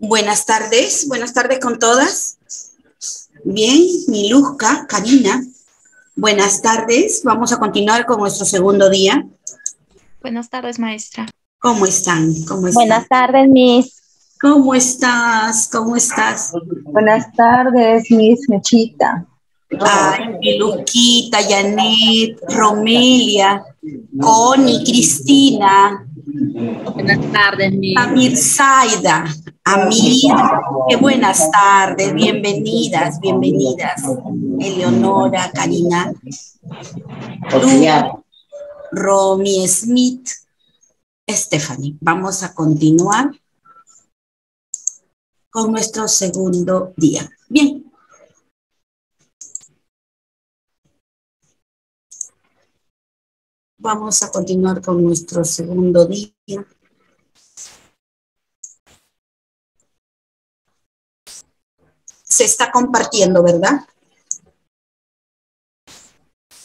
Buenas tardes, buenas tardes con todas. Bien, Miluzca, Karina. Buenas tardes, vamos a continuar con nuestro segundo día. Buenas tardes, maestra. ¿Cómo están? ¿Cómo están? Buenas tardes, Miss. ¿Cómo estás? ¿Cómo estás? Buenas tardes, Miss Mechita. Ay, Miluquita, Janet, Romelia, Connie, Cristina. Buenas tardes, Miss. Amir Amir, qué buenas tardes, bienvenidas, bienvenidas. Eleonora, Karina, Romy Smith, Stephanie. Vamos a continuar con nuestro segundo día. Bien. Vamos a continuar con nuestro segundo día. Se está compartiendo, ¿verdad?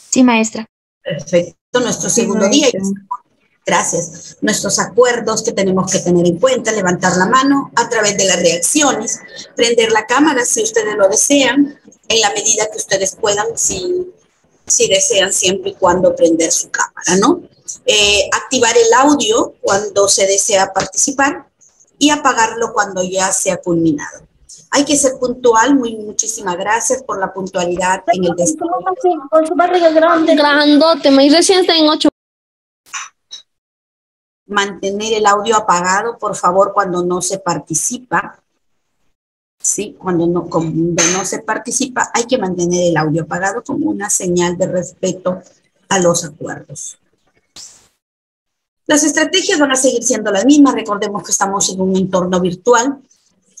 Sí, maestra. Perfecto, nuestro segundo día. Gracias. Nuestros acuerdos que tenemos que tener en cuenta, levantar la mano a través de las reacciones, prender la cámara si ustedes lo desean, en la medida que ustedes puedan, si, si desean siempre y cuando prender su cámara, ¿no? Eh, activar el audio cuando se desea participar y apagarlo cuando ya se ha culminado. Hay que ser puntual, muy muchísimas gracias por la puntualidad en el Con su barriga grande, grandote, me recién está en ocho. Mantener el audio apagado, por favor, cuando no se participa. Sí, cuando no, cuando no se participa, hay que mantener el audio apagado como una señal de respeto a los acuerdos. Las estrategias van a seguir siendo las mismas. Recordemos que estamos en un entorno virtual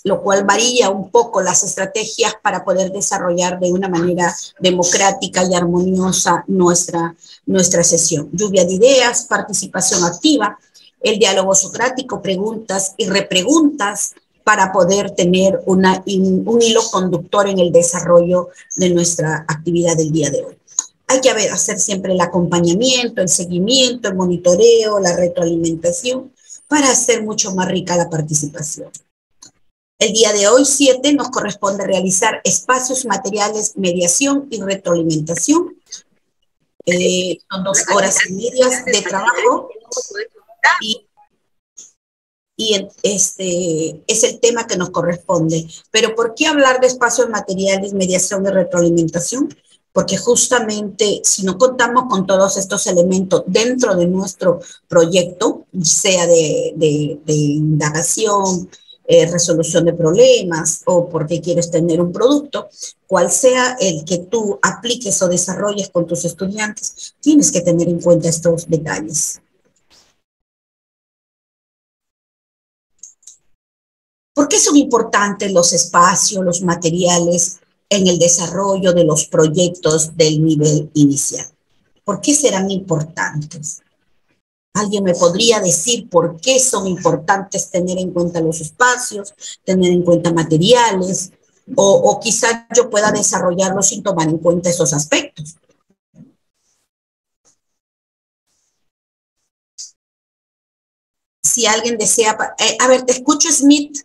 lo cual varía un poco las estrategias para poder desarrollar de una manera democrática y armoniosa nuestra, nuestra sesión. Lluvia de ideas, participación activa, el diálogo socrático, preguntas y repreguntas para poder tener una, un hilo conductor en el desarrollo de nuestra actividad del día de hoy. Hay que hacer siempre el acompañamiento, el seguimiento, el monitoreo, la retroalimentación para hacer mucho más rica la participación. El día de hoy, 7, nos corresponde realizar espacios materiales, mediación y retroalimentación. Eh, son dos horas y medias de trabajo. Y, este es el tema que nos corresponde. Pero ¿por qué hablar de espacios materiales, mediación y retroalimentación? Porque justamente si no contamos con todos estos elementos dentro de nuestro proyecto, sea de, de indagación, eh, resolución de problemas o porque quieres tener un producto, cual sea el que tú apliques o desarrolles con tus estudiantes, tienes que tener en cuenta estos detalles. ¿Por qué son importantes los espacios, los materiales en el desarrollo de los proyectos del nivel inicial? ¿Por qué serán importantes? ¿Alguien me podría decir por qué son importantes tener en cuenta los espacios, tener en cuenta materiales? O, o quizás yo pueda desarrollarlo sin tomar en cuenta esos aspectos. Si alguien desea... Eh, a ver, te escucho, Smith.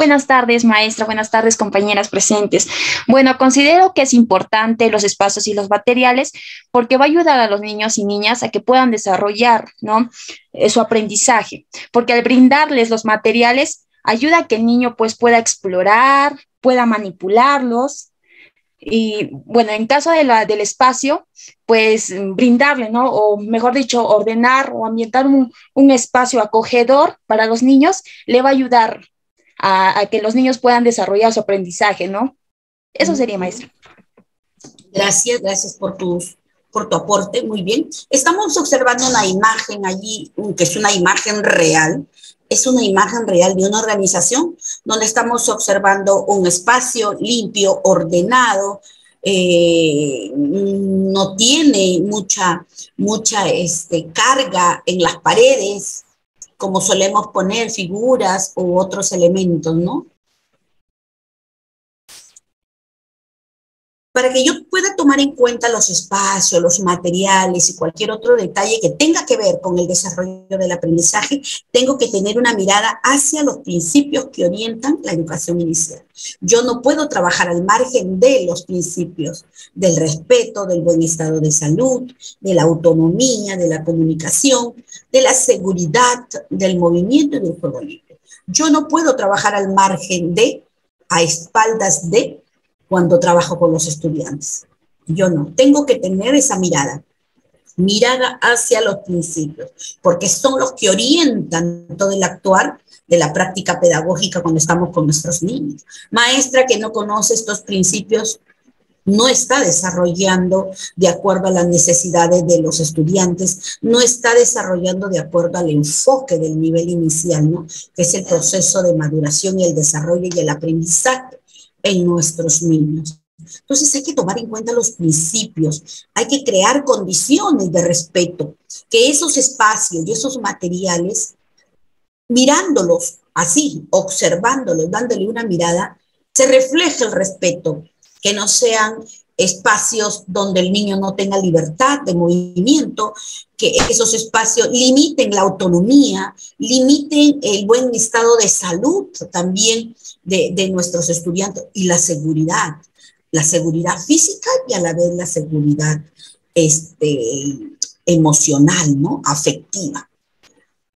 Buenas tardes, maestra. Buenas tardes, compañeras presentes. Bueno, considero que es importante los espacios y los materiales porque va a ayudar a los niños y niñas a que puedan desarrollar ¿no? Eh, su aprendizaje, porque al brindarles los materiales ayuda a que el niño pues pueda explorar, pueda manipularlos y bueno, en caso de la, del espacio, pues brindarle, ¿no? O mejor dicho, ordenar o ambientar un, un espacio acogedor para los niños le va a ayudar a, que los niños puedan desarrollar su aprendizaje, ¿no? Eso sería, maestra. Gracias, gracias por tus por tu aporte, muy bien. Estamos observando una imagen allí, que es una imagen real, es una imagen real de una organización donde estamos observando un espacio limpio, ordenado, eh, no tiene mucha, mucha este, carga en las paredes, como solemos poner figuras u otros elementos, ¿no? para que yo pueda tomar en cuenta los espacios, los materiales y cualquier otro detalle que tenga que ver con el desarrollo del aprendizaje, tengo que tener una mirada hacia los principios que orientan la educación inicial. Yo no puedo trabajar al margen de los principios del respeto, del buen estado de salud, de la autonomía, de la comunicación, de la seguridad, del movimiento y del juego libre. Yo no puedo trabajar al margen de, a espaldas de cuando trabajo con los estudiantes. Yo no, tengo que tener esa mirada, mirada hacia los principios, porque son los que orientan todo el actuar de la práctica pedagógica cuando estamos con nuestros niños. Maestra que no conoce estos principios no está desarrollando de acuerdo a las necesidades de los estudiantes, no está desarrollando de acuerdo al enfoque del nivel inicial, que es el proceso de maduración y el desarrollo y el aprendizaje en nuestros niños. Entonces hay que tomar en cuenta los principios, hay que crear condiciones de respeto, que esos espacios y esos materiales, mirándolos así, observándolos, dándole una mirada, se refleje el respeto, que no sean espacios donde el niño no tenga libertad de movimiento, que esos espacios limiten la autonomía, limiten el buen estado de salud también de, nuestros estudiantes y la seguridad, la seguridad física y a la vez la seguridad este, emocional, ¿no? Afectiva.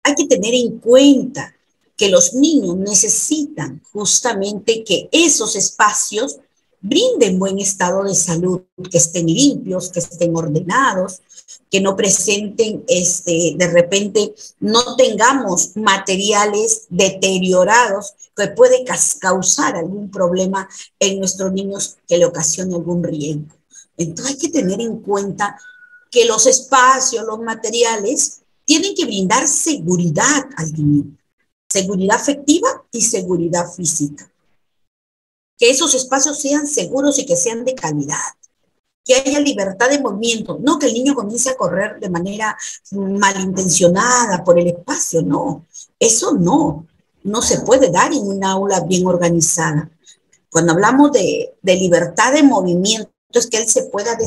Hay que tener en cuenta que los niños necesitan justamente que esos espacios brinden buen estado de salud, que estén limpios, que estén ordenados, que no presenten, este, de repente, no tengamos materiales deteriorados que puede causar algún problema en nuestros niños que le ocasione algún riesgo. Entonces hay que tener en cuenta que los espacios, los materiales, tienen que brindar seguridad al niño, seguridad afectiva y seguridad física que esos espacios sean seguros y que sean de calidad, que haya libertad de movimiento, no que el niño comience a correr de manera malintencionada por el espacio, no, eso no, no se puede dar en un aula bien organizada. Cuando hablamos de, libertad de movimiento, es que él se pueda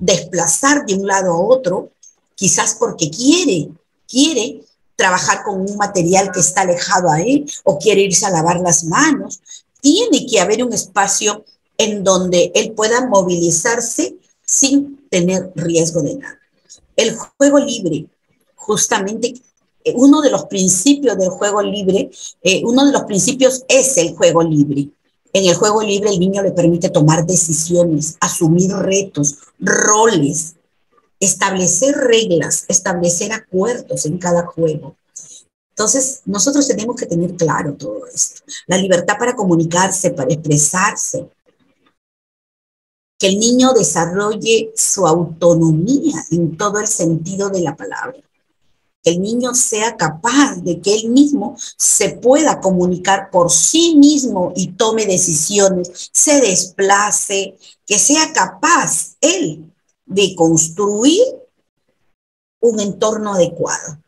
desplazar de un lado a otro, quizás porque quiere, quiere trabajar con un material que está alejado a él o quiere irse a lavar las manos, tiene que haber un espacio en donde él pueda movilizarse sin tener riesgo de nada. El juego libre, justamente eh, uno de los principios del juego libre, eh, uno de los principios es el juego libre. En el juego libre el niño le permite tomar decisiones, asumir retos, roles, establecer reglas, establecer acuerdos en cada juego. Entonces, nosotros tenemos que tener claro todo esto. La libertad para comunicarse, para expresarse. Que el niño desarrolle su autonomía en todo el sentido de la palabra. Que el niño sea capaz de que él mismo se pueda comunicar por sí mismo y tome decisiones, se desplace, que sea capaz él de construir un entorno adecuado.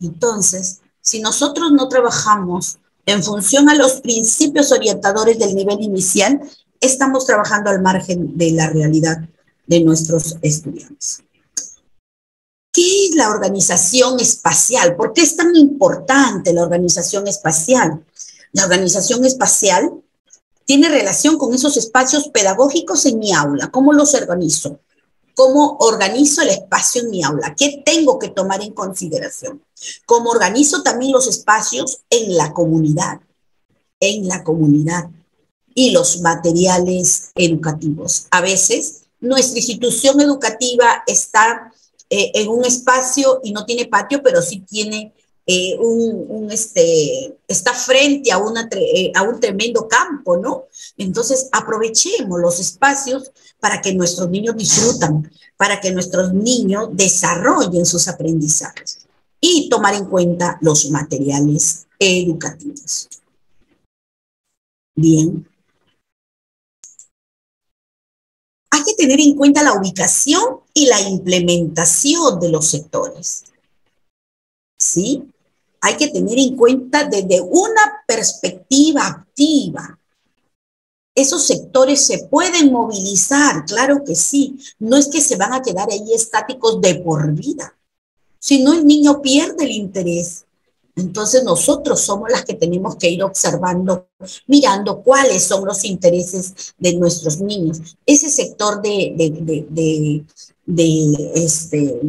Entonces, si nosotros no trabajamos en función a los principios orientadores del nivel inicial, estamos trabajando al margen de la realidad de nuestros estudiantes. ¿Qué es la organización espacial? ¿Por qué es tan importante la organización espacial? La organización espacial tiene relación con esos espacios pedagógicos en mi aula. ¿Cómo los organizo? ¿Cómo organizo el espacio en mi aula? ¿Qué tengo que tomar en consideración? ¿Cómo organizo también los espacios en la comunidad? En la comunidad y los materiales educativos. A veces nuestra institución educativa está eh, en un espacio y no tiene patio, pero sí tiene eh, un, este, está frente a, una, eh, a un tremendo campo, ¿no? Entonces, aprovechemos los espacios para que nuestros niños disfrutan, para que nuestros niños desarrollen sus aprendizajes y tomar en cuenta los materiales educativos. Bien. Hay que tener en cuenta la ubicación y la implementación de los sectores. ¿Sí? Hay que tener en cuenta desde una perspectiva activa Esos sectores se pueden movilizar, claro que sí. No es que se van a quedar ahí estáticos de por vida, sino el niño pierde el interés. Entonces nosotros somos las que tenemos que ir observando, mirando cuáles son los intereses de nuestros niños. Ese sector de, de, de, de este,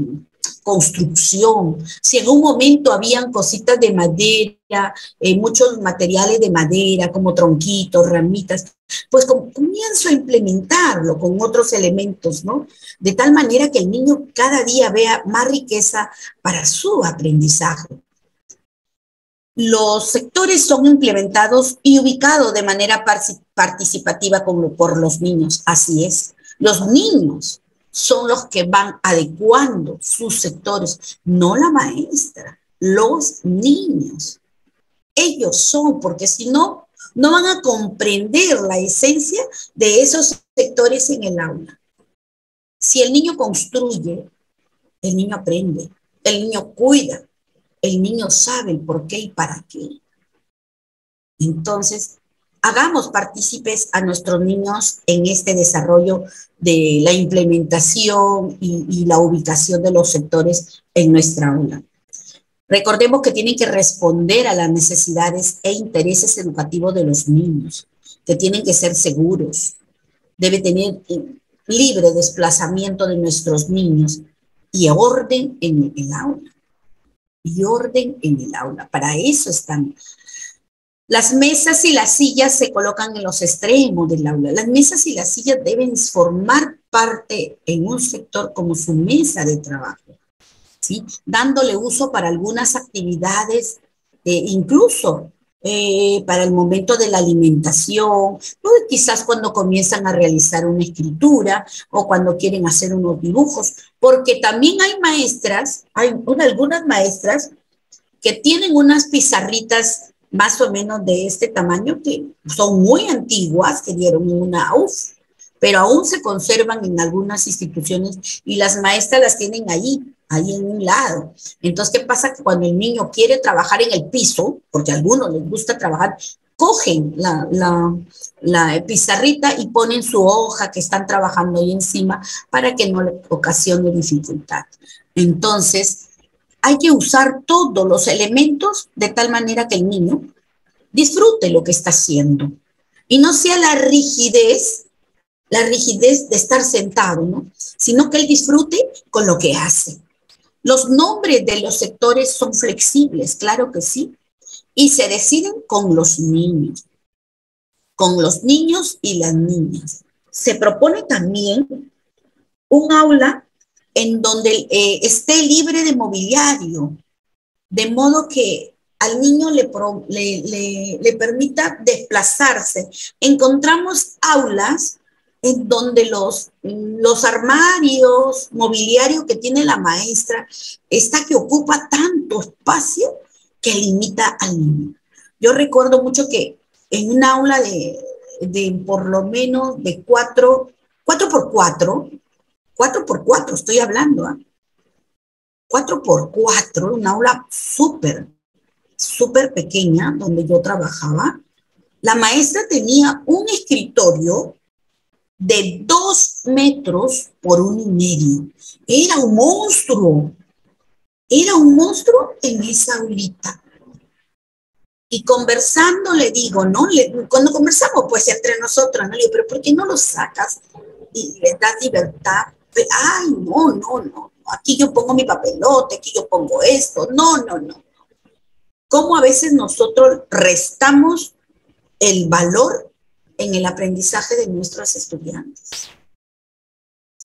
construcción, si en un momento habían cositas de madera, eh, muchos materiales de madera como tronquitos, ramitas, pues comienzo a implementarlo con otros elementos, ¿no? De tal manera que el niño cada día vea más riqueza para su aprendizaje. Los sectores son implementados y ubicados de manera participativa por los niños, así es. Los niños son los que van adecuando sus sectores, no la maestra, los niños. Ellos son, porque si no, no van a comprender la esencia de esos sectores en el aula. Si el niño construye, el niño aprende, el niño cuida, el niño sabe el por qué y para qué. Entonces, hagamos partícipes a nuestros niños en este desarrollo de la implementación y, la ubicación de los sectores en nuestra aula. Recordemos que tienen que responder a las necesidades e intereses educativos de los niños, que tienen que ser seguros, debe tener libre desplazamiento de nuestros niños y orden en el aula. Y orden en el aula. Para eso están las mesas y las sillas se colocan en los extremos del aula. Las mesas y las sillas deben formar parte en un sector como su mesa de trabajo, ¿sí? dándole uso para algunas actividades, eh, incluso eh, para el momento de la alimentación, quizás cuando comienzan a realizar una escritura o cuando quieren hacer unos dibujos, porque también hay maestras, hay algunas maestras que tienen unas pizarritas más o menos de este tamaño, que son muy antiguas, que dieron una UF, pero aún se conservan en algunas instituciones y las maestras las tienen ahí, ahí en un lado. Entonces, ¿qué pasa? Que cuando el niño quiere trabajar en el piso, porque a algunos les gusta trabajar, cogen la, la, la pizarrita y ponen su hoja que están trabajando ahí encima para que no le ocasione dificultad. Entonces, hay que usar todos los elementos de tal manera que el niño disfrute lo que está haciendo y no sea la rigidez, la rigidez de estar sentado, ¿no? Sino que él disfrute con lo que hace. Los nombres de los sectores son flexibles, claro que sí, y se deciden con los niños, con los niños y las niñas. Se propone también un aula en donde eh, esté libre de mobiliario, de modo que al niño le, le, le, permita desplazarse. Encontramos aulas en donde los, los armarios, mobiliario que tiene la maestra, está que ocupa tanto espacio que limita al niño. Yo recuerdo mucho que en un aula de, de por lo menos de cuatro, cuatro por cuatro, Cuatro por cuatro, estoy hablando. ¿ah? Cuatro por cuatro, una aula súper, súper pequeña donde yo trabajaba. La maestra tenía un escritorio de dos metros por un y medio. Era un monstruo. Era un monstruo en esa aulita. Y conversando le digo, ¿no? cuando conversamos, pues entre nosotros, ¿no? Le digo, pero ¿por qué no lo sacas y le das libertad ay, no, no, no, aquí yo pongo mi papelote, aquí yo pongo esto, no, no, no. ¿Cómo a veces nosotros restamos el valor en el aprendizaje de nuestros estudiantes?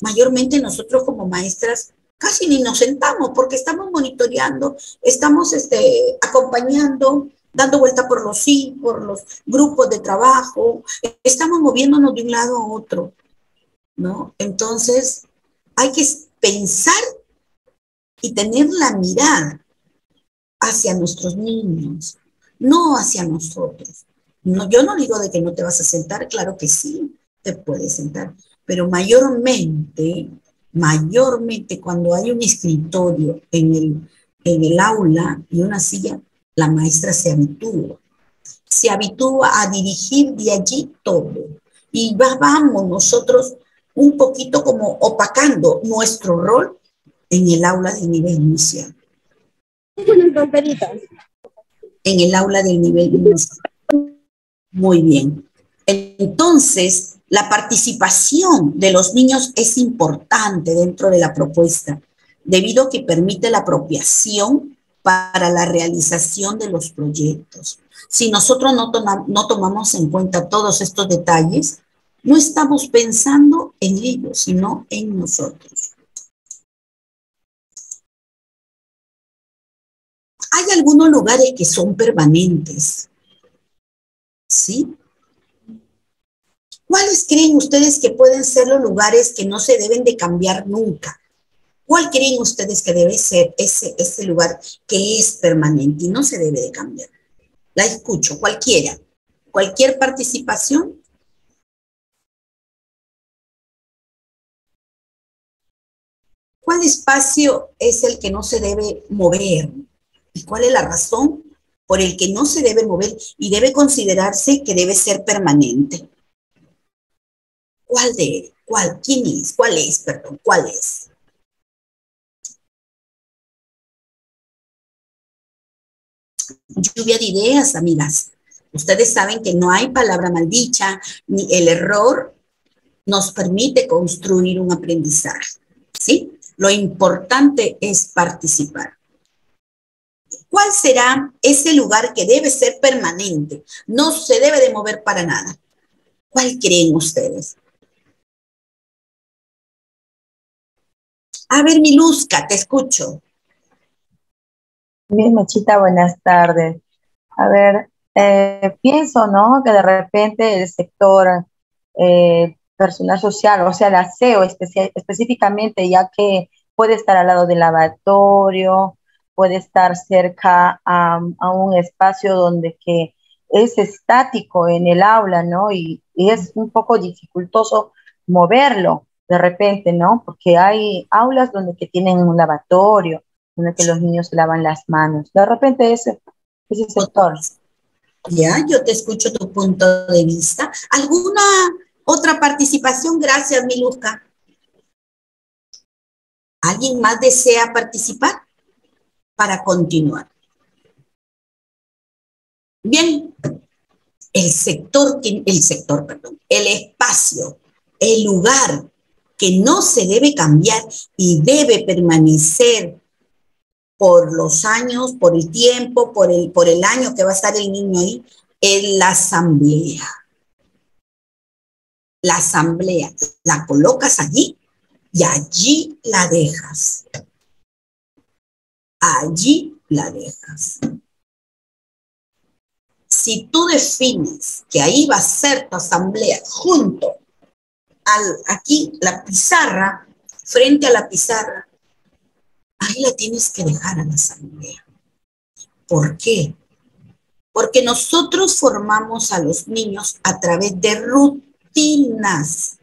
Mayormente nosotros como maestras casi ni nos sentamos porque estamos monitoreando, estamos este, acompañando, dando vuelta por los sí, por los grupos de trabajo, estamos moviéndonos de un lado a otro, ¿no? Entonces, hay que pensar y tener la mirada hacia nuestros niños, no hacia nosotros. No, yo no digo de que no te vas a sentar, claro que sí, te puedes sentar, pero mayormente, mayormente cuando hay un escritorio en el, en el aula y una silla, la maestra se habitúa, se habitúa a dirigir de allí todo. y vamos nosotros un poquito como opacando nuestro rol en el aula del nivel inicial. En el aula del nivel inicial. Muy bien. Entonces, la participación de los niños es importante dentro de la propuesta, debido a que permite la apropiación para la realización de los proyectos. Si nosotros no, no tomamos en cuenta todos estos detalles, no estamos pensando en ellos, sino en nosotros. Hay algunos lugares que son permanentes. ¿Sí? ¿Cuáles creen ustedes que pueden ser los lugares que no se deben de cambiar nunca? ¿Cuál creen ustedes que debe ser ese, ese lugar que es permanente y no se debe de cambiar? La escucho, cualquiera. Cualquier participación. ¿Cuál espacio es el que no se debe mover? ¿Y cuál es la razón por el que no se debe mover y debe considerarse que debe ser permanente? ¿Cuál de cuál? ¿Quién es? ¿Cuál es? Perdón, ¿cuál es? Lluvia de ideas, amigas. Ustedes saben que no hay palabra maldicha, ni el error nos permite construir un aprendizaje. ¿Sí? Lo importante es participar. ¿Cuál será ese lugar que debe ser permanente? No se debe de mover para nada. ¿Cuál creen ustedes? A ver, Miluska, te escucho. Bien, Machita, buenas tardes. A ver, eh, pienso, ¿no? Que de repente el sector eh, personal social, o sea, la SEO específicamente, ya que puede estar al lado del lavatorio, puede estar cerca a, un espacio donde que es estático en el aula, ¿no? y es un poco dificultoso moverlo de repente, ¿no? Porque hay aulas donde que tienen un lavatorio, donde que los niños se lavan las manos. De repente ese, ese sector. Ya, yo te escucho tu punto de vista. ¿Alguna otra participación? Gracias, Miluska. ¿Alguien más desea participar? Para continuar. Bien, el sector, el sector, perdón, el espacio, el lugar que no se debe cambiar y debe permanecer por los años, por el tiempo, por el, por el año que va a estar el niño ahí, en la asamblea. La asamblea la colocas allí y allí la dejas. Allí la dejas. Si tú defines que ahí va a ser tu asamblea junto aquí la pizarra, frente a la pizarra, ahí la tienes que dejar a la asamblea. ¿Por qué? Porque nosotros formamos a los niños a través de rutinas,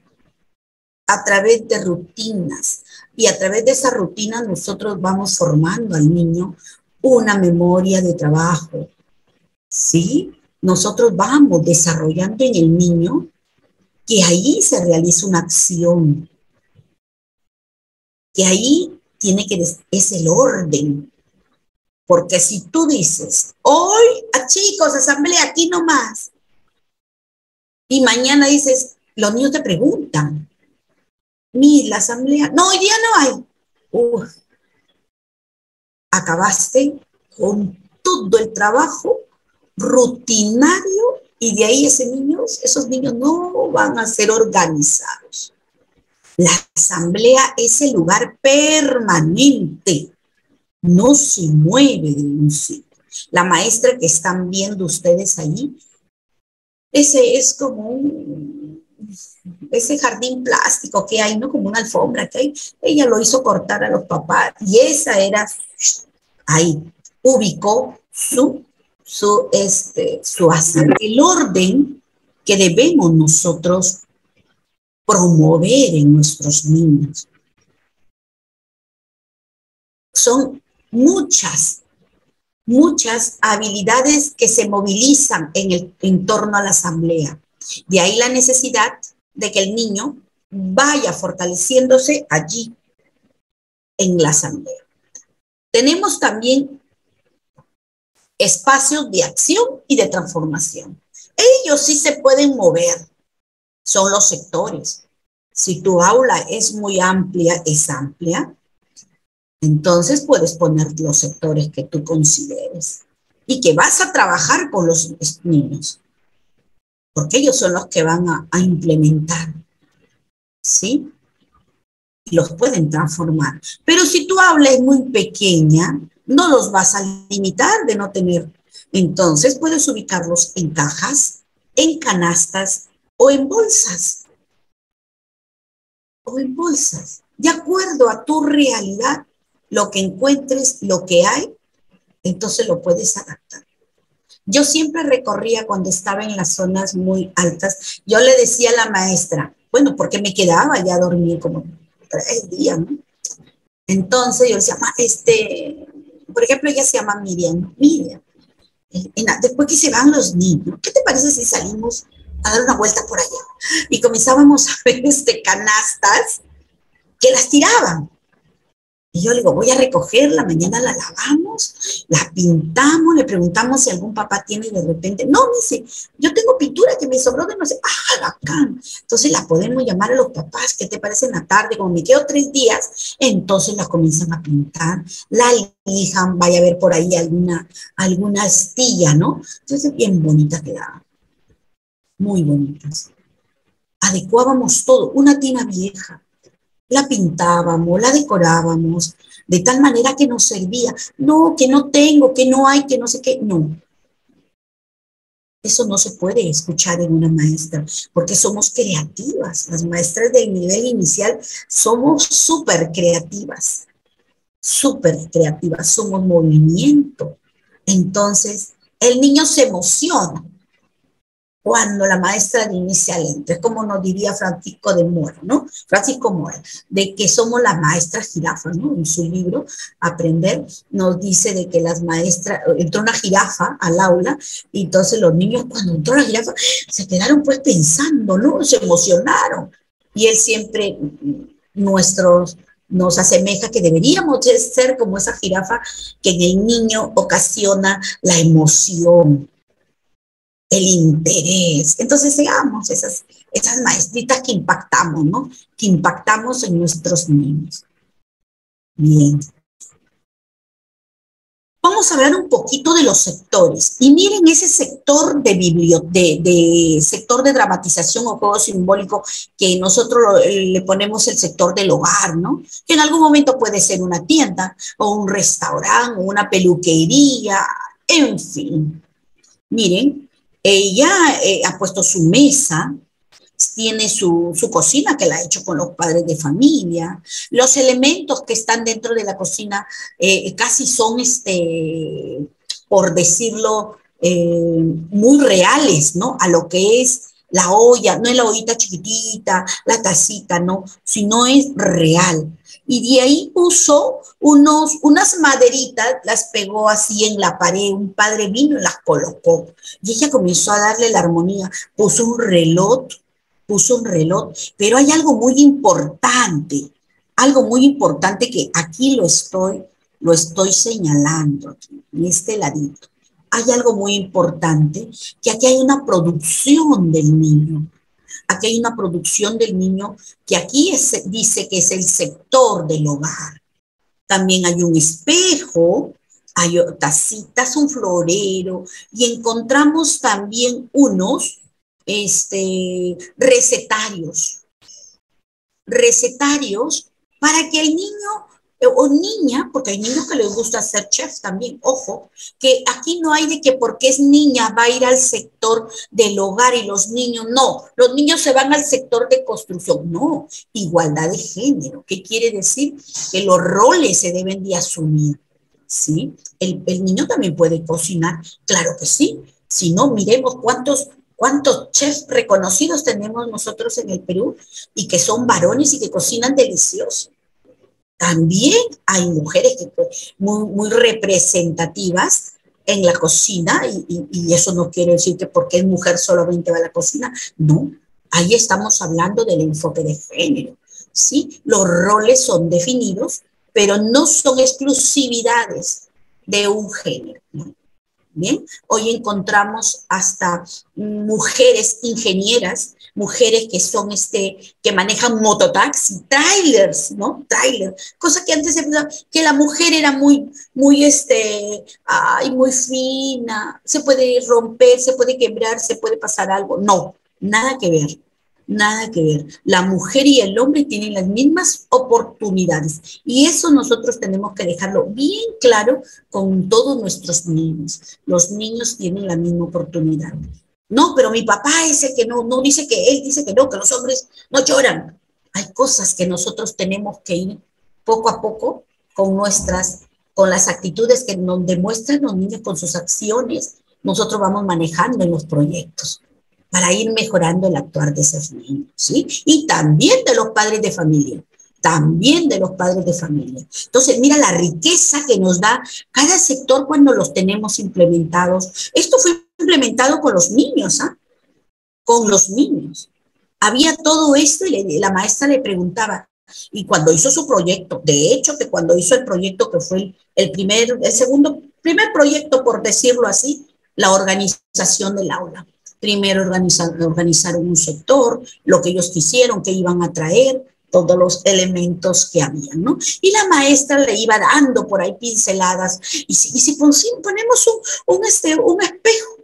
a través de rutinas. Y a través de esa rutina nosotros vamos formando al niño una memoria de trabajo. ¿Sí? Nosotros vamos desarrollando en el niño que ahí se realiza una acción, que ahí tiene que, es el orden. Porque si tú dices, hoy, ah, chicos, asamblea aquí nomás, y mañana dices, los niños te preguntan, mira, la asamblea, no, hoy día no hay. Acabaste con todo el trabajo rutinario y de ahí ese niños, esos niños no van a ser organizados. La asamblea es el lugar permanente, no se mueve de un sitio. La maestra que están viendo ustedes ahí, ese es como un, ese jardín plástico que hay, ¿no? Como una alfombra que hay. Ella lo hizo cortar a los papás y esa era, ahí, ubicó su su, este, su el orden que debemos nosotros promover en nuestros niños. Son muchas, muchas habilidades que se movilizan en el entorno a la asamblea. De ahí la necesidad de que el niño vaya fortaleciéndose allí en la asamblea. Tenemos también espacios de acción y de transformación. Ellos sí se pueden mover, son los sectores. Si tu aula es muy amplia, es amplia, entonces puedes poner los sectores que tú consideres y que vas a trabajar con los niños, porque ellos son los que van a, implementar, ¿sí? Y los pueden transformar. Pero si tu aula es muy pequeña, no los vas a limitar de no tener. Entonces puedes ubicarlos en cajas, en canastas o en bolsas. O en bolsas. De acuerdo a tu realidad, lo que encuentres, lo que hay, entonces lo puedes adaptar. Yo siempre recorría cuando estaba en las zonas muy altas, yo le decía a la maestra, bueno, porque me quedaba ya a dormir como tres días, ¿no? Entonces yo decía, este, por ejemplo, ella se llama Miriam, Miriam, después que se van los niños, ¿qué te parece si salimos a dar una vuelta por allá? Y comenzábamos a ver este, canastas que las tiraban. Y yo le digo, voy a recogerla, mañana la lavamos, la pintamos, le preguntamos si algún papá tiene y de repente, no, me dice, yo tengo pintura que me sobró de no sé, ah, bacán. Entonces la podemos llamar a los papás, ¿qué te parece en la tarde? Como me quedo tres días, entonces las comienzan a pintar, la lijan, vaya a ver por ahí alguna, alguna astilla, ¿no? Entonces bien bonita quedaba, muy bonitas. Adecuábamos todo, una tina vieja, la pintábamos, la decorábamos, de tal manera que nos servía. No, que no tengo, que no hay, que no sé qué. No. Eso no se puede escuchar en una maestra, porque somos creativas. Las maestras del nivel inicial somos súper creativas, súper creativas, somos movimiento. Entonces, el niño se emociona cuando la maestra de inicial entra, es como nos diría Francisco de Mora, ¿no? Francisco Mora, de que somos las maestras jirafas, ¿no? En su libro, Aprender, nos dice de que las maestras, entró una jirafa al aula, y entonces los niños cuando entró la jirafa se quedaron pues pensando, ¿no? Se emocionaron. Y él siempre, nuestros, nos asemeja que deberíamos ser como esa jirafa que en el niño ocasiona la emoción, el interés. Entonces seamos esas, esas maestritas que impactamos, ¿no? Que impactamos en nuestros niños. Bien. Vamos a hablar un poquito de los sectores. Y miren ese sector de, de, de sector de dramatización o juego simbólico que nosotros le ponemos el sector del hogar, ¿no? Que en algún momento puede ser una tienda o un restaurante o una peluquería, en fin. Miren, ella eh, ha puesto su mesa, tiene su, cocina que la ha hecho con los padres de familia. Los elementos que están dentro de la cocina eh, casi son, este, por decirlo, eh, muy reales, ¿no? A lo que es la olla, no es la ollita chiquitita, la tacita, no, sino es real y de ahí puso unos, unas maderitas, las pegó así en la pared, un padre vino y las colocó. Y ella comenzó a darle la armonía, puso un reloj, puso un reloj, pero hay algo muy importante, algo muy importante que aquí lo estoy, lo estoy señalando, en este ladito. Hay algo muy importante, que aquí hay una producción del niño. Aquí hay una producción del niño que aquí dice que es el sector del hogar. También hay un espejo, hay tacitas, un florero y encontramos también unos este, recetarios. Recetarios para que el niño o niña, porque hay niños que les gusta ser chef también, ojo, que aquí no hay de que porque es niña va a ir al sector del hogar y los niños, no, los niños se van al sector de construcción, no, igualdad de género, ¿qué quiere decir? Que los roles se deben de asumir, ¿sí? El, el niño también puede cocinar, claro que sí, si no, miremos cuántos cuántos chefs reconocidos tenemos nosotros en el Perú y que son varones y que cocinan delicioso. También hay mujeres que, muy, muy representativas en la cocina, y, y, eso no quiere decir que porque es mujer solamente va a la cocina, no, ahí estamos hablando del enfoque de género, ¿sí? Los roles son definidos, pero no son exclusividades de un género. Bien, hoy encontramos hasta mujeres ingenieras, mujeres que son este, que manejan mototaxi, trailers, ¿no? Trailer, cosa que antes se que la mujer era muy, muy, este, ay, muy fina, se puede romper, se puede quebrar, se puede pasar algo. No, nada que ver. Nada que ver. La mujer y el hombre tienen las mismas oportunidades y eso nosotros tenemos que dejarlo bien claro con todos nuestros niños. Los niños tienen la misma oportunidad. No, pero mi papá es que no, no dice que él dice que no, que los hombres no lloran. Hay cosas que nosotros tenemos que ir poco a poco con nuestras, con las actitudes que nos demuestran los niños con sus acciones. Nosotros vamos manejando en los proyectos para ir mejorando el actuar de esos niños, ¿sí? Y también de los padres de familia, también de los padres de familia. Entonces, mira la riqueza que nos da cada sector cuando los tenemos implementados. Esto fue implementado con los niños, ¿ah? Con los niños. Había todo esto y la maestra le preguntaba, y cuando hizo su proyecto, de hecho que cuando hizo el proyecto que fue el primer, el segundo, primer proyecto, por decirlo así, la organización del aula primero organizar, organizaron un sector, lo que ellos quisieron, que iban a traer, todos los elementos que habían, ¿no? Y la maestra le iba dando por ahí pinceladas, y si, y si ponemos un, un, este, un espejo,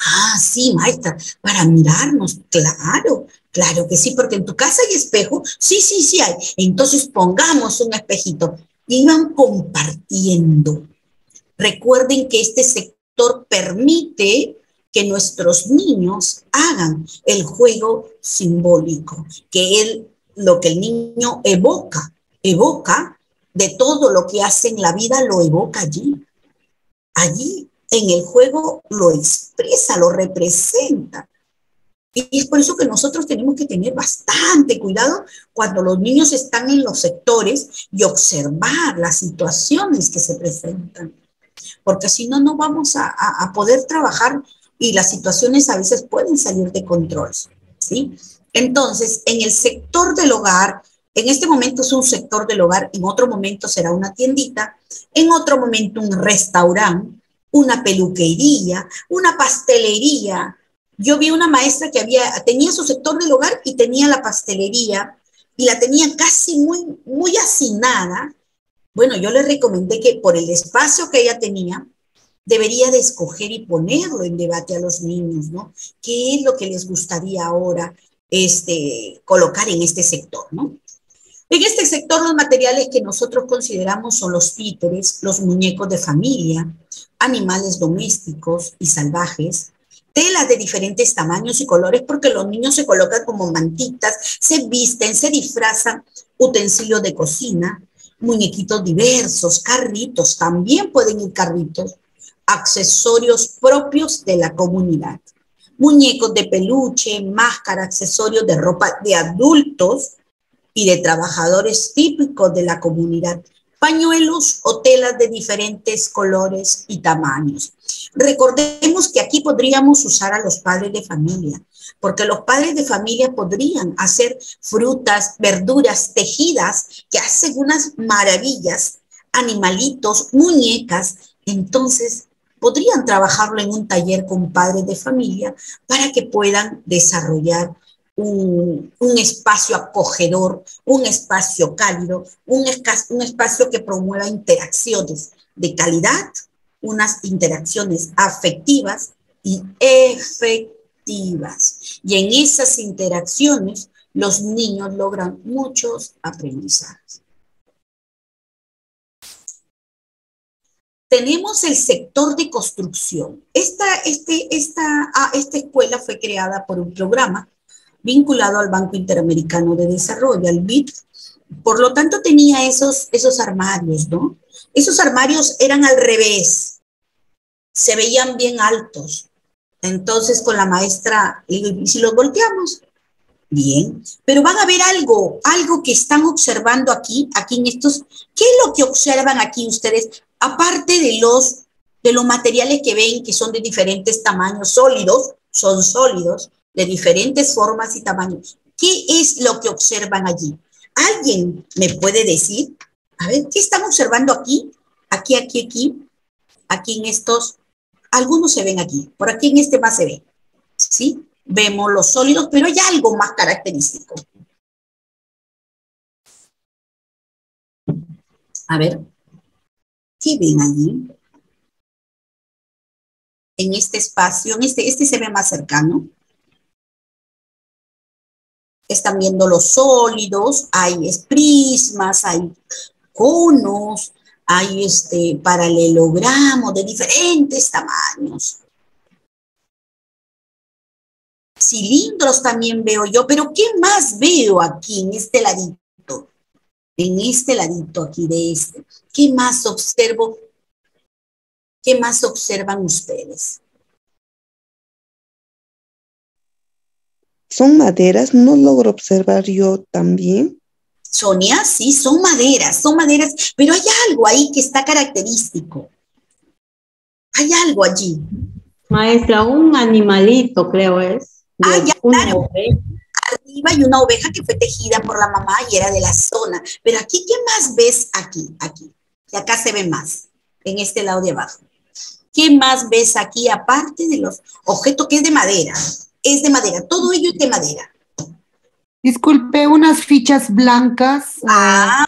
Ah, sí, maestra, para mirarnos, claro, claro que sí, porque en tu casa hay espejo, sí, sí, sí hay. Entonces pongamos un espejito. Iban compartiendo. Recuerden que este sector permite que nuestros niños hagan el juego simbólico, que lo que el niño evoca, evoca de todo lo que hace en la vida, lo evoca allí. Allí en el juego lo expresa, lo representa. Y es por eso que nosotros tenemos que tener bastante cuidado cuando los niños están en los sectores y observar las situaciones que se presentan. Porque si no, no vamos a, a poder trabajar y las situaciones a veces pueden salir de control, ¿sí? Entonces, en el sector del hogar, en este momento es un sector del hogar, en otro momento será una tiendita, en otro momento un restaurante, una peluquería, una pastelería. Yo vi una maestra que había, tenía su sector del hogar y tenía la pastelería y la tenía casi muy, muy hacinada. Bueno, yo le recomendé que por el espacio que ella tenía, debería de escoger y ponerlo en debate a los niños, ¿no? ¿Qué es lo que les gustaría ahora este, colocar en este sector, ¿no? En este sector los materiales que nosotros consideramos son los títeres, los muñecos de familia, animales domésticos y salvajes, telas de diferentes tamaños y colores porque los niños se colocan como mantitas, se visten, se disfrazan, utensilios de cocina, muñequitos diversos, carritos, también pueden ir carritos, accesorios propios de la comunidad. Muñecos de peluche, máscara, accesorios de ropa de adultos y de trabajadores típicos de la comunidad. Pañuelos o telas de diferentes colores y tamaños. Recordemos que aquí podríamos usar a los padres de familia, porque los padres de familia podrían hacer frutas, verduras tejidas que hacen unas maravillas, animalitos, muñecas. Entonces, podrían trabajarlo en un taller con padres de familia para que puedan desarrollar un, espacio acogedor, un espacio cálido, un, un espacio que promueva interacciones de calidad, unas interacciones afectivas y efectivas. Y en esas interacciones los niños logran muchos aprendizajes. Tenemos el sector de construcción. Esta, este, esta, ah, esta escuela fue creada por un programa vinculado al Banco Interamericano de Desarrollo, al BID. Por lo tanto, tenía esos, esos armarios, ¿no? Esos armarios eran al revés, se veían bien altos. Entonces, con la maestra, ¿y si los volteamos? Bien, pero van a ver algo, algo que están observando aquí, aquí en estos, ¿qué es lo que observan aquí ustedes? Aparte de los de los materiales que ven que son de diferentes tamaños sólidos, son sólidos, de diferentes formas y tamaños. ¿Qué es lo que observan allí? ¿Alguien me puede decir? A ver, ¿qué están observando aquí? Aquí, aquí, aquí, aquí en estos. Algunos se ven aquí, por aquí en este más se ve. ¿Sí? Vemos los sólidos, pero hay algo más característico. A ver, ¿qué ven allí? En este espacio, en este, este se ve más cercano están viendo los sólidos, hay prismas, hay conos, hay este paralelogramos de diferentes tamaños. Cilindros también veo yo, pero ¿qué más veo aquí en este ladito? En este ladito aquí de este. ¿Qué más observo? ¿Qué más observan ustedes? ¿Son maderas? ¿No logro observar yo también? Sonia, sí, son maderas, son maderas, pero hay algo ahí que está característico. Hay algo allí. Maestra, un animalito creo es. Ah, ya, claro. Hay una oveja que fue tejida por la mamá y era de la zona. Pero aquí, ¿qué más ves aquí? Aquí. Y acá se ve más, en este lado de abajo. ¿Qué más ves aquí aparte de los objetos que es de madera? es de madera, todo ello es de madera. Disculpe, unas fichas blancas. Ah.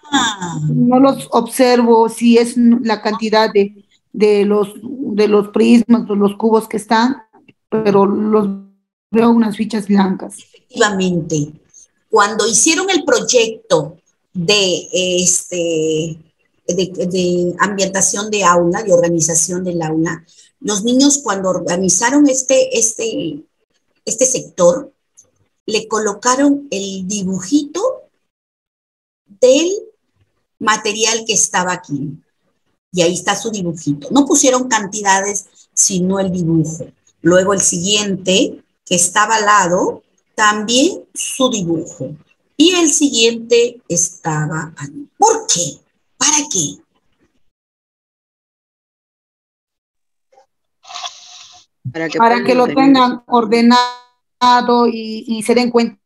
no los observo si es la cantidad de, de, los, de los prismas, los cubos que están, pero los veo unas fichas blancas. Efectivamente. Cuando hicieron el proyecto de, este, de, ambientación de aula, de organización del aula, los niños cuando organizaron este, este, este sector, le colocaron el dibujito del material que estaba aquí. Y ahí está su dibujito. No pusieron cantidades, sino el dibujo. Luego el siguiente, que estaba al lado, también su dibujo. Y el siguiente estaba ahí. ¿Por qué? ¿Para qué? Para que, lo tengan ordenado y, se den cuenta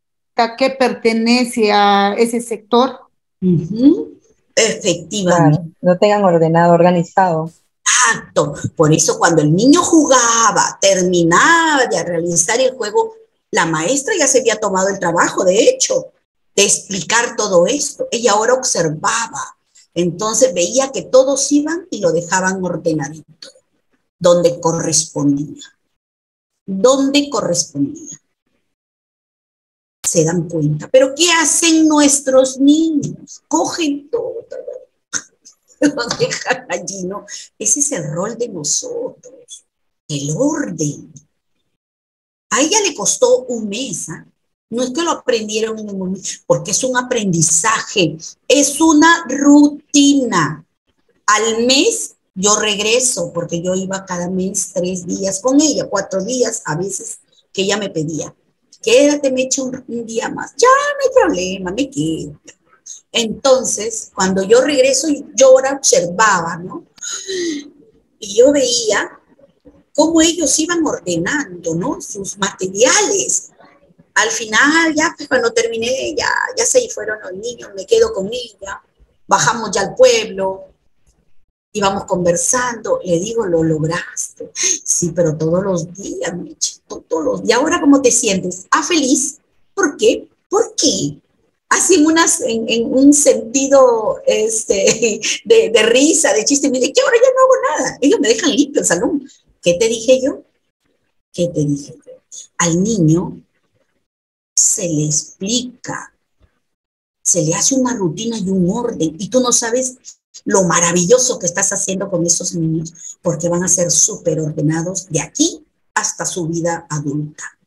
que pertenece a ese sector. Efectivamente. lo tengan ordenado, organizado. Exacto. Por eso cuando el niño jugaba, terminaba de realizar el juego, la maestra ya se había tomado el trabajo, de hecho, de explicar todo esto. Ella ahora observaba. Entonces veía que todos iban y lo dejaban ordenadito, donde correspondía donde correspondía. Se dan cuenta. Pero ¿qué hacen nuestros niños? Cogen todo, lo dejan allí, ¿no? Ese es el rol de nosotros, el orden. A ella le costó un mes, ¿ah? No es que lo aprendieron en un momento, porque es un aprendizaje, es una rutina. Al mes yo regreso porque yo iba cada mes tres días con ella, cuatro días a veces que ella me pedía. Quédate, me echo un, día más. Ya, no hay problema, me quedo. Entonces, cuando yo regreso, yo ahora observaba, ¿no? Y yo veía cómo ellos iban ordenando, ¿no? Sus materiales. Al final, ya pues, cuando terminé, ya, ya se fueron los niños, me quedo con ella. Bajamos ya al pueblo, íbamos conversando, le digo, lo lograste. Sí, pero todos los días, todos los días. Ahora, ¿cómo te sientes? Ah, feliz. ¿Por qué? ¿Por qué? Así en, unas, en, un sentido este, de, risa, de chiste, me dice, que ahora ya no hago nada. Ellos me dejan limpio el salón. ¿Qué te dije yo? ¿Qué te dije yo? Al niño se le explica, se le hace una rutina y un orden, y tú no sabes lo maravilloso que estás haciendo con esos niños, porque van a ser súper ordenados de aquí hasta su vida adulta.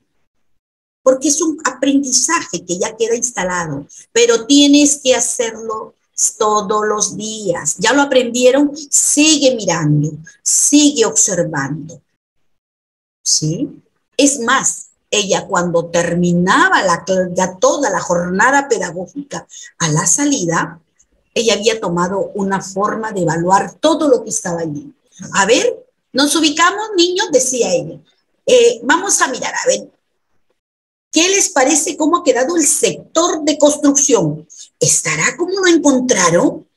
Porque es un aprendizaje que ya queda instalado, pero tienes que hacerlo todos los días. Ya lo aprendieron, sigue mirando, sigue observando. ¿Sí? Es más, ella cuando terminaba la, ya toda la jornada pedagógica a la salida, ella había tomado una forma de evaluar todo lo que estaba allí. A ver, Nos ubicamos, niños, decía ella. Eh, vamos a mirar, a ver, ¿qué les parece cómo ha quedado el sector de construcción? ¿Estará como lo encontraron?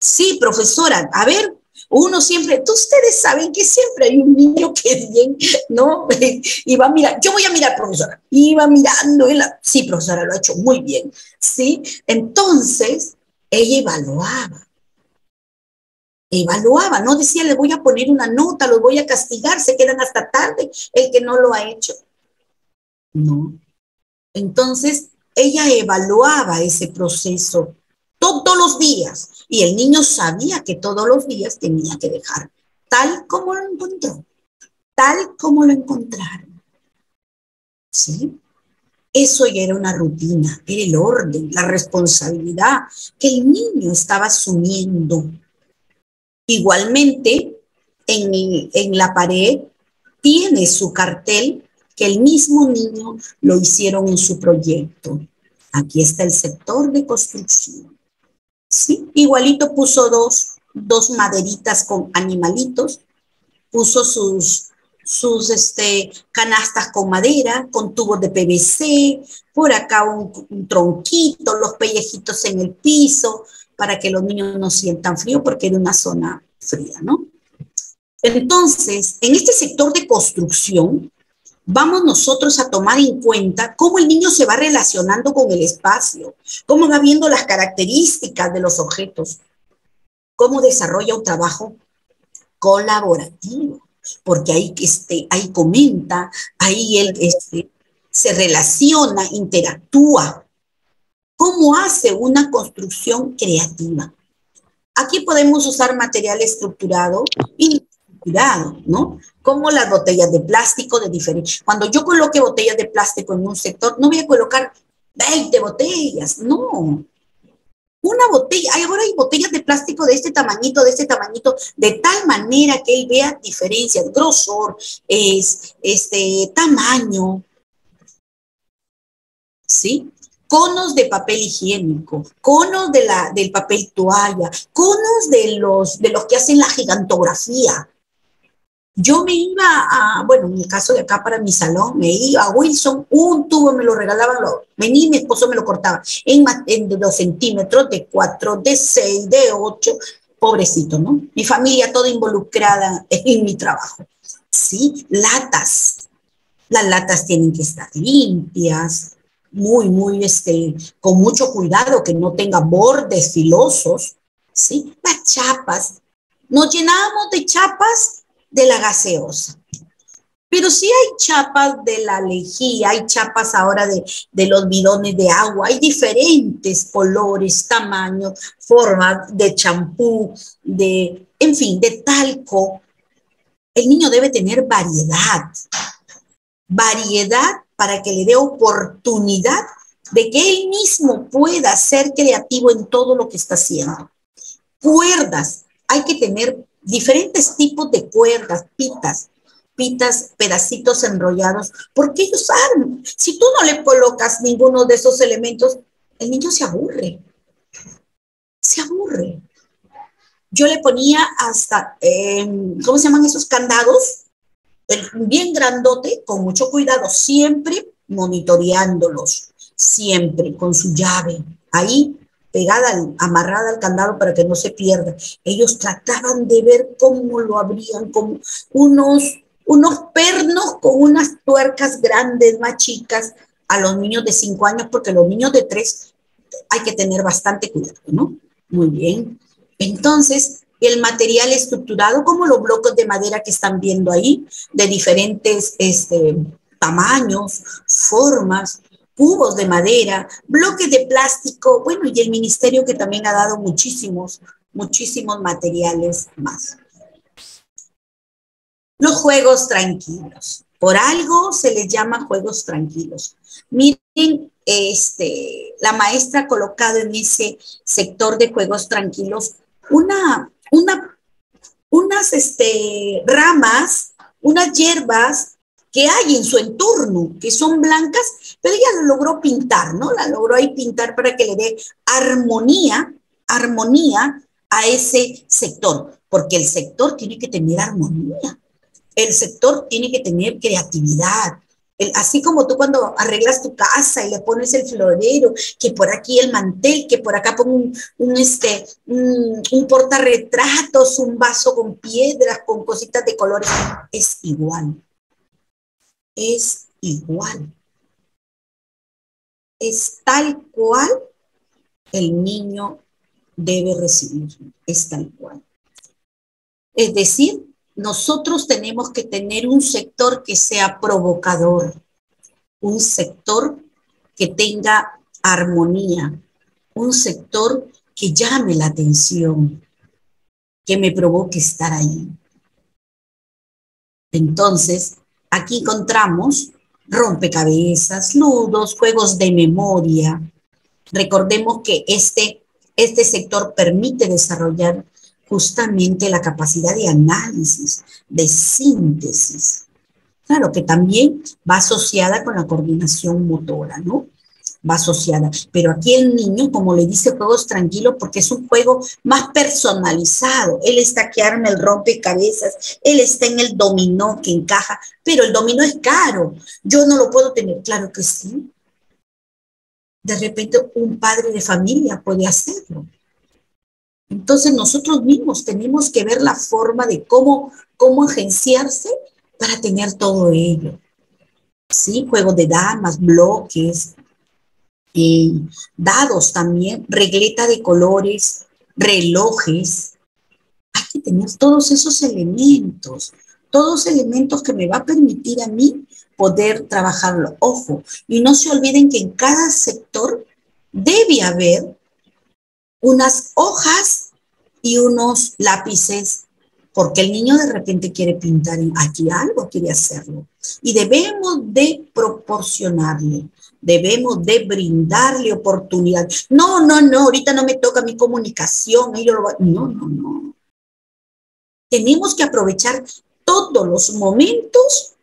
Sí, profesora, a ver, uno siempre, ustedes saben que siempre hay un niño que bien, ¿no? Y va a mirar, yo voy a mirar, profesora, y va mirando, sí, profesora, lo ha hecho muy bien, ¿sí? Entonces, ella evaluaba, evaluaba, no decía, le voy a poner una nota, lo voy a castigar, se quedan hasta tarde el que no lo ha hecho. No. Entonces, ella evaluaba ese proceso todos los días y el niño sabía que todos los días tenía que dejar tal como lo encontró, tal como lo encontraron. ¿Sí? Eso ya era una rutina, era el orden, la responsabilidad que el niño estaba asumiendo. Igualmente, en, en la pared tiene su cartel que el mismo niño lo hicieron en su proyecto. Aquí está el sector de construcción. Sí, igualito puso dos, dos maderitas con animalitos, puso sus, sus este, canastas con madera, con tubos de PVC, por acá un, tronquito, los pellejitos en el piso, para que los niños no sientan frío, porque era una zona fría, ¿no? Entonces, en este sector de construcción, vamos nosotros a tomar en cuenta cómo el niño se va relacionando con el espacio, cómo va viendo las características de los objetos, cómo desarrolla un trabajo colaborativo, porque ahí, este, ahí comenta, ahí él este, se relaciona, interactúa, cómo hace una construcción creativa. Aquí podemos usar material estructurado y cuidado, ¿no? Como las botellas de plástico de diferente. Cuando yo coloque botellas de plástico en un sector, no voy a colocar 20 botellas, no. Una botella, ahora hay botellas de plástico de este tamañito, de este tamañito, de tal manera que él vea diferencias, grosor, es, este, tamaño. ¿Sí? conos de papel higiénico, conos de la, del papel toalla, conos de los, de los que hacen la gigantografía, yo me iba a, bueno, en el caso de acá para mi salón, me iba a Wilson, un tubo me lo regalaban, lo, venía mi esposo me lo cortaba en, en de dos centímetros, de cuatro, de seis, de ocho, pobrecito, ¿no? Mi familia toda involucrada en mi trabajo. Sí, latas. Las latas tienen que estar limpias, muy, muy, este, con mucho cuidado, que no tenga bordes filosos, ¿sí? Las chapas. Nos llenábamos de chapas de la gaseosa. Pero sí hay chapas de la lejía, hay chapas ahora de, de, los bidones de agua, hay diferentes colores, tamaños, formas de champú, de, en fin, de talco. El niño debe tener variedad, variedad para que le dé oportunidad de que él mismo pueda ser creativo en todo lo que está haciendo. Cuerdas, hay que tener diferentes tipos de cuerdas, pitas, pitas, pedacitos enrollados, porque ellos saben, si tú no le colocas ninguno de esos elementos, el niño se aburre, se aburre. Yo le ponía hasta, em, ¿cómo se llaman esos candados? bien grandote, con mucho cuidado, siempre monitoreándolos, siempre con su llave. Ahí pegada, amarrada al candado para que no se pierda. Ellos trataban de ver cómo lo abrían, como unos, unos pernos con unas tuercas grandes, más chicas, a los niños de cinco años, porque los niños de tres hay que tener bastante cuidado, ¿no? Muy bien. Entonces, el material estructurado, como los bloques de madera que están viendo ahí, de diferentes este, tamaños, formas, cubos de madera, bloques de plástico, bueno, y el ministerio que también ha dado muchísimos, muchísimos materiales más. Los juegos tranquilos. Por algo se les llama juegos tranquilos. Miren, este, la maestra ha colocado en ese sector de juegos tranquilos una, una, unas este, ramas, unas hierbas que hay en su entorno, que son blancas, pero ella lo logró pintar, ¿no? La logró ahí pintar para que le dé armonía, armonía a ese sector. porque el sector tiene que tener armonía, el sector tiene que tener creatividad, así como tú cuando arreglas tu casa y le pones el florero, que por aquí el mantel, que por acá un, un, este, un, un portarretratos, un vaso con piedras, con cositas de colores, es igual. Es igual. Es tal cual el niño debe recibir, es tal cual. Es decir, nosotros tenemos que tener un sector que sea provocador, un sector que tenga armonía, un sector que llame la atención, que me provoque estar ahí. Entonces, aquí encontramos rompecabezas, nudos, juegos de memoria. Recordemos que este, este sector permite desarrollar justamente la capacidad de análisis, de síntesis. Claro que también va asociada con la coordinación motora, ¿no? Va asociada. Pero aquí el niño, como le dice, juegos tranquilos porque es un juego más personalizado. Él está que arma el rompecabezas, él está en el dominó que encaja, pero el dominó es caro. Yo no lo puedo tener, claro que sí. De repente un padre de familia puede hacerlo. Entonces nosotros mismos tenemos que ver la forma de cómo, cómo agenciarse para tener todo ello. ¿Sí? Juego de damas, bloques, eh, dados también, regleta de colores, relojes. Hay que tener todos esos elementos, todos elementos que me va a permitir a mí poder trabajarlo. Ojo, y no se olviden que en cada sector debe haber unas hojas y unos lápices, porque el niño de repente quiere pintar aquí algo, quiere hacerlo. Y debemos de proporcionarle, debemos de brindarle oportunidad. No, no, no, ahorita no me toca mi comunicación. No, no, no. Tenemos que aprovechar todos los momentos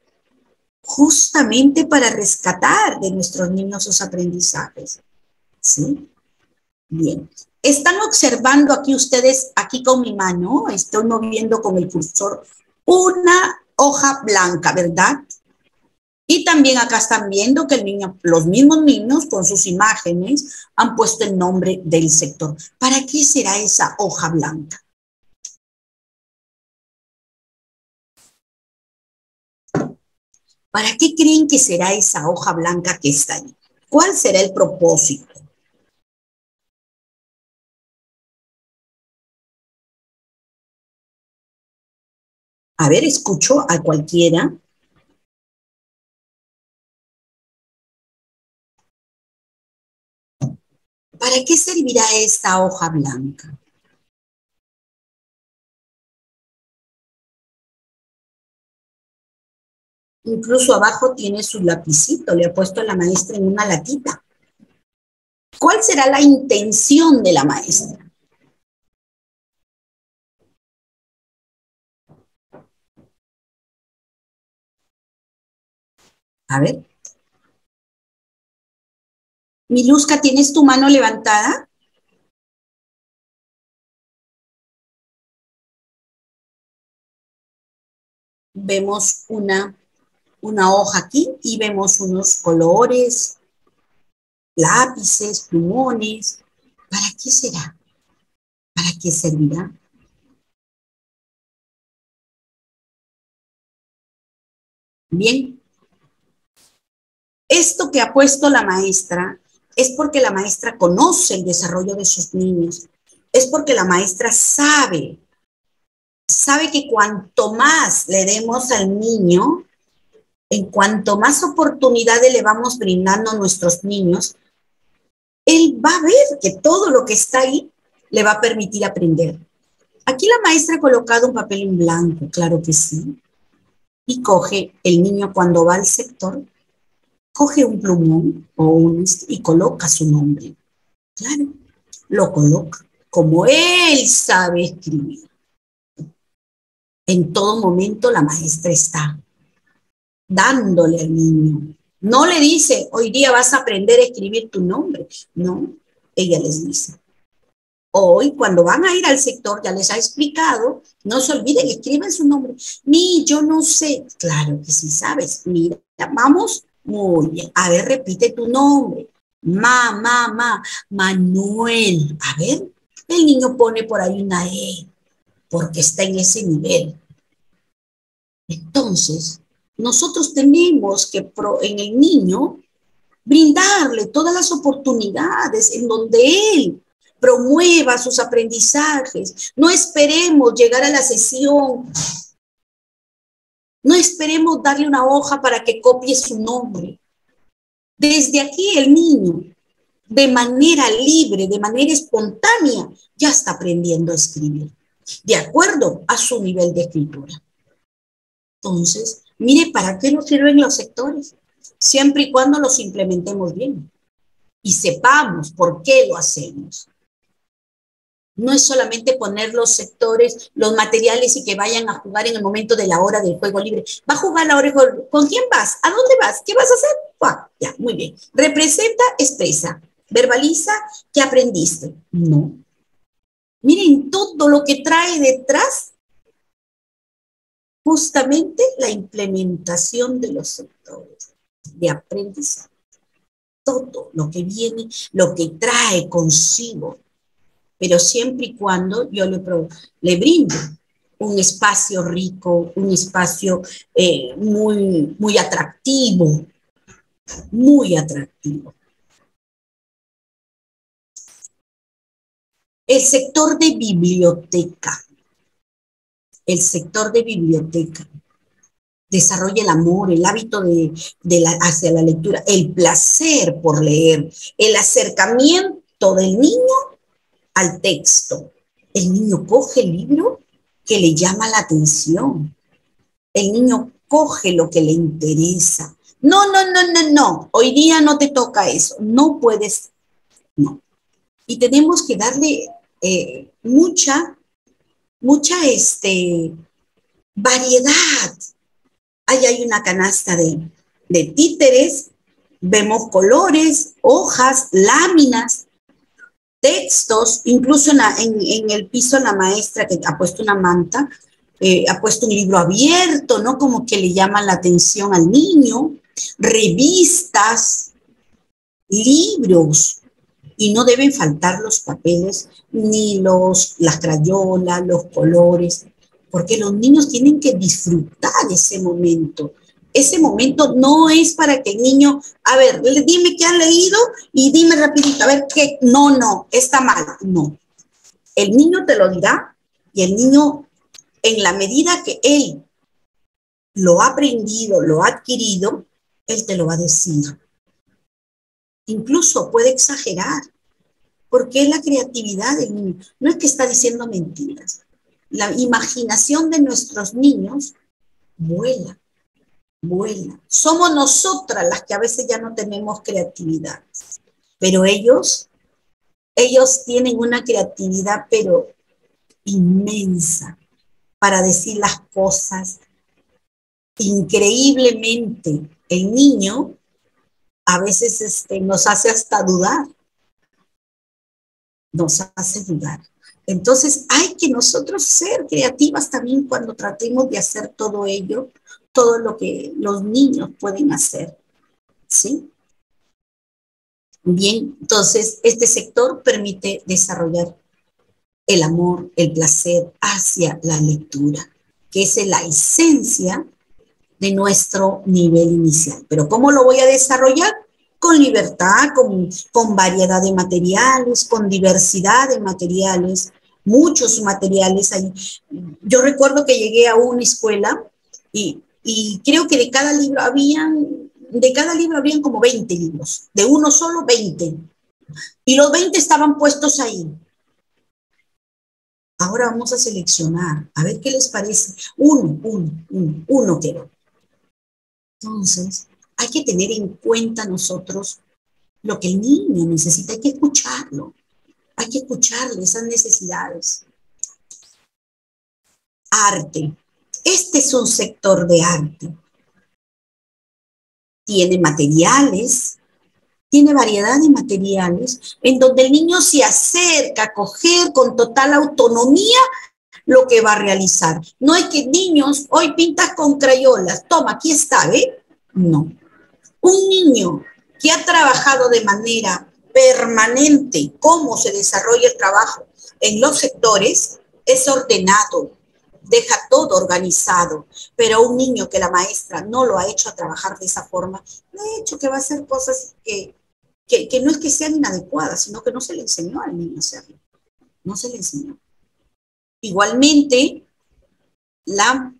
justamente para rescatar de nuestros niños sus aprendizajes. ¿Sí? Bien. Están observando aquí ustedes, aquí con mi mano, estoy moviendo con el cursor, una hoja blanca, ¿verdad? Y también acá están viendo que los mismos niños con sus imágenes han puesto el nombre del sector. ¿Para qué será esa hoja blanca? ¿Para qué creen que será esa hoja blanca que está ahí? ¿Cuál será el propósito? A ver, escucho a cualquiera. ¿Para qué servirá esta hoja blanca? Incluso abajo tiene su lapicito, le ha puesto la maestra en una latita. ¿Cuál será la intención de la maestra? A ver. Miluska, ¿tienes tu mano levantada? Vemos una, una hoja aquí y vemos unos colores, lápices, plumones. ¿Para qué será? ¿Para qué servirá? Bien, esto que ha puesto la maestra es porque la maestra conoce el desarrollo de sus niños, es porque la maestra sabe, sabe que cuanto más le demos al niño, en cuanto más oportunidades le vamos brindando a nuestros niños, él va a ver que todo lo que está ahí le va a permitir aprender. Aquí la maestra ha colocado un papel en blanco, claro que sí, y coge el niño cuando va al sector coge un plumón o un, y coloca su nombre. Claro, lo coloca como él sabe escribir. En todo momento la maestra está dándole al niño. No le dice, hoy día vas a aprender a escribir tu nombre. No, ella les dice, Hoy, cuando van a ir al sector, ya les ha explicado, no se olviden, escriben su nombre. Ni, yo no sé. Claro que sí sabes. Mira, vamos. Muy bien. A ver, repite tu nombre. Ma, ma, ma. Manuel. A ver, el niño pone por ahí una E, porque está en ese nivel. Entonces, nosotros tenemos que en el niño brindarle todas las oportunidades en donde él promueva sus aprendizajes. No esperemos llegar a la sesión. No esperemos darle una hoja para que copie su nombre. Desde aquí el niño, de manera libre, de manera espontánea, ya está aprendiendo a escribir, de acuerdo a su nivel de escritura. Entonces, mire, ¿para qué nos sirven los sectores? Siempre y cuando los implementemos bien y sepamos por qué lo hacemos. No es solamente poner los sectores, los materiales y que vayan a jugar en el momento de la hora del juego libre. Va a jugar la hora ¿Con quién vas? ¿A dónde vas? ¿Qué vas a hacer? ya, muy bien. Representa, expresa. Verbaliza qué aprendiste. No. Miren todo lo que trae detrás justamente la implementación de los sectores de aprendizaje. Todo lo que viene, lo que trae consigo pero siempre y cuando yo le, le brindo un espacio rico, un espacio eh, muy, muy atractivo, muy atractivo. El sector de biblioteca, el sector de biblioteca desarrolla el amor, el hábito de, la, hacia la lectura, el placer por leer, el acercamiento del niño al texto. El niño coge el libro que le llama la atención. El niño coge lo que le interesa. No, no, no, no, no. Hoy día no te toca eso. No puedes. No. Y tenemos que darle eh, mucha, mucha este, variedad. Ahí hay una canasta de, de títeres, vemos colores, hojas, láminas, textos, incluso en, el piso la maestra que ha puesto una manta, eh, ha puesto un libro abierto, ¿no? Como que le llama la atención al niño, revistas, libros, y no deben faltar los papeles, ni los, las crayolas, los colores, porque los niños tienen que disfrutar ese momento ese momento no es para que el niño, a ver, dime qué ha leído y dime rapidito, a ver qué, no, no, está mal, no. El niño te lo dirá y el niño, en la medida que él lo ha aprendido, lo ha adquirido, él te lo va a decir. Incluso puede exagerar, porque es la creatividad del niño. No es que está diciendo mentiras. La imaginación de nuestros niños vuela vuela. Somos nosotras las que a veces ya no tenemos creatividad, pero ellos, ellos tienen una creatividad, pero inmensa, para decir las cosas increíblemente. El niño a veces este, nos hace hasta dudar, nos hace dudar. Entonces hay que nosotros ser creativas también cuando tratemos de hacer todo ello, todo lo que los niños pueden hacer. ¿Sí? Bien, entonces este sector permite desarrollar el amor, el placer hacia la lectura, que es la esencia de nuestro nivel inicial. Pero ¿cómo lo voy a desarrollar? Con libertad, con, variedad de materiales, con diversidad de materiales, muchos materiales ahí. Yo recuerdo que llegué a una escuela y y creo que de cada libro habían, de cada libro habían como 20 libros, de uno solo 20. Y los 20 estaban puestos ahí. Ahora vamos a seleccionar, a ver qué les parece. Uno, uno, uno, uno quiero. Entonces, hay que tener en cuenta nosotros lo que el niño necesita, hay que escucharlo, hay que escucharle esas necesidades. Arte. Este es un sector de arte. Tiene materiales, tiene variedad de materiales en donde el niño se acerca a coger con total autonomía lo que va a realizar. No es que niños, hoy pintas con crayolas, toma, aquí está, ¿ve? No. Un niño que ha trabajado de manera permanente cómo se desarrolla el trabajo en los sectores, es ordenado, deja todo organizado, pero un niño que la maestra no lo ha hecho a trabajar de esa forma, ha hecho que va a hacer cosas que, que, no es que sean inadecuadas, sino que no se le enseñó al niño a hacerlo, no se le enseñó. Igualmente, la,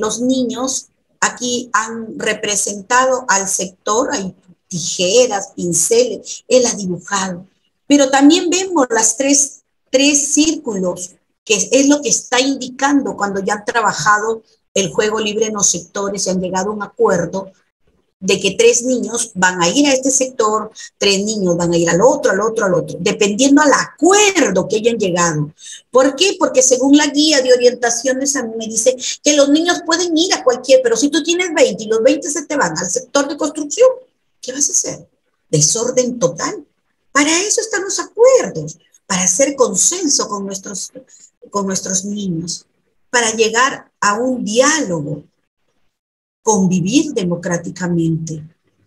los niños aquí han representado al sector, hay tijeras, pinceles, él ha dibujado, pero también vemos las tres, tres círculos que es lo que está indicando cuando ya han trabajado el juego libre en los sectores y han llegado a un acuerdo de que tres niños van a ir a este sector, tres niños van a ir al otro, al otro, al otro, dependiendo al acuerdo que hayan llegado. ¿Por qué? Porque según la guía de orientaciones a mí me dice que los niños pueden ir a cualquier, pero si tú tienes 20 y los 20 se te van al sector de construcción, ¿qué vas a hacer? Desorden total. Para eso están los acuerdos, para hacer consenso con nuestros con nuestros niños para llegar a un diálogo, convivir democráticamente.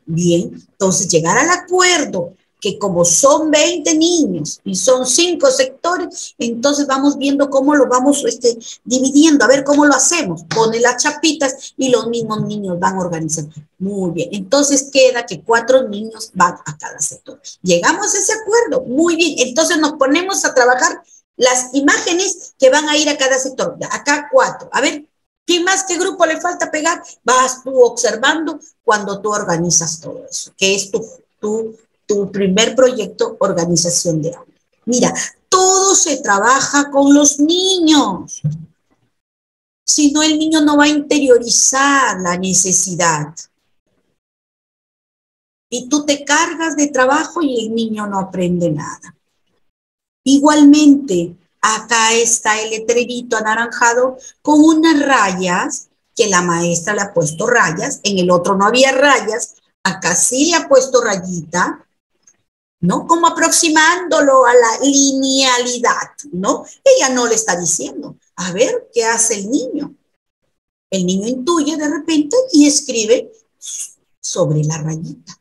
Bien, entonces llegar al acuerdo que como son 20 niños y son cinco sectores, entonces vamos viendo cómo lo vamos este, dividiendo, a ver cómo lo hacemos. Pone las chapitas y los mismos niños van organizando. Muy bien, entonces queda que cuatro niños van a cada sector. Llegamos a ese acuerdo, muy bien, entonces nos ponemos a trabajar las imágenes que van a ir a cada sector. Acá cuatro. A ver, ¿qué más, qué grupo le falta pegar? Vas tú observando cuando tú organizas todo eso, que es tu, tu, tu primer proyecto, organización de aula. Mira, todo se trabaja con los niños. Si no, el niño no va a interiorizar la necesidad. Y tú te cargas de trabajo y el niño no aprende nada. Igualmente, acá está el letrerito anaranjado con unas rayas que la maestra le ha puesto rayas, en el otro no había rayas, acá sí le ha puesto rayita, ¿no? Como aproximándolo a la linealidad, ¿no? Ella no le está diciendo, a ver, ¿qué hace el niño? El niño intuye de repente y escribe sobre la rayita,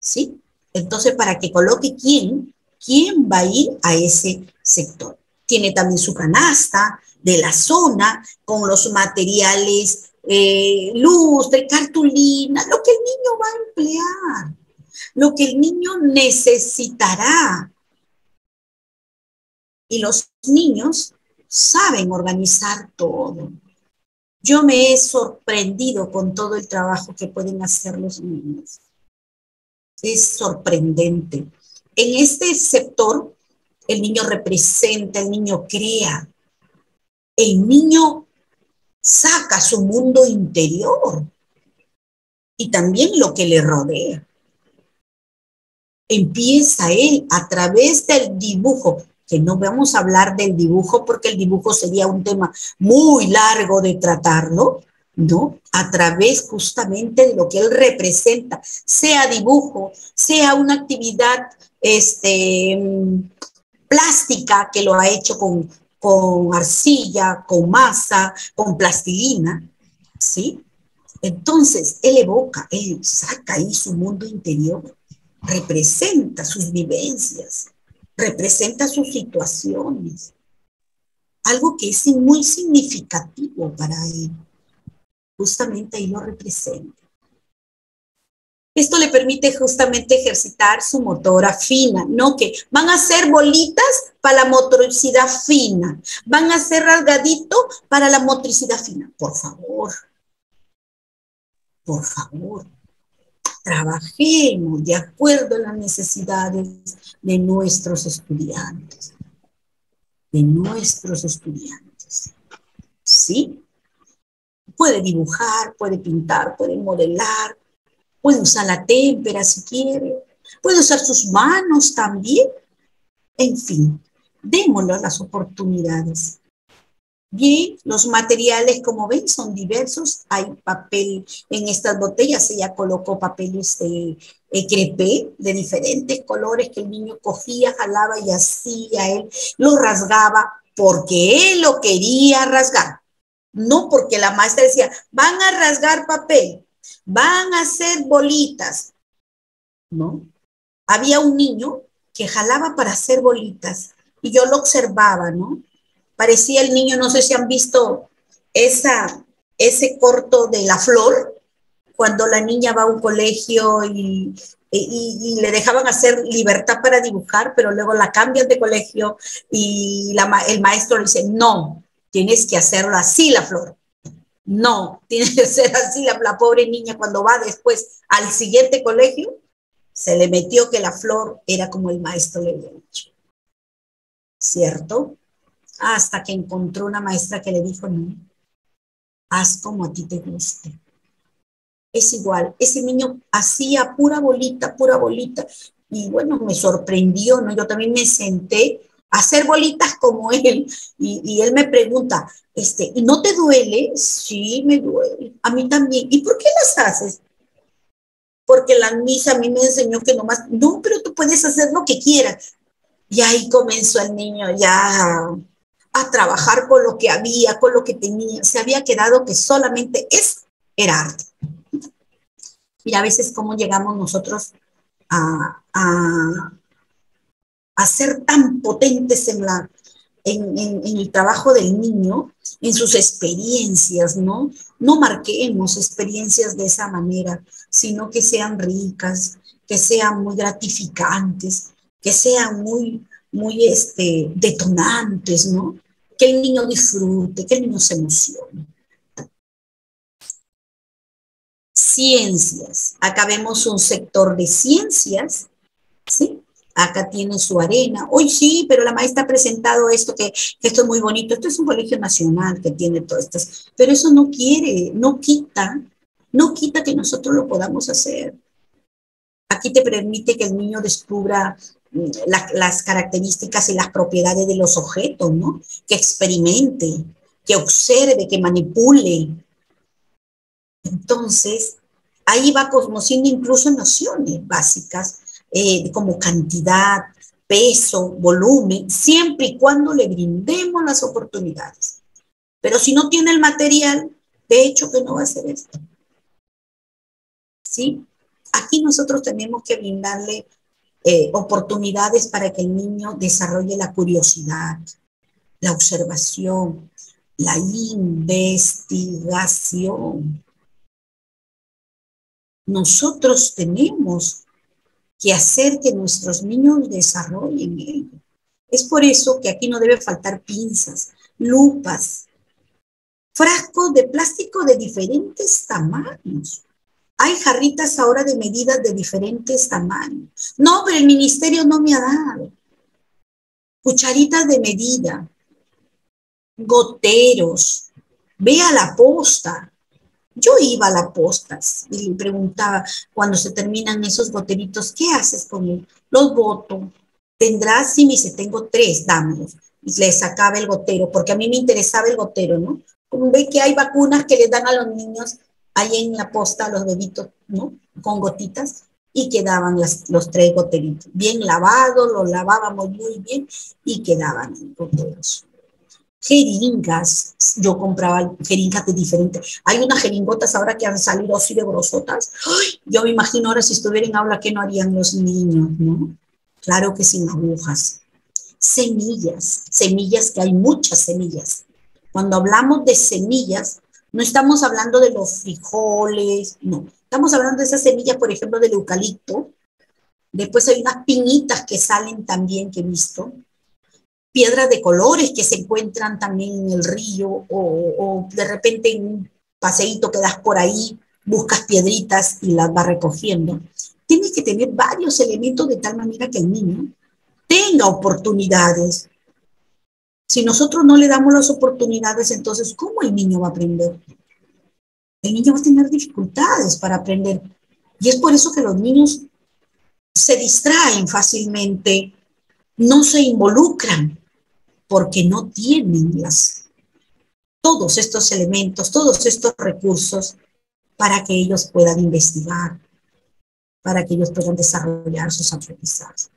¿sí? Entonces, para que coloque quién, quién va a ir a ese sector. Tiene también su canasta de la zona con los materiales eh, lustre, cartulina, lo que el niño va a emplear, lo que el niño necesitará. Y los niños saben organizar todo. Yo me he sorprendido con todo el trabajo que pueden hacer los niños. Es sorprendente. En este sector, el niño representa, el niño crea, el niño saca su mundo interior y también lo que le rodea. Empieza él a través del dibujo, que no vamos a hablar del dibujo porque el dibujo sería un tema muy largo de tratarlo, ¿no? A través justamente de lo que él representa, sea dibujo, sea una actividad este, plástica que lo ha hecho con, con arcilla, con masa, con plastilina, ¿sí? Entonces, él evoca, él saca ahí su mundo interior, representa sus vivencias, representa sus situaciones, algo que es muy significativo para él justamente ahí lo representa. Esto le permite justamente ejercitar su motora fina, ¿no? Que van a ser bolitas para la motricidad fina, van a ser rasgadito para la motricidad fina. Por favor, por favor, trabajemos de acuerdo a las necesidades de nuestros estudiantes, de nuestros estudiantes. ¿Sí? Puede dibujar, puede pintar, puede modelar, puede usar la témpera si quiere, puede usar sus manos también. En fin, démosle las oportunidades. Bien, los materiales, como ven, son diversos. Hay papel en estas botellas, ella colocó papeles de crepé de diferentes colores que el niño cogía, jalaba y hacía él, lo rasgaba porque él lo quería rasgar. No porque la maestra decía, van a rasgar papel, van a hacer bolitas. No. Había un niño que jalaba para hacer bolitas y yo lo observaba, ¿no? parecía el niño, no sé si han visto esa, ese corto de la flor, cuando la niña va a un colegio y, y, le dejaban hacer libertad para dibujar, pero luego la cambian de colegio y la, el maestro le dice, no, tienes que hacerlo así la flor. No, tiene que ser así la, pobre niña cuando va después al siguiente colegio, se le metió que la flor era como el maestro le había dicho. ¿Cierto? hasta que encontró una maestra que le dijo, no, haz como a ti te guste. Es igual, ese niño hacía pura bolita, pura bolita. Y bueno, me sorprendió, ¿no? Yo también me senté hacer bolitas como él. Y, él me pregunta, este, ¿y no te duele? Sí, me duele. A mí también. ¿Y por qué las haces? Porque la misa a mí me enseñó que nomás, no, pero tú puedes hacer lo que quieras. Y ahí comenzó el niño ya a trabajar con lo que había, con lo que tenía. Se había quedado que solamente es era arte. Mira a veces cómo llegamos nosotros a, a, ser tan potentes en, la, en, en, el trabajo del niño, en sus experiencias, ¿no? No marquemos experiencias de esa manera, sino que sean ricas, que sean muy gratificantes, que sean muy, muy este, detonantes, ¿no? Que el niño disfrute, que el niño se emocione. Ciencias. Acá vemos un sector de ciencias, ¿sí? Acá tiene su arena. Hoy sí, pero la maestra ha presentado esto, que, esto es muy bonito. Esto es un colegio nacional que tiene todo esto. Pero eso no quiere, no quita, no quita que nosotros lo podamos hacer. Aquí te permite que el niño descubra las características y las propiedades de los objetos, ¿no? Que experimente, que observe, que manipule. Entonces, ahí va conociendo incluso nociones básicas eh, como cantidad, peso, volumen, siempre y cuando le brindemos las oportunidades. Pero si no tiene el material, de hecho que no va a hacer esto. ¿Sí? Aquí nosotros tenemos que brindarle eh, oportunidades para que el niño desarrolle la curiosidad, la observación, la investigación. Nosotros tenemos que hacer que nuestros niños desarrollen ello. Es por eso que aquí no debe faltar pinzas, lupas, frascos de plástico de diferentes tamaños. Hay jarritas ahora de medidas de diferentes tamaños. No, pero el ministerio no me ha dado. Cucharitas de medida, goteros. Ve a la posta. Yo iba a la posta y le preguntaba cuando se terminan esos goteritos, ¿qué haces con él? Los voto. ¿Tendrás? Sí, me dice, tengo tres, dámelos. Le sacaba el gotero, porque a mí me interesaba el gotero, ¿no? Como ve que hay vacunas que les dan a los niños ahí en la posta los deditos, ¿no? Con gotitas y quedaban los tres goteritos. Bien lavados, los lavábamos muy bien y quedaban goteros. Jeringas, yo compraba jeringas de diferentes. Hay unas jeringotas ahora que han salido así de grosotas. yo me imagino ahora si estuvieran en aula, ¿qué no harían los niños, no? Claro que sin agujas. Semillas, semillas que hay muchas semillas. Cuando hablamos de semillas, no estamos hablando de los frijoles, no. Estamos hablando de esas semillas, por ejemplo, del eucalipto. Después hay unas piñitas que salen también que he visto. Piedras de colores que se encuentran también en el río o, de repente en un paseíto que das por ahí, buscas piedritas y las vas recogiendo. Tienes que tener varios elementos de tal manera que el niño tenga oportunidades si nosotros no le damos las oportunidades, entonces, ¿cómo el niño va a aprender? El niño va a tener dificultades para aprender. Y es por eso que los niños se distraen fácilmente, no se involucran, porque no tienen las, todos estos elementos, todos estos recursos para que ellos puedan investigar, para que ellos puedan desarrollar sus aprendizajes.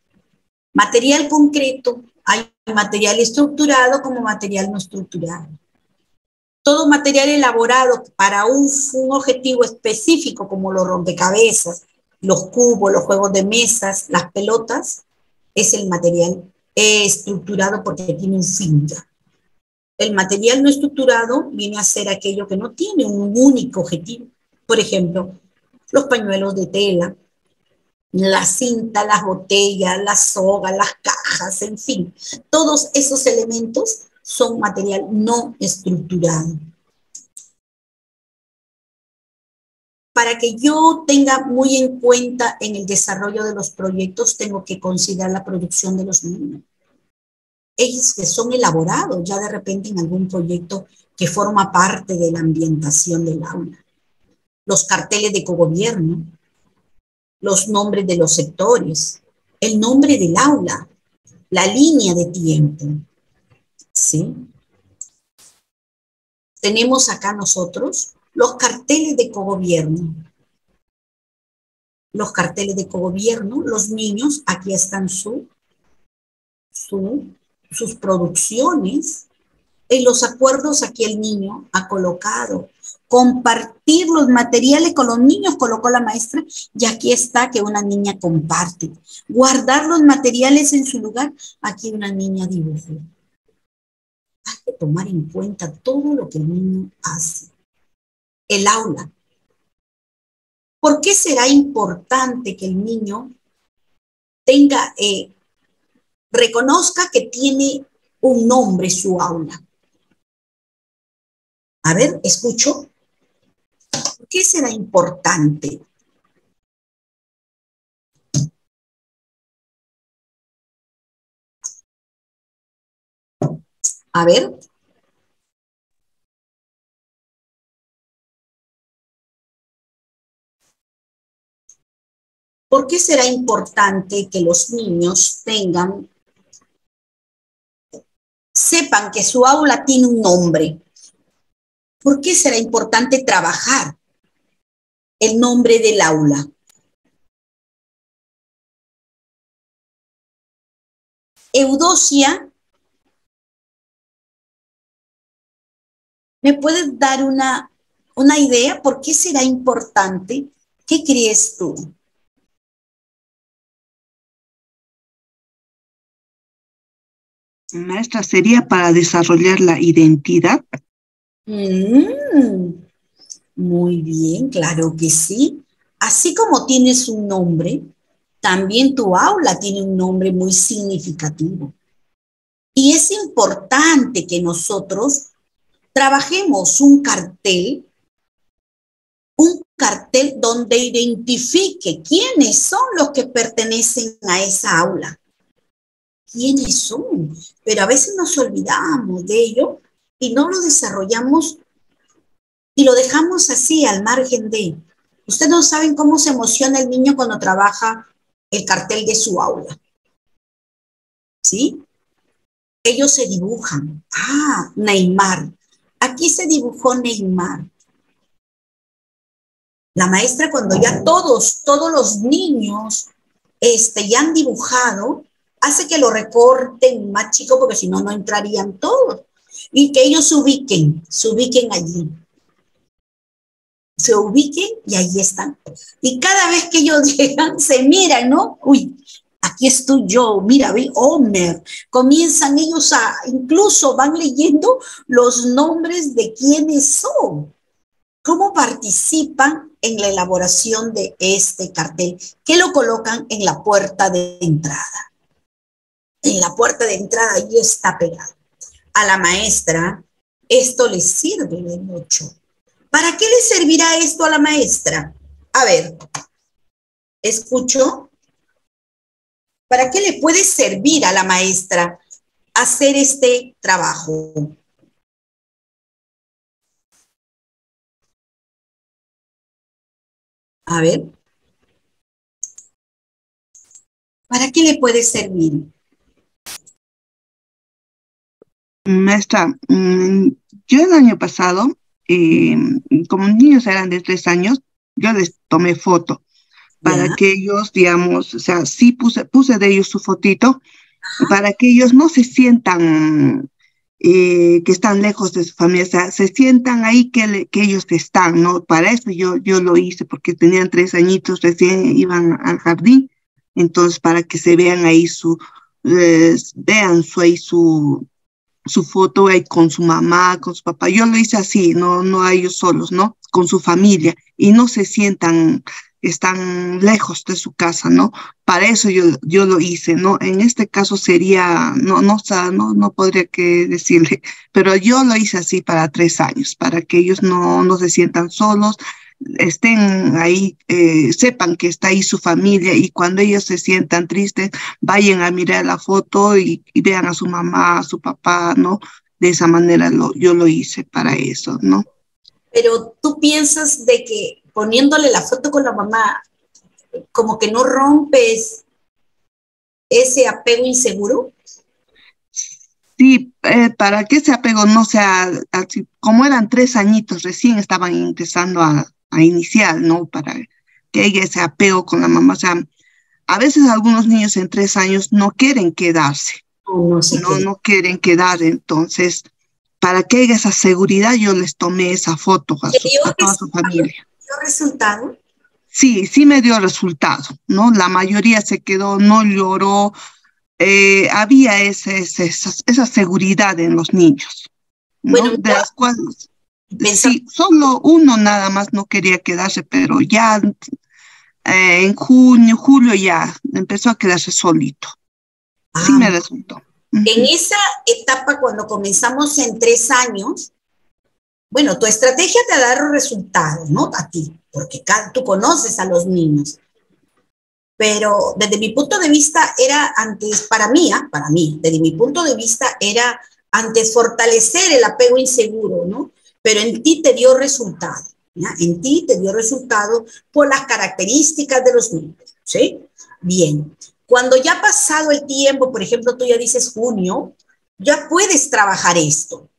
Material concreto, hay material estructurado como material no estructurado. Todo material elaborado para un, objetivo específico como los rompecabezas, los cubos, los juegos de mesas, las pelotas, es el material estructurado porque tiene un fin. El material no estructurado viene a ser aquello que no tiene un único objetivo. Por ejemplo, los pañuelos de tela, la cinta, las botellas, las sogas, las cajas, en fin. Todos esos elementos son material no estructurado. Para que yo tenga muy en cuenta en el desarrollo de los proyectos, tengo que considerar la producción de los niños. Ellos que son elaborados ya de repente en algún proyecto que forma parte de la ambientación del aula. Los carteles de cogobierno, los nombres de los sectores, el nombre del aula, la línea de tiempo. ¿Sí? Tenemos acá nosotros los carteles de cogobierno. Los carteles de cogobierno, los niños, aquí están su, sus producciones. En los acuerdos aquí el niño ha colocado compartir los materiales con los niños, colocó la maestra, y aquí está que una niña comparte. Guardar los materiales en su lugar, aquí una niña dibujó. Hay que tomar en cuenta todo lo que el niño hace. El aula. ¿Por qué será importante que el niño tenga, eh, reconozca que tiene un nombre su aula? A ver, escucho qué será importante? A ver. ¿Por qué será importante que los niños tengan, sepan que su aula tiene un nombre? ¿Por qué será importante trabajar el nombre del aula. Eudosia, ¿me puedes dar una, una idea? ¿Por qué será importante? ¿Qué crees tú? Maestra, ¿sería para desarrollar la identidad? Mm, muy bien, claro que sí. Así como tienes un nombre, también tu aula tiene un nombre muy significativo. Y es importante que nosotros trabajemos un cartel, un cartel donde identifique quiénes son los que pertenecen a esa aula. ¿Quiénes son? Pero a veces nos olvidamos de ello y no lo desarrollamos y lo dejamos así al margen de. Ustedes no saben cómo se emociona el niño cuando trabaja el cartel de su aula. ¿Sí? Ellos se dibujan. Ah, Neymar. Aquí se dibujó Neymar. La maestra cuando ya todos, todos los niños este, ya han dibujado, hace que lo recorten más chico porque si no, no entrarían todos. Y que ellos se ubiquen, se ubiquen allí se ubiquen y ahí están. Y cada vez que ellos llegan, se miran, ¿no? Uy, aquí estoy yo, mira, ve, Homer. Comienzan ellos a, incluso van leyendo los nombres de quienes son. ¿Cómo participan en la elaboración de este cartel? Que lo colocan en la puerta de entrada. En la puerta de entrada ahí está pegado. A la maestra esto le sirve de mucho ¿Para qué le servirá esto a la maestra? A ver, escucho. ¿Para qué le puede servir a la maestra hacer este trabajo? A ver. ¿Para qué le puede servir? Maestra, mm, yo el año pasado, eh, como niños eran de tres años, yo les tomé foto para que ellos, digamos, o sea, sí puse, puse de ellos su fotito, para que ellos no se sientan eh, que están lejos de su familia, o sea, se sientan ahí que, que ellos están, ¿no? Para eso yo, yo lo hice, porque tenían tres añitos, recién iban al jardín, entonces para que se vean ahí su, vean su, ahí su, su foto ahí con su mamá, con su papá. Yo lo hice así, no, no a ellos solos, ¿no? Con su familia y no se sientan están lejos de su casa, ¿no? Para eso yo, yo lo hice, ¿no? En este caso sería, no, no, no, no podría que decirle, pero yo lo hice así para tres años, para que ellos no, no se sientan solos, estén ahí, eh, sepan que está ahí su familia y cuando ellos se sientan tristes, vayan a mirar la foto y, vean a su mamá, a su papá, ¿no? De esa manera lo, yo lo hice para eso, ¿no? Pero tú piensas de que poniéndole la foto con la mamá, como que no rompes ese apego inseguro? Sí, eh, para que ese apego no sea así, como eran tres añitos, recién estaban empezando a, iniciar, ¿no? Para que haya ese apego con la mamá. O sea, a veces algunos niños en tres años no quieren quedarse, no, no, no quieren quedar, entonces, para que haya esa seguridad, yo les tomé esa foto a, a toda su familia resultado? Sí, sí me dio resultado, ¿no? La mayoría se quedó, no lloró, eh, había ese, esa, seguridad en los niños, Bueno, de las cuales, sí, solo uno nada más no quería quedarse, pero ya eh, en junio, julio ya empezó a quedarse solito. sí me ah. resultó. En esa etapa, cuando comenzamos en tres años, bueno, tu estrategia te ha dado resultados, ¿no? A ti, porque tú conoces a los niños. Pero desde mi punto de vista era antes, para mí, ¿ah? para mí, desde mi punto de vista era antes fortalecer el apego inseguro, ¿no? Pero en ti te dio resultado, ¿ya? En ti te dio resultado por las características de los niños, ¿sí? Bien. Cuando ya ha pasado el tiempo, por ejemplo, tú ya dices junio, ya puedes trabajar esto.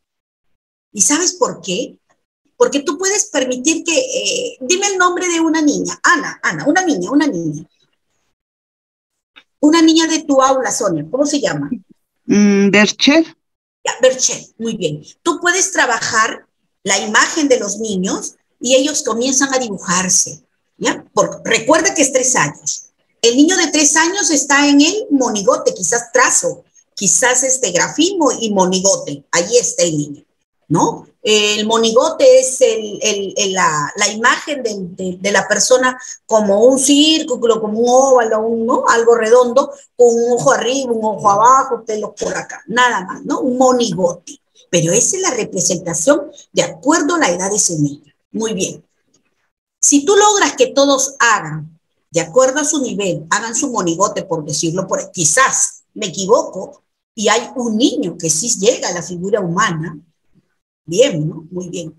¿Y sabes por qué? Porque tú puedes permitir que, eh, dime el nombre de una niña, Ana, Ana, una niña, una niña. Una niña de tu aula, Sonia, ¿cómo se llama? Mm. Ya, Berchel, muy bien. Tú puedes trabajar la imagen de los niños y ellos comienzan a dibujarse, ¿ya? recuerda que es tres años. El niño de tres años está en el monigote, quizás trazo, quizás este grafismo y monigote. Ahí está el niño. ¿No? El monigote es la, imagen de, la persona como un círculo, como un óvalo, algo redondo, con un ojo arriba, un ojo abajo, pelos por acá, nada más, ¿no? Un monigote. Pero esa es la representación de acuerdo a la edad de ese niño. Muy bien. Si tú logras que todos hagan, de acuerdo a su nivel, hagan su monigote, por decirlo, quizás me equivoco, y hay un niño que sí llega a la figura humana, Bien, ¿no? Muy bien.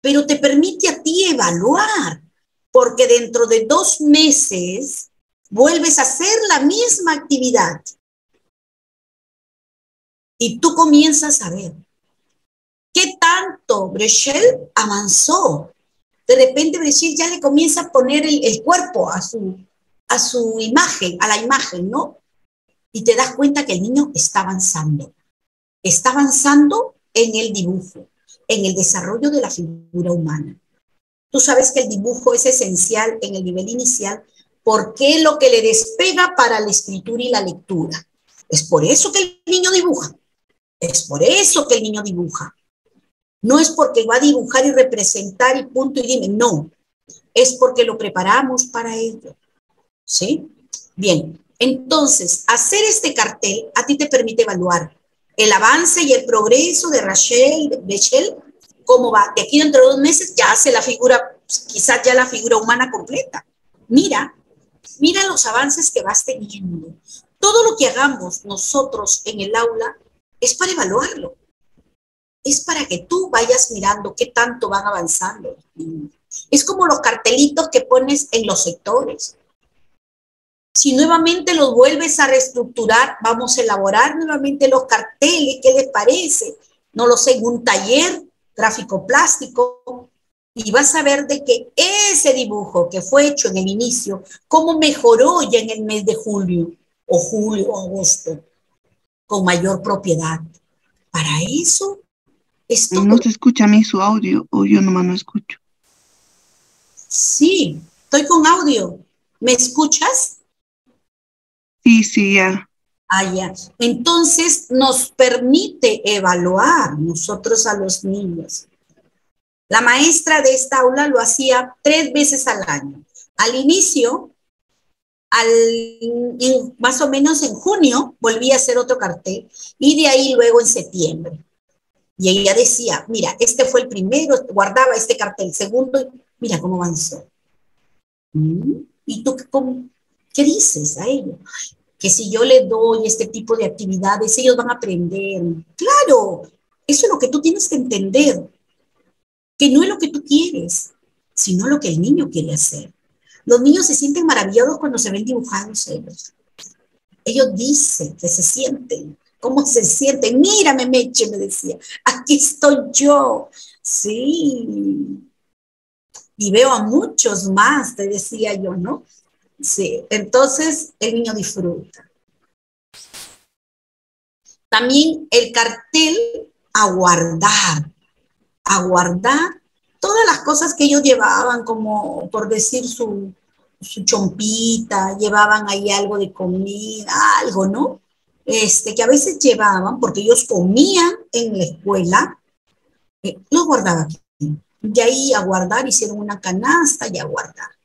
Pero te permite a ti evaluar, porque dentro de dos meses vuelves a hacer la misma actividad. Y tú comienzas a ver qué tanto Brechel avanzó. De repente Brechel ya le comienza a poner el, el cuerpo a su, a su imagen, a la imagen, ¿no? Y te das cuenta que el niño está avanzando. Está avanzando en el dibujo en el desarrollo de la figura humana. Tú sabes que el dibujo es esencial en el nivel inicial porque es lo que le despega para la escritura y la lectura. Es por eso que el niño dibuja. Es por eso que el niño dibuja. No es porque va a dibujar y representar y punto y dime, no. Es porque lo preparamos para ello. ¿Sí? Bien, entonces, hacer este cartel a ti te permite evaluar el avance y el progreso de Rachel, de cómo va. De aquí dentro de dos meses ya hace la figura, quizás ya la figura humana completa. Mira, mira los avances que vas teniendo. Todo lo que hagamos nosotros en el aula es para evaluarlo. Es para que tú vayas mirando qué tanto van avanzando. Es como los cartelitos que pones en los sectores. Si nuevamente los vuelves a reestructurar, vamos a elaborar nuevamente los carteles, ¿qué les parece? No lo sé, en un taller gráfico plástico, y vas a ver de que ese dibujo que fue hecho en el inicio, cómo mejoró ya en el mes de julio, o julio, o agosto, con mayor propiedad. Para eso esto No se escucha a mí su audio, o yo nomás no escucho. Sí, estoy con audio. ¿Me escuchas? Sí, sí, ya. Ah. Entonces nos permite evaluar nosotros a los niños. La maestra de esta aula lo hacía tres veces al año. Al inicio, al, más o menos en junio, volvía a hacer otro cartel y de ahí luego en septiembre. Y ella decía, mira, este fue el primero, guardaba este cartel, segundo, mira cómo avanzó. Mm, ¿Y tú qué dices a ellos? Que si yo le doy este tipo de actividades, ellos van a aprender. Claro, eso es lo que tú tienes que entender, que no es lo que tú quieres, sino lo que el niño quiere hacer. Los niños se sienten maravillados cuando se ven dibujados ellos. Ellos dicen que se sienten, cómo se sienten. Mírame, Meche, me decía, aquí estoy yo. Sí, y veo a muchos más, te decía yo, ¿no? Sí, entonces el niño disfruta. También el cartel a guardar, todas las cosas que ellos llevaban, como por decir su, su chompita, llevaban ahí algo de comida, algo, ¿no? Este, que a veces llevaban, porque ellos comían en la escuela, eh, los guardaba aquí. De ahí a guardar, hicieron una canasta y a guardar.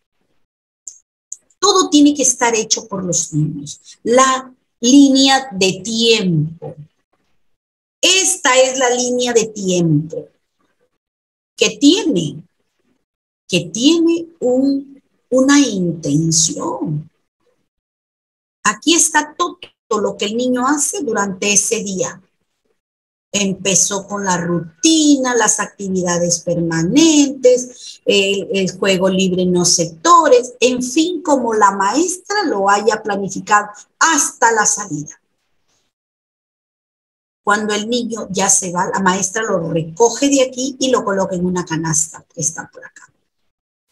Todo tiene que estar hecho por los niños. La línea de tiempo. Esta es la línea de tiempo que tiene, que tiene un, una intención. Aquí está todo lo que el niño hace durante ese día. Empezó con la rutina, las actividades permanentes, el, juego libre en los sectores, en fin, como la maestra lo haya planificado hasta la salida. Cuando el niño ya se va, la maestra lo recoge de aquí y lo coloca en una canasta que está por acá.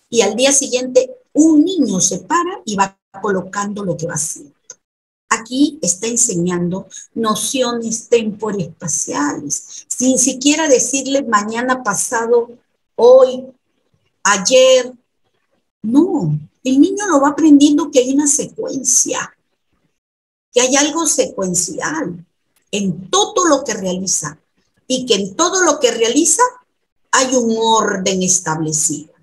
Y al día siguiente, un niño se para y va colocando lo que va haciendo. Aquí está enseñando nociones temporespaciales, sin siquiera decirle mañana pasado, hoy, ayer. No, el niño lo va aprendiendo que hay una secuencia, que hay algo secuencial en todo lo que realiza y que en todo lo que realiza hay un orden establecido.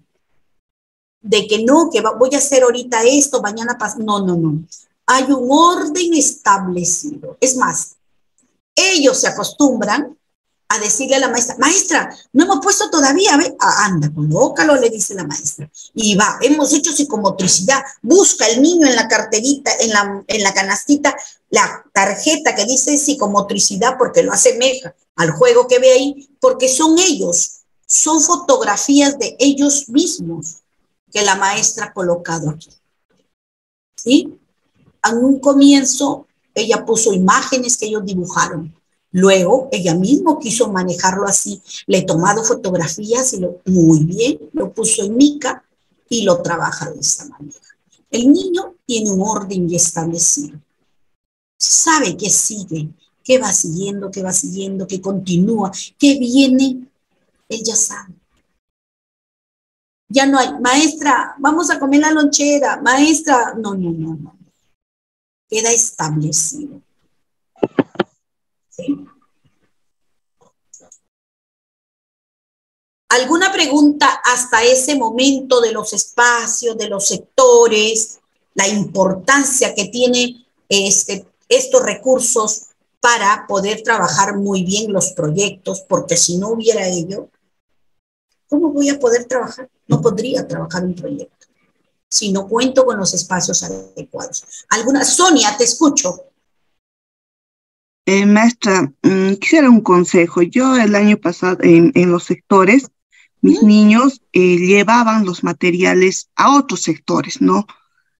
De que no, que voy a hacer ahorita esto, mañana pasa. No, no, no hay un orden establecido. Es más, ellos se acostumbran a decirle a la maestra, maestra, no hemos puesto todavía, ¿ve? Ah, anda, colócalo, le dice la maestra. Y va, hemos hecho psicomotricidad, busca el niño en la carterita, en la, en la canastita, la tarjeta que dice psicomotricidad porque lo asemeja al juego que ve ahí, porque son ellos, son fotografías de ellos mismos que la maestra ha colocado aquí. ¿Sí? En un comienzo ella puso imágenes que ellos dibujaron. Luego ella misma quiso manejarlo así. Le he tomado fotografías y lo, muy bien, lo puso en mica y lo trabaja de esta manera. El niño tiene un orden ya establecido. Sabe que sigue, que va siguiendo, que va siguiendo, que continúa, que viene. Él ya sabe. Ya no hay, maestra, vamos a comer la lonchera, maestra, no, no, no, no queda establecido. ¿Alguna pregunta hasta ese momento de los espacios, de los sectores, la importancia que tiene este, estos recursos para poder trabajar muy bien los proyectos? Porque si no hubiera ello, ¿cómo voy a poder trabajar? No podría trabajar un proyecto si no cuento con los espacios adecuados. ¿Alguna? Sonia, te escucho. Eh, maestra, mm, quisiera un consejo. Yo el año pasado en, los sectores, mis niños eh, llevaban los materiales a otros sectores, ¿no?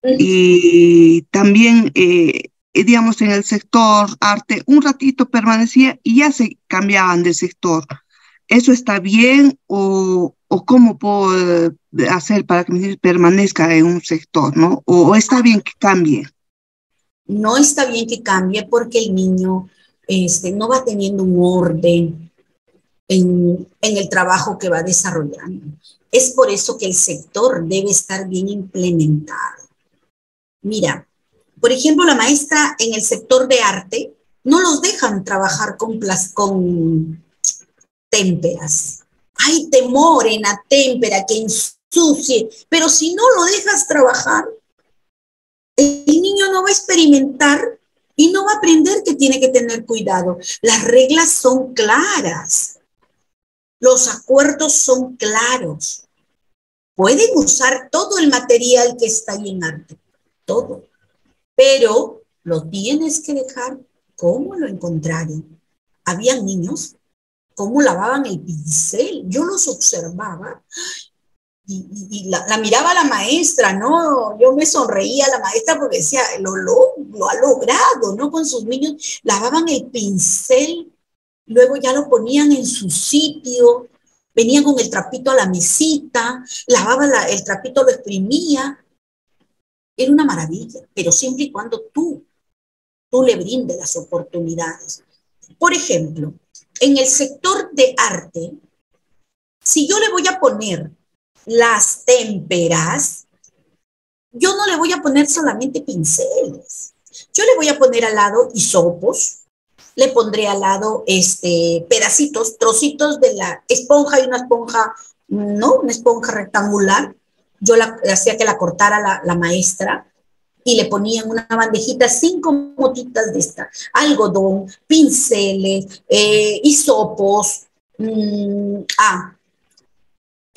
y también, eh, digamos, en el sector arte, un ratito permanecía y ya se cambiaban de sector. ¿Eso está bien o, o cómo puedo hacer para que permanezca en un sector, ¿no? ¿O está bien que cambie? No está bien que cambie porque el niño este, no va teniendo un orden en, en el trabajo que va desarrollando. Es por eso que el sector debe estar bien implementado. Mira, por ejemplo, la maestra en el sector de arte no los dejan trabajar con, con témperas. Hay temor en la témpera que ensucie, pero si no lo dejas trabajar, el niño no va a experimentar y no va a aprender que tiene que tener cuidado. Las reglas son claras. Los acuerdos son claros. Pueden usar todo el material que está ahí en arte, todo. Pero lo tienes que dejar como lo encontraron. Habían niños cómo lavaban el pincel. Yo los observaba y, la, miraba la maestra, ¿no? Yo me sonreía a la maestra porque decía, lo, ha logrado, ¿no? Con sus niños lavaban el pincel, luego ya lo ponían en su sitio, venían con el trapito a la mesita, lavaban el trapito, lo exprimía. Era una maravilla, pero siempre y cuando tú, tú le brindes las oportunidades. Por ejemplo, en el sector de arte, si yo le voy a poner las témperas, yo no le voy a poner solamente pinceles. Yo le voy a poner al lado hisopos, le pondré al lado este, pedacitos, trocitos de la esponja y una esponja, no, una esponja rectangular. Yo hacía que la cortara la, la maestra y le ponía en una bandejita cinco motitas de esta, algodón, pinceles, eh, hisopos. Mm, ah,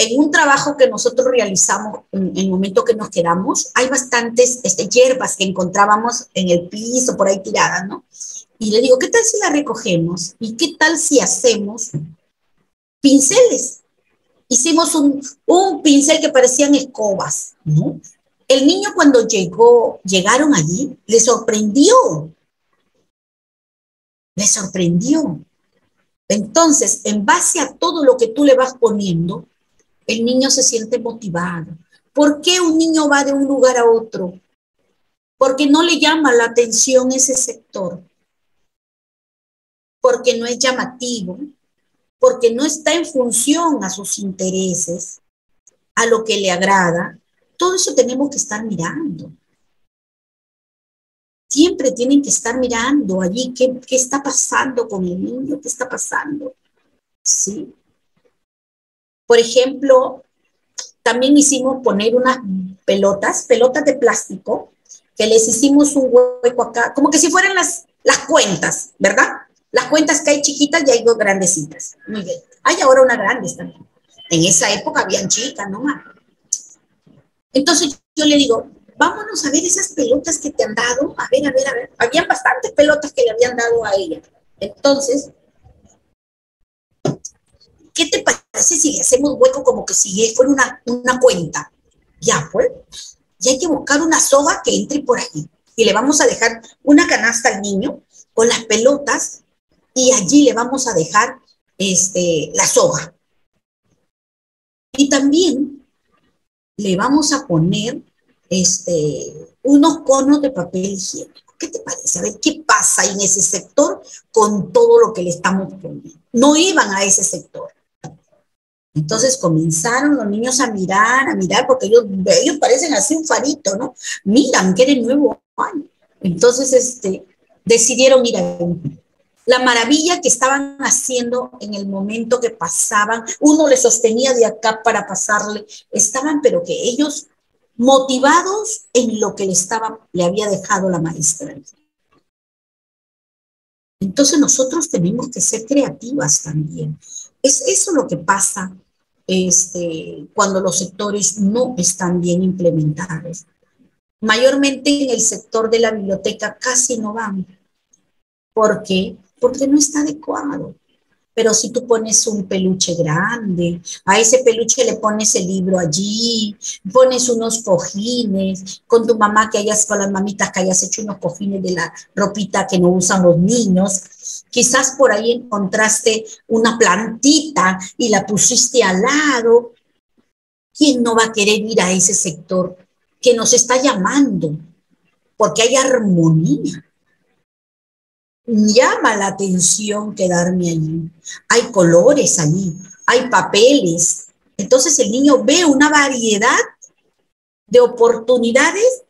en un trabajo que nosotros realizamos en el momento que nos quedamos, hay bastantes este, hierbas que encontrábamos en el piso, por ahí tiradas, ¿no? Y le digo, ¿qué tal si las recogemos? ¿Y qué tal si hacemos pinceles? Hicimos un, un pincel que parecían escobas, ¿no? El niño cuando llegó, llegaron allí, le sorprendió. Le sorprendió. Entonces, en base a todo lo que tú le vas poniendo, el niño se siente motivado. ¿Por qué un niño va de un lugar a otro? Porque no le llama la atención ese sector. Porque no es llamativo. Porque no está en función a sus intereses, a lo que le agrada. Todo eso tenemos que estar mirando. Siempre tienen que estar mirando allí qué, qué está pasando con el niño, qué está pasando. Sí. Por ejemplo, también hicimos poner unas pelotas, pelotas de plástico, que les hicimos un hueco acá, como que si fueran las, las cuentas, ¿verdad? Las cuentas que hay chiquitas y hay dos grandecitas. Muy bien. Hay ahora una grande también. En esa época habían chicas, ¿no más? Entonces yo le digo, vámonos a ver esas pelotas que te han dado. A ver, a ver, a ver. Habían bastantes pelotas que le habían dado a ella. Entonces, ¿qué te parece si le hacemos hueco como que si fuera una, una cuenta? Ya, pues. Y hay que buscar una soga que entre por ahí. Y le vamos a dejar una canasta al niño con las pelotas y allí le vamos a dejar este, la soga. Y también le vamos a poner este, unos conos de papel higiénico. ¿Qué te parece? A ver qué pasa en ese sector con todo lo que le estamos poniendo. No iban a ese sector. Entonces comenzaron los niños a mirar, a mirar, porque ellos, ellos parecen así un farito, ¿no? Miran que el nuevo año. Entonces, este, decidieron ir la maravilla que estaban haciendo en el momento que pasaban, uno le sostenía de acá para pasarle, estaban, pero que ellos motivados en lo que le estaba, le había dejado la maestra. Entonces nosotros tenemos que ser creativas también. Es eso lo que pasa este, cuando los sectores no están bien implementados. Mayormente en el sector de la biblioteca casi no van. ¿Por qué? Porque no está adecuado. Pero si tú pones un peluche grande, a ese peluche le pones el libro allí, pones unos cojines, con tu mamá que hayas, con las mamitas que hayas hecho unos cojines de la ropita que no usan los niños, quizás por ahí encontraste una plantita y la pusiste al lado. ¿Quién no va a querer ir a ese sector que nos está llamando? Porque hay armonía llama la atención quedarme allí. Hay colores allí, hay papeles. Entonces el niño ve una variedad de oportunidades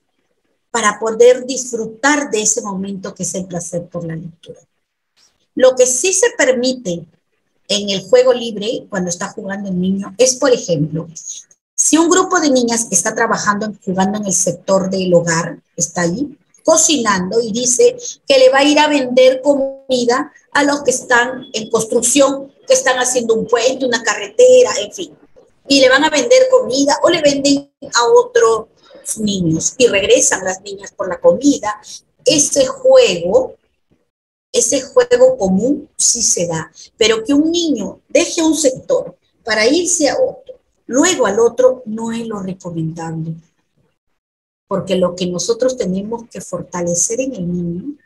para poder disfrutar de ese momento que es el placer por la lectura. Lo que sí se permite en el juego libre, cuando está jugando el niño, es, por ejemplo, si un grupo de niñas está trabajando, jugando en el sector del hogar, está allí, cocinando y dice que le va a ir a vender comida a los que están en construcción, que están haciendo un puente, una carretera, en fin. Y le van a vender comida o le venden a otros niños y regresan las niñas por la comida. Ese juego, ese juego común sí se da, pero que un niño deje un sector para irse a otro, luego al otro, no es lo recomendable porque lo que nosotros tenemos que fortalecer en el niño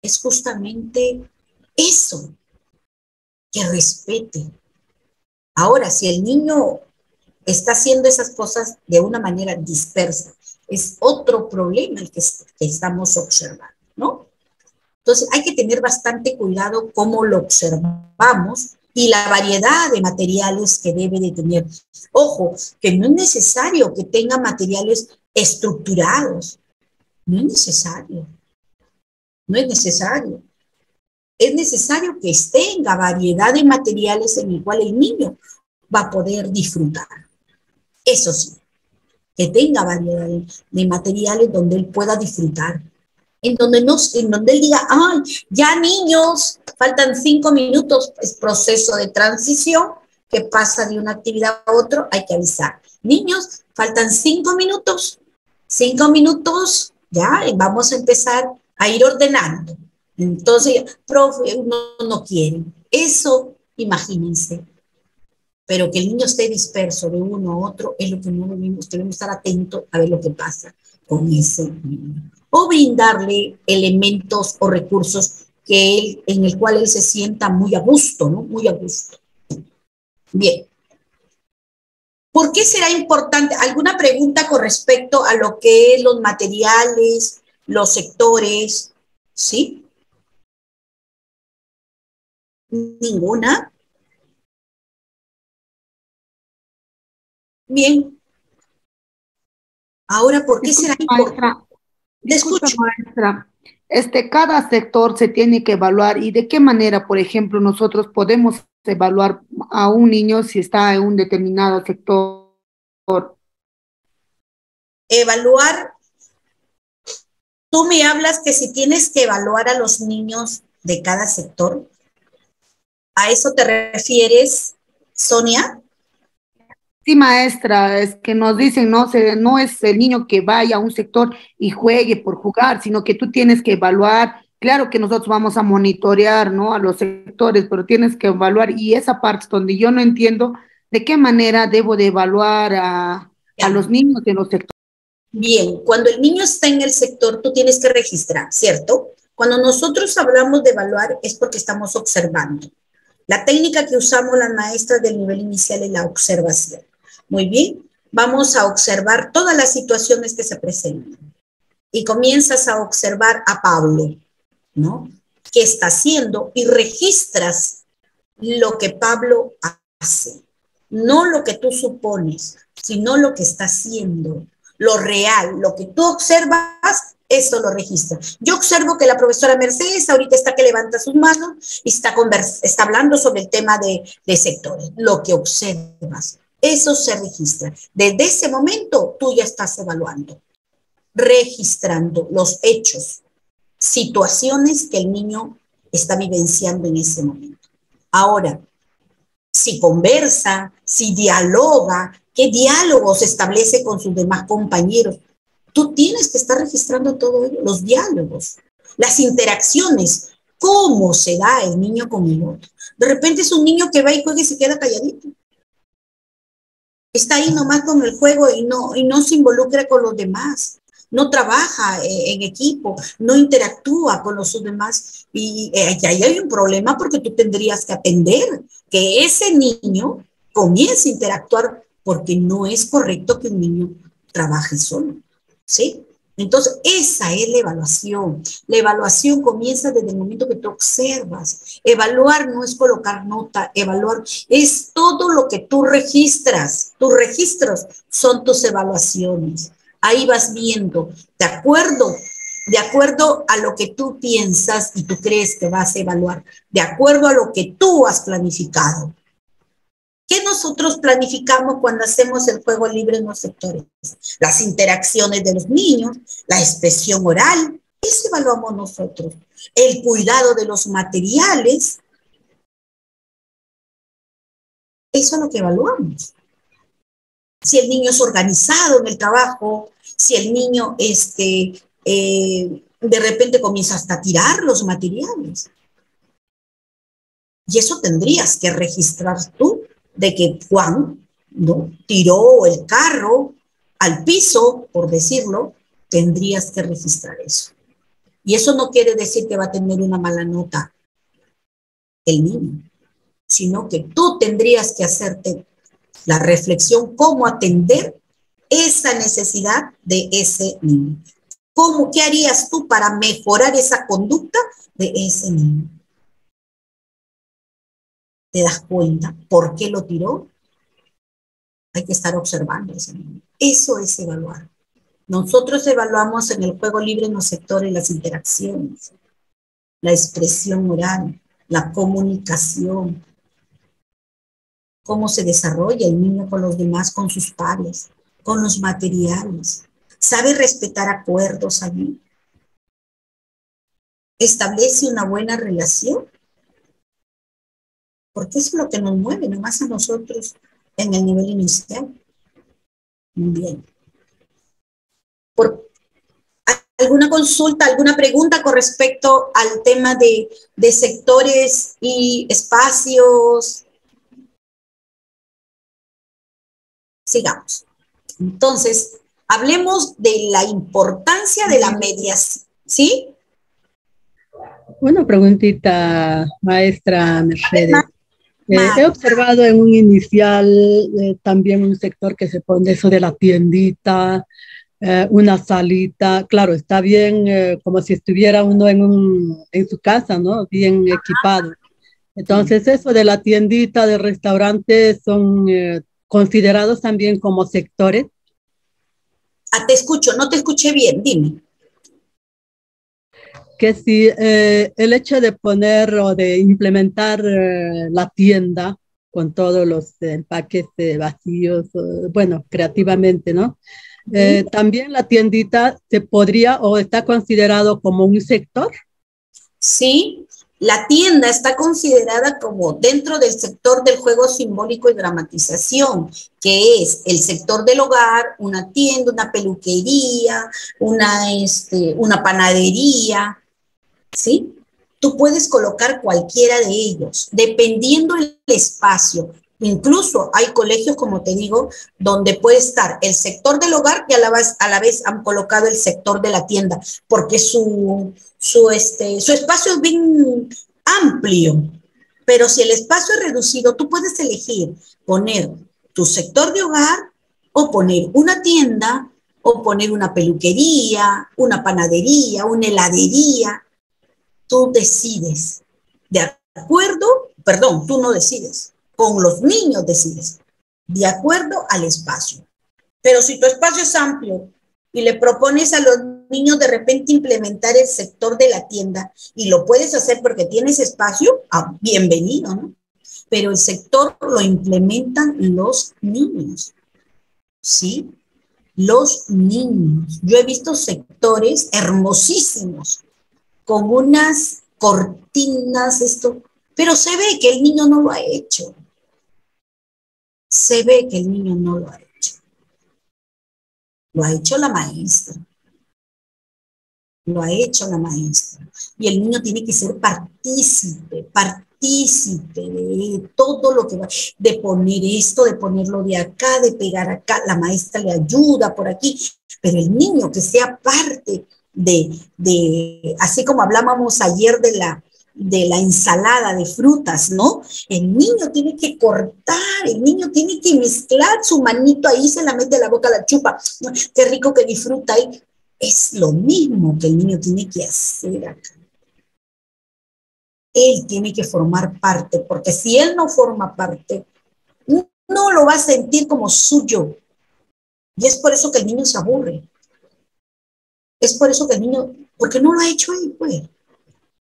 es justamente eso, que respete. Ahora, si el niño está haciendo esas cosas de una manera dispersa, es otro problema el que, estamos observando, ¿no? Entonces, hay que tener bastante cuidado cómo lo observamos y la variedad de materiales que debe de tener. Ojo, que no es necesario que tenga materiales estructurados. No es necesario. No es necesario. Es necesario que tenga variedad de materiales en el cual el niño va a poder disfrutar. Eso sí, que tenga variedad de, materiales donde él pueda disfrutar. En donde, no, en donde él diga, ay, ya niños, faltan cinco minutos, es proceso de transición que pasa de una actividad a otra, hay que avisar. Niños, faltan cinco minutos, cinco minutos, ya, vamos a empezar a ir ordenando. Entonces, profe, no, no quiere. Eso, imagínense. Pero que el niño esté disperso de uno a otro es lo que no debemos, debemos estar atentos a ver lo que pasa con ese niño. O brindarle elementos o recursos que él, en el cual él se sienta muy a gusto, ¿no? Muy a gusto. Bien. ¿Por qué será importante? ¿Alguna pregunta con respecto a lo que es los materiales, los sectores? ¿Sí? ¿Ninguna? Bien. Ahora, ¿por qué será importante? Disculpa, maestra. Este, cada sector se tiene que evaluar y de qué manera, por ejemplo, nosotros podemos evaluar a un niño si está en un determinado sector. Evaluar, tú me hablas que si tienes que evaluar a los niños de cada sector, ¿a eso te refieres, Sonia? Sí, maestra, es que nos dicen, no, se, no es el niño que vaya a un sector y juegue por jugar, sino que tú tienes que evaluar. Claro que nosotros vamos a monitorear, ¿no? A los sectores, pero tienes que evaluar y esa parte donde yo no entiendo de qué manera debo de evaluar a, a los niños de los sectores. Bien, cuando el niño está en el sector, tú tienes que registrar, ¿cierto? Cuando nosotros hablamos de evaluar es porque estamos observando. La técnica que usamos las maestras del nivel inicial es la observación. Muy bien, vamos a observar todas las situaciones que se presentan. Y comienzas a observar a Pablo, ¿no? ¿Qué está haciendo? Y registras lo que Pablo hace. No lo que tú supones, sino lo que está haciendo, lo real, lo que tú observas, eso lo registra. Yo observo que la profesora Mercedes ahorita está que levanta sus manos y está, está hablando sobre el tema de, de sectores, lo que observas. Eso se registra. Desde ese momento tú ya estás evaluando, registrando los hechos, situaciones que el niño está vivenciando en ese momento. Ahora, si conversa, si dialoga, qué diálogos establece con sus demás compañeros, tú tienes que estar registrando todo ello, los diálogos, las interacciones, cómo se da el niño con el otro. De repente es un niño que va y juega y se queda calladito. Está ahí nomás con el juego y no, y no se involucra con los demás no trabaja eh, en equipo, no interactúa con los demás. Y eh, ahí hay un problema porque tú tendrías que atender que ese niño comience a interactuar porque no es correcto que un niño trabaje solo. ¿Sí? Entonces, esa es la evaluación. La evaluación comienza desde el momento que tú observas. Evaluar no es colocar nota, evaluar es todo lo que tú registras. Tus registros son tus evaluaciones. Ahí vas viendo, de acuerdo, de acuerdo a lo que tú piensas y tú crees que vas a evaluar, de acuerdo a lo que tú has planificado. ¿Qué nosotros planificamos cuando hacemos el juego libre en los sectores? Las interacciones de los niños, la expresión oral, eso evaluamos nosotros. El cuidado de los materiales, eso es lo que evaluamos si el niño es organizado en el trabajo, si el niño este, eh, de repente comienza hasta a tirar los materiales. Y eso tendrías que registrar tú, de que Juan ¿no? tiró el carro al piso, por decirlo, tendrías que registrar eso. Y eso no quiere decir que va a tener una mala nota el niño, sino que tú tendrías que hacerte la reflexión, cómo atender esa necesidad de ese niño. ¿Cómo, qué harías tú para mejorar esa conducta de ese niño? ¿Te das cuenta por qué lo tiró? Hay que estar observando ese niño. Eso es evaluar. Nosotros evaluamos en el juego libre en los sectores las interacciones, la expresión oral, la comunicación, cómo se desarrolla el niño con los demás, con sus pares, con los materiales. Sabe respetar acuerdos allí. Establece una buena relación. Porque es lo que nos mueve, nomás a nosotros en el nivel inicial. Muy bien. Por, ¿Alguna consulta, alguna pregunta con respecto al tema de sectores y espacios? Sigamos. Entonces, hablemos de la importancia de la mediación, ¿sí? Una preguntita, maestra Mercedes. Eh, he observado en un inicial eh, también un sector que se pone eso de la tiendita, eh, una salita, claro, está bien como si estuviera uno en, un, en su casa, ¿no? Bien equipado. Entonces, eso de la tiendita, de restaurante, son considerados también como sectores? Ah, te escucho, no te escuché bien, dime. Que si eh, el hecho de poner o de implementar eh, la tienda con todos los empaques vacíos, bueno, creativamente, ¿no? Eh, también la tiendita se podría o está considerado como un sector. Sí, la tienda está considerada como dentro del sector del juego simbólico y dramatización, que es el sector del hogar, una tienda, una peluquería, una, este, panadería, ¿sí? Tú puedes colocar cualquiera de ellos, dependiendo el espacio. Incluso hay colegios, como te digo, donde puede estar el sector del hogar y a la vez han colocado el sector de la tienda, porque su, su, este, su espacio es bien amplio. Pero si el espacio es reducido, tú puedes elegir poner tu sector de hogar o poner una tienda o poner una peluquería, una panadería, una heladería. Tú decides. De acuerdo, perdón, tú no decides con los niños decides, de acuerdo al espacio. Pero si tu espacio es amplio y le propones a los niños de repente implementar el sector de la tienda y lo puedes hacer porque tienes espacio, ah, bienvenido, ¿no? Pero el sector lo implementan los niños, ¿sí? Los niños. Yo he visto sectores hermosísimos con unas cortinas, esto, pero se ve que el niño no lo ha hecho se ve que el niño no lo ha hecho. Lo ha hecho la maestra. Lo ha hecho la maestra. Y el niño tiene que ser partícipe, partícipe de todo lo que va, de poner esto, de ponerlo de acá, de pegar acá. La maestra le ayuda por aquí, pero el niño que sea parte de, de así como hablábamos ayer de la, de la ensalada de frutas, ¿no? El niño tiene que cortar, el niño tiene que mezclar su manito ahí, se la mete a la boca, la chupa. Qué rico que disfruta ahí. Es lo mismo que el niño tiene que hacer acá. Él tiene que formar parte, porque si él no forma parte, no lo va a sentir como suyo. Y es por eso que el niño se aburre. Es por eso que el niño, porque no lo ha hecho él, pues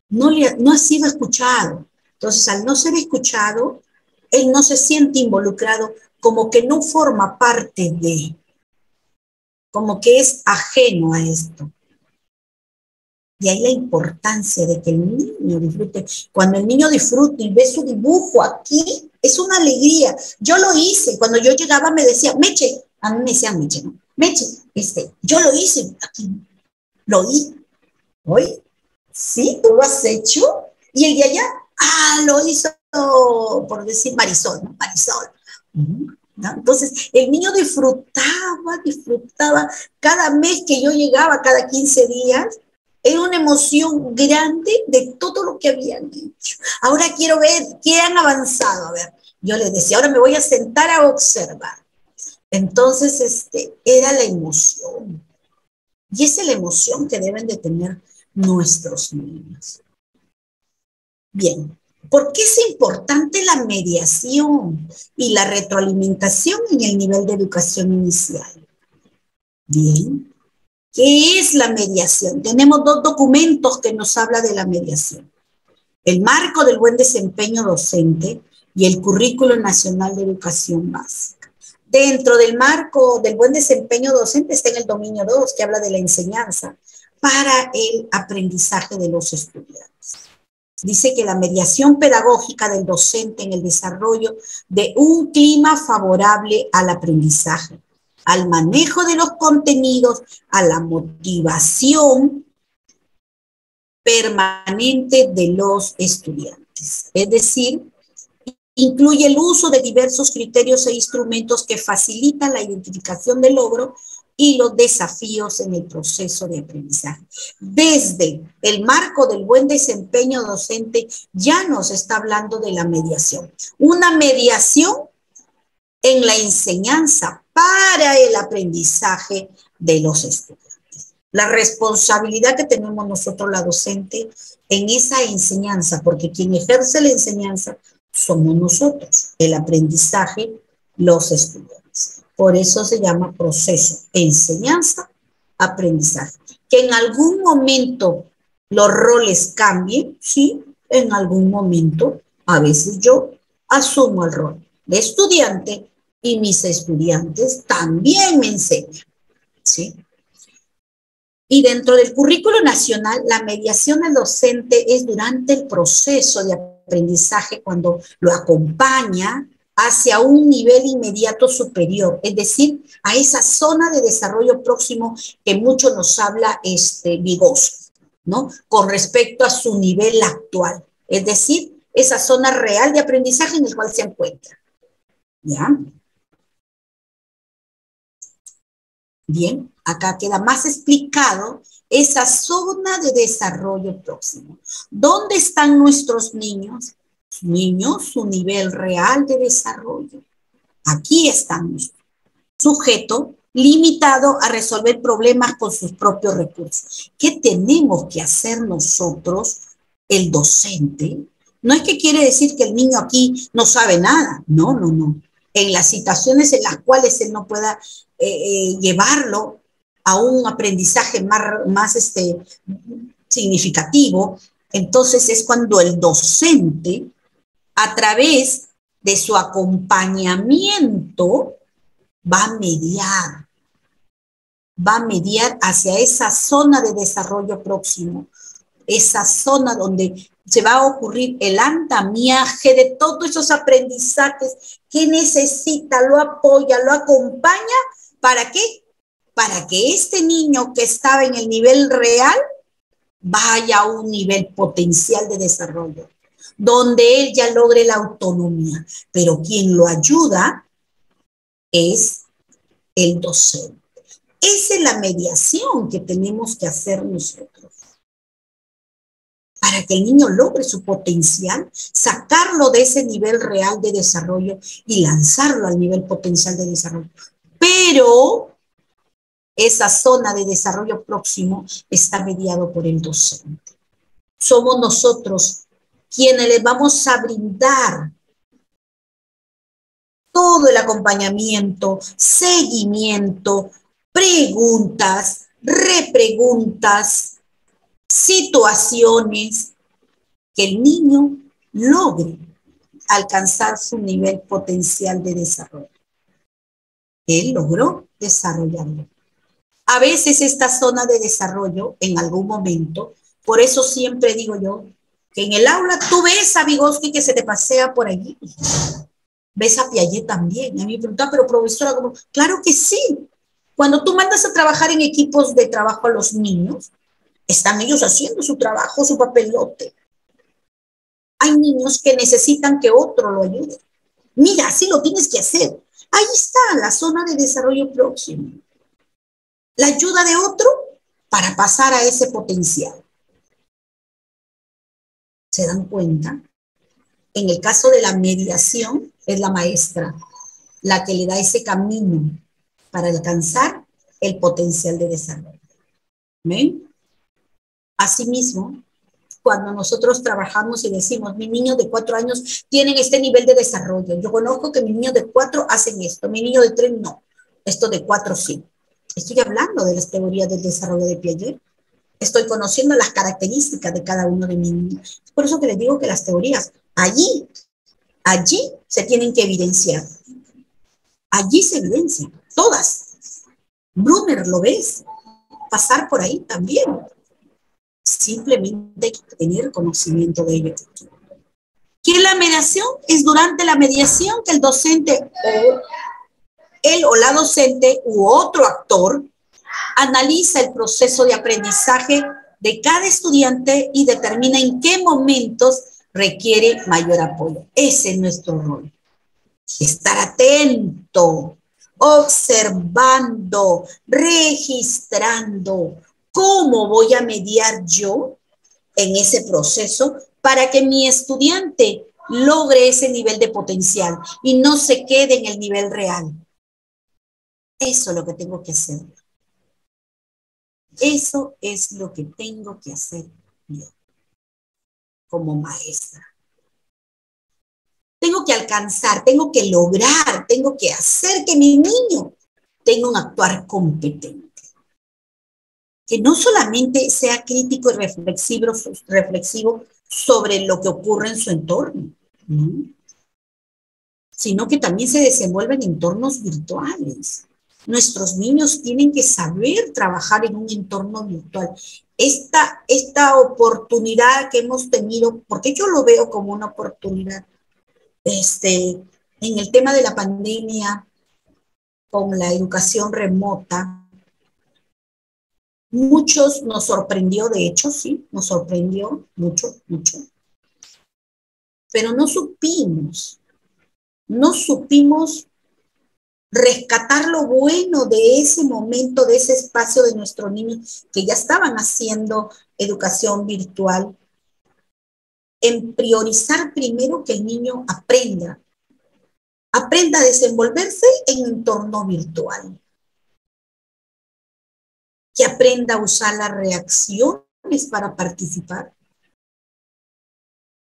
no, no ha sido escuchado. Entonces, al no ser escuchado, él no se siente involucrado, como que no forma parte de, como que es ajeno a esto. Y ahí la importancia de que el niño disfrute. Cuando el niño disfruta y ve su dibujo aquí, es una alegría. Yo lo hice. Cuando yo llegaba me decía, Meche, a mí me decían Meche, ¿no? Meche, este, yo lo hice aquí. Lo hice. Hoy ¿Sí? ¿Tú lo has hecho? Y el de allá, ah, lo hizo, por decir Marisol, ¿no? Marisol. Entonces, el niño disfrutaba, disfrutaba. Cada mes que yo llegaba, cada 15 días, era una emoción grande de todo lo que habían hecho. Ahora quiero ver qué han avanzado. A ver, yo les decía, ahora me voy a sentar a observar. Entonces, este, era la emoción. Y es la emoción que deben de tener nuestros niños. Bien, ¿por qué es importante la mediación y la retroalimentación en el nivel de educación inicial? Bien, ¿qué es la mediación? Tenemos dos documentos que nos habla de la mediación. El marco del buen desempeño docente y el currículo nacional de educación básica. Dentro del marco del buen desempeño docente está en el dominio 2, que habla de la enseñanza, para el aprendizaje de los estudiantes. Dice que la mediación pedagógica del docente en el desarrollo de un clima favorable al aprendizaje, al manejo de los contenidos, a la motivación permanente de los estudiantes. Es decir, incluye el uso de diversos criterios e instrumentos que facilitan la identificación del logro y los desafíos en el proceso de aprendizaje. Desde el marco del buen desempeño docente ya nos está hablando de la mediación. Una mediación en la enseñanza para el aprendizaje de los estudiantes. La responsabilidad que tenemos nosotros, la docente, en esa enseñanza, porque quien ejerce la enseñanza somos nosotros, el aprendizaje, los estudiantes. Por eso se llama proceso enseñanza-aprendizaje. Que en algún momento los roles cambien, sí, en algún momento, a veces yo asumo el rol de estudiante y mis estudiantes también me enseñan, ¿sí? Y dentro del currículo nacional, la mediación del docente es durante el proceso de aprendizaje cuando lo acompaña, hacia un nivel inmediato superior, es decir, a esa zona de desarrollo próximo que mucho nos habla este Vigos, ¿no? Con respecto a su nivel actual, es decir, esa zona real de aprendizaje en el cual se encuentra. ¿Ya? Bien, acá queda más explicado esa zona de desarrollo próximo. ¿Dónde están nuestros niños? Niños su nivel real de desarrollo. Aquí estamos. Sujeto limitado a resolver problemas con sus propios recursos. ¿Qué tenemos que hacer nosotros, el docente? No es que quiere decir que el niño aquí no sabe nada. No, no, no. En las situaciones en las cuales él no pueda eh, eh, llevarlo a un aprendizaje más, más este, significativo, entonces es cuando el docente a través de su acompañamiento, va a mediar, va a mediar hacia esa zona de desarrollo próximo, esa zona donde se va a ocurrir el andamiaje de todos esos aprendizajes que necesita, lo apoya, lo acompaña, ¿para qué? Para que este niño que estaba en el nivel real vaya a un nivel potencial de desarrollo, donde él ya logre la autonomía, pero quien lo ayuda es el docente. Esa es la mediación que tenemos que hacer nosotros para que el niño logre su potencial, sacarlo de ese nivel real de desarrollo y lanzarlo al nivel potencial de desarrollo. Pero esa zona de desarrollo próximo está mediado por el docente. Somos nosotros quienes le vamos a brindar todo el acompañamiento, seguimiento, preguntas, repreguntas, situaciones que el niño logre alcanzar su nivel potencial de desarrollo. Él logró desarrollarlo. A veces esta zona de desarrollo, en algún momento, por eso siempre digo yo, que en el aula tú ves a Vygotsky que se te pasea por allí. Ves a Piaget también. A mí me preguntan, pero profesora, ¿cómo? claro que sí. Cuando tú mandas a trabajar en equipos de trabajo a los niños, están ellos haciendo su trabajo, su papelote. Hay niños que necesitan que otro lo ayude. Mira, así lo tienes que hacer. Ahí está la zona de desarrollo próximo. La ayuda de otro para pasar a ese potencial. ¿Se dan cuenta? En el caso de la mediación, es la maestra la que le da ese camino para alcanzar el potencial de desarrollo. ¿Ven? Asimismo, cuando nosotros trabajamos y decimos, mi niño de cuatro años tienen este nivel de desarrollo, yo conozco que mi niño de cuatro hacen esto, mi niño de tres no, esto de cuatro sí. Estoy hablando de las teorías del desarrollo de Piaget. Estoy conociendo las características de cada uno de mis niños. Por eso que les digo que las teorías allí, allí se tienen que evidenciar. Allí se evidencian, todas. Brunner lo ves, pasar por ahí también. Simplemente tener conocimiento de ello. ¿Qué es la mediación? Es durante la mediación que el docente o él o la docente u otro actor analiza el proceso de aprendizaje de cada estudiante y determina en qué momentos requiere mayor apoyo. Ese es nuestro rol. Estar atento, observando, registrando, ¿Cómo voy a mediar yo en ese proceso para que mi estudiante logre ese nivel de potencial y no se quede en el nivel real? Eso es lo que tengo que hacer. Eso es lo que tengo que hacer yo como maestra. Tengo que alcanzar, tengo que lograr, tengo que hacer que mi niño tenga un actuar competente que no solamente sea crítico y reflexivo, sobre lo que ocurre en su entorno, sino que también se desenvuelve en entornos virtuales. Nuestros niños tienen que saber trabajar en un entorno virtual. Esta, esta oportunidad que hemos tenido, porque yo lo veo como una oportunidad, este, en el tema de la pandemia, con la educación remota, Muchos nos sorprendió, de hecho, sí, nos sorprendió mucho, mucho. Pero no supimos, no supimos rescatar lo bueno de ese momento, de ese espacio de nuestros niños que ya estaban haciendo educación virtual, en priorizar primero que el niño aprenda, aprenda a desenvolverse en entorno virtual que aprenda a usar las reacciones para participar,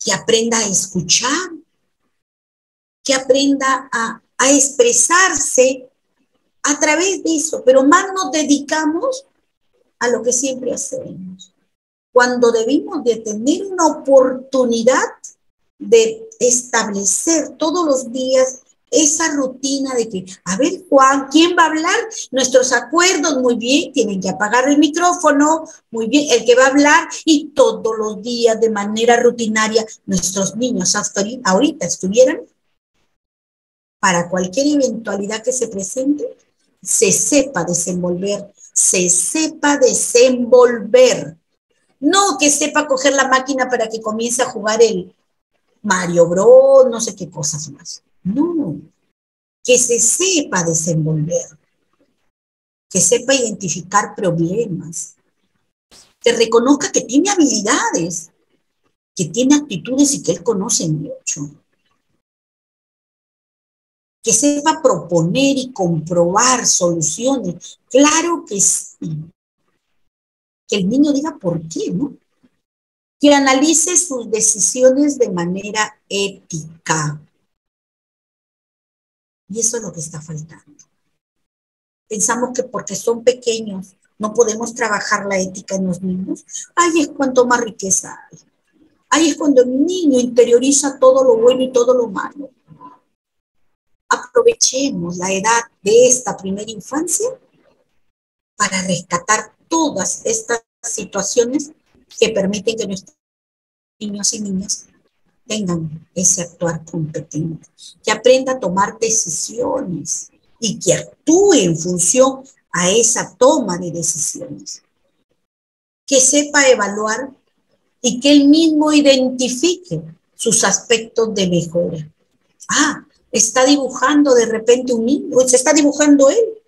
que aprenda a escuchar, que aprenda a, a expresarse a través de eso, pero más nos dedicamos a lo que siempre hacemos. Cuando debimos de tener una oportunidad de establecer todos los días esa rutina de que, a ver, Juan, ¿quién va a hablar? Nuestros acuerdos, muy bien, tienen que apagar el micrófono, muy bien, el que va a hablar y todos los días de manera rutinaria nuestros niños hasta ahorita estuvieran para cualquier eventualidad que se presente, se sepa desenvolver, se sepa desenvolver No que sepa coger la máquina para que comience a jugar el Mario Bros, no sé qué cosas más. No, que se sepa desenvolver, que sepa identificar problemas, que reconozca que tiene habilidades, que tiene actitudes y que él conoce mucho. Que sepa proponer y comprobar soluciones. Claro que sí. Que el niño diga por qué, ¿no? Que analice sus decisiones de manera ética. Y eso es lo que está faltando. Pensamos que porque son pequeños no podemos trabajar la ética en los niños. Ahí es cuanto más riqueza hay. Ahí es cuando el niño interioriza todo lo bueno y todo lo malo. Aprovechemos la edad de esta primera infancia para rescatar todas estas situaciones que permiten que nuestros niños y niñas tengan ese actuar competente, que aprenda a tomar decisiones y que actúe en función a esa toma de decisiones, que sepa evaluar y que él mismo identifique sus aspectos de mejora. Ah, está dibujando de repente un niño, se está dibujando él,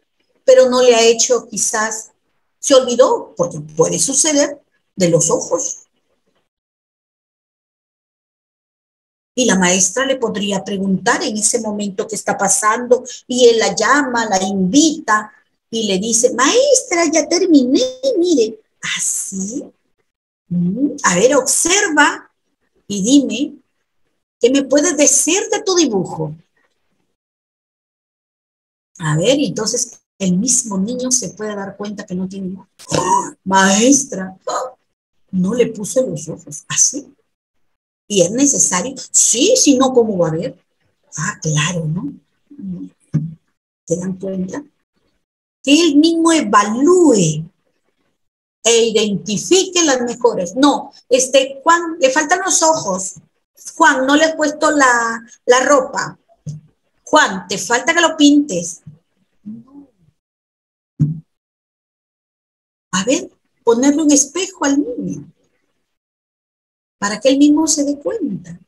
pero no le ha hecho quizás, se olvidó, porque puede suceder, de los ojos. Y la maestra le podría preguntar en ese momento qué está pasando y él la llama, la invita y le dice, maestra, ya terminé, mire, así. Mm, a ver, observa y dime, ¿qué me puedes decir de tu dibujo? A ver, entonces el mismo niño se puede dar cuenta que no tiene maestra, no le puse los ojos, así. ¿Y es necesario? Sí, si no, ¿cómo va a ver? Ah, claro, ¿no? ¿Se dan cuenta? Que él mismo evalúe e identifique las mejores. No, este, Juan, le faltan los ojos. Juan, no le he puesto la, la ropa. Juan, te falta que lo pintes. A ver, ponerle un espejo al niño para que él mismo se dé cuenta.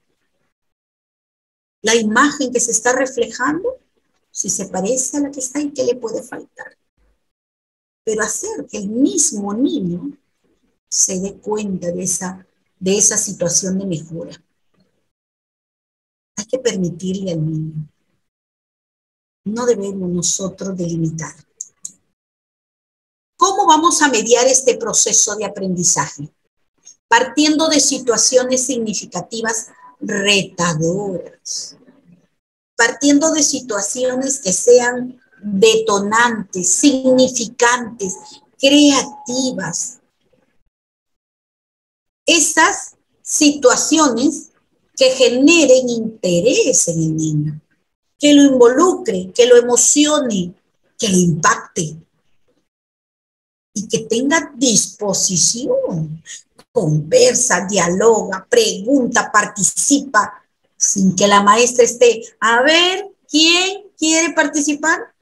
La imagen que se está reflejando, si se parece a la que está y qué le puede faltar pero hacer que el mismo niño se dé cuenta de esa, de esa situación de mejora. Hay que permitirle al niño. No debemos nosotros delimitar. ¿Cómo vamos a mediar este proceso de aprendizaje? Partiendo de situaciones significativas retadoras. Partiendo de situaciones que sean detonantes, significantes, creativas. Esas situaciones que generen interés en el niño, que lo involucre, que lo emocione, que lo impacte y que tenga disposición. Conversa, dialoga, pregunta, participa, sin que la maestra esté, a ver, ¿quién quiere participar?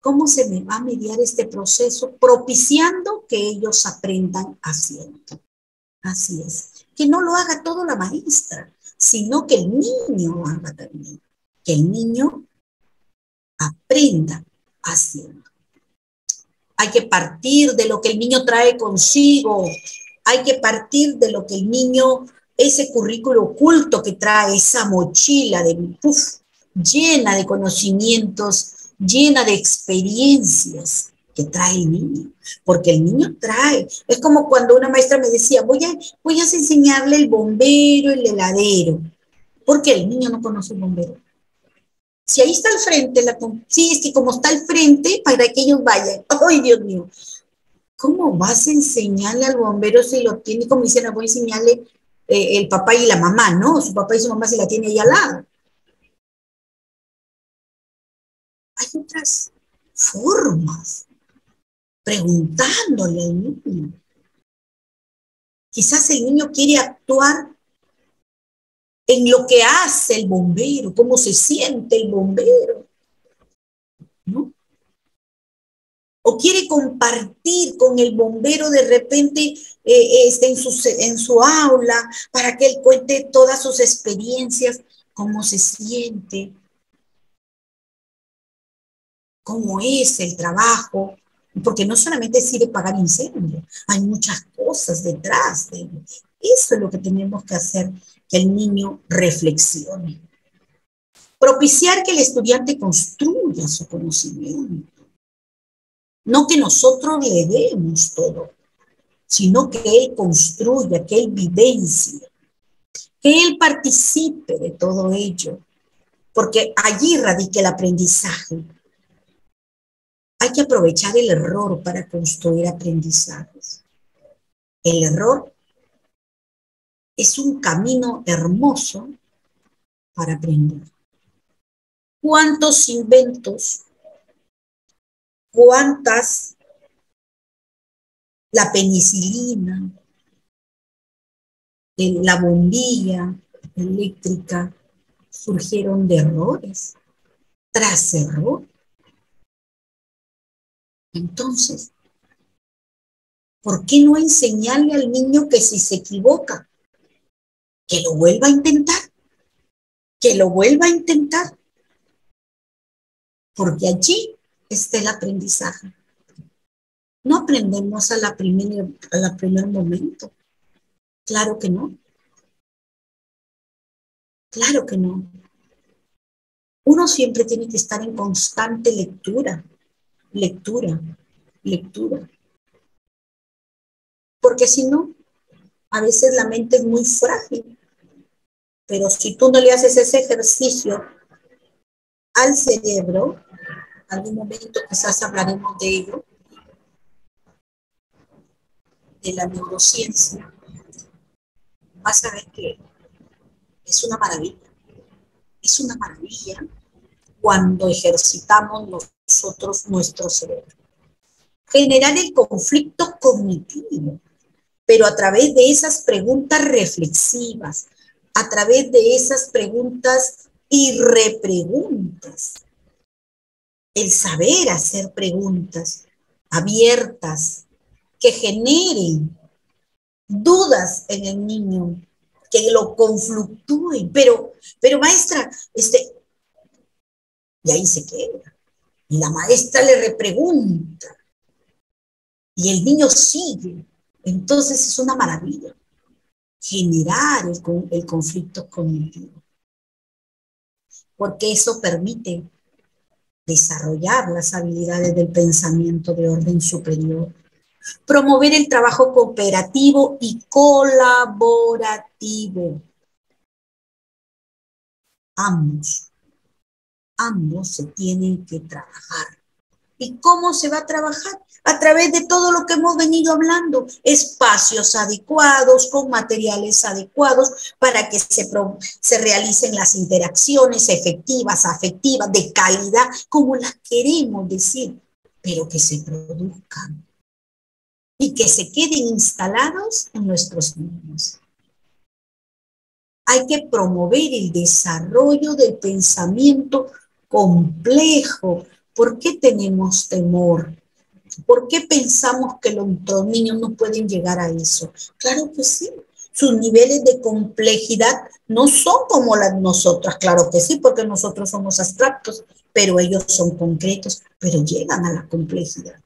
¿Cómo se me va a mediar este proceso? Propiciando que ellos aprendan haciendo. Así es. Que no lo haga todo la maestra, sino que el niño haga también. Que el niño aprenda haciendo. Hay que partir de lo que el niño trae consigo. Hay que partir de lo que el niño, ese currículo oculto que trae, esa mochila de puff, llena de conocimientos llena de experiencias que trae el niño, porque el niño trae, es como cuando una maestra me decía, voy a, voy a enseñarle el bombero, el heladero, porque el niño no conoce el bombero. Si ahí está al frente, la, sí, que como está al frente, para que ellos vayan, ¡ay, Dios mío! ¿Cómo vas a enseñarle al bombero si lo tiene, como dicen, voy a enseñarle eh, el papá y la mamá, ¿no? Su papá y su mamá se la tiene ahí al lado. hay otras formas, preguntándole al niño. Quizás el niño quiere actuar en lo que hace el bombero, cómo se siente el bombero. ¿No? o quiere compartir con el bombero de repente eh, este, en, su, en su aula para que él cuente todas sus experiencias, cómo se siente, cómo es el trabajo, porque no solamente sirve pagar incendios, hay muchas cosas detrás de Eso es lo que tenemos que hacer, que el niño reflexione. Propiciar que el estudiante construya su conocimiento. No que nosotros le demos todo, sino que él construya, que él vivencie, que él participe de todo ello, porque allí radica el aprendizaje. Hay que aprovechar el error para construir aprendizajes. El error es un camino hermoso para aprender. ¿Cuántos inventos cuántas, la penicilina, la bombilla eléctrica surgieron de errores, tras error. Entonces, ¿por qué no enseñarle al niño que si se equivoca, que lo vuelva a intentar? Que lo vuelva a intentar. Porque allí está el aprendizaje. No aprendemos a la, primer, a primer momento. Claro que no. Claro que no. Uno siempre tiene que estar en constante lectura, lectura, lectura. Porque si no, a veces la mente es muy frágil. Pero si tú no le haces ese ejercicio al cerebro, algún momento quizás hablaremos de ello, de la neurociencia, vas a ver que es una maravilla. Es una maravilla cuando ejercitamos nosotros nuestro cerebro. Generar el conflicto cognitivo, pero a través de esas preguntas reflexivas, a través de esas preguntas y repreguntas el saber hacer preguntas abiertas que generen dudas en el niño, que lo confluctúen, pero, pero maestra, este, y ahí se queda. Y la maestra le repregunta. Y el niño sigue. Entonces es una maravilla generar el, el conflicto cognitivo. Porque eso permite desarrollar las habilidades del pensamiento de orden superior, promover el trabajo cooperativo y colaborativo. Ambos, ambos se tienen que trabajar. ¿Y cómo se va a trabajar? a través de todo lo que hemos venido hablando, espacios adecuados, con materiales adecuados para que se, se realicen las interacciones efectivas, afectivas, de calidad, como las queremos decir, pero que se produzcan y que se queden instalados en nuestros niños. Hay que promover el desarrollo del pensamiento complejo. ¿Por qué tenemos temor? ¿Por qué pensamos que los, niños no pueden llegar a eso? Claro que sí. Sus niveles de complejidad no son como las nosotras, claro que sí, porque nosotros somos abstractos, pero ellos son concretos, pero llegan a la complejidad,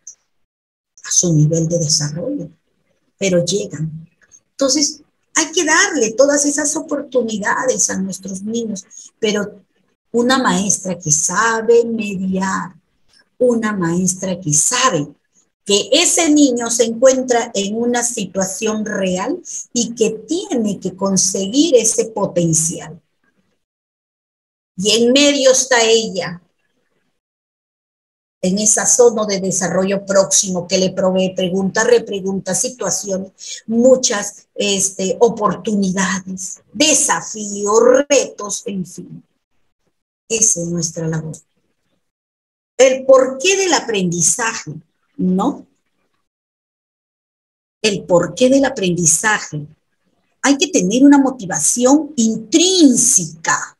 a su nivel de desarrollo, pero llegan. Entonces, hay que darle todas esas oportunidades a nuestros niños, pero una maestra que sabe mediar, una maestra que sabe que ese niño se encuentra en una situación real y que tiene que conseguir ese potencial. Y en medio está ella, en esa zona de desarrollo próximo que le provee preguntas, repreguntas, situaciones, muchas este, oportunidades, desafíos, retos, en fin. Esa es nuestra labor el porqué del aprendizaje, ¿no? El porqué del aprendizaje. Hay que tener una motivación intrínseca.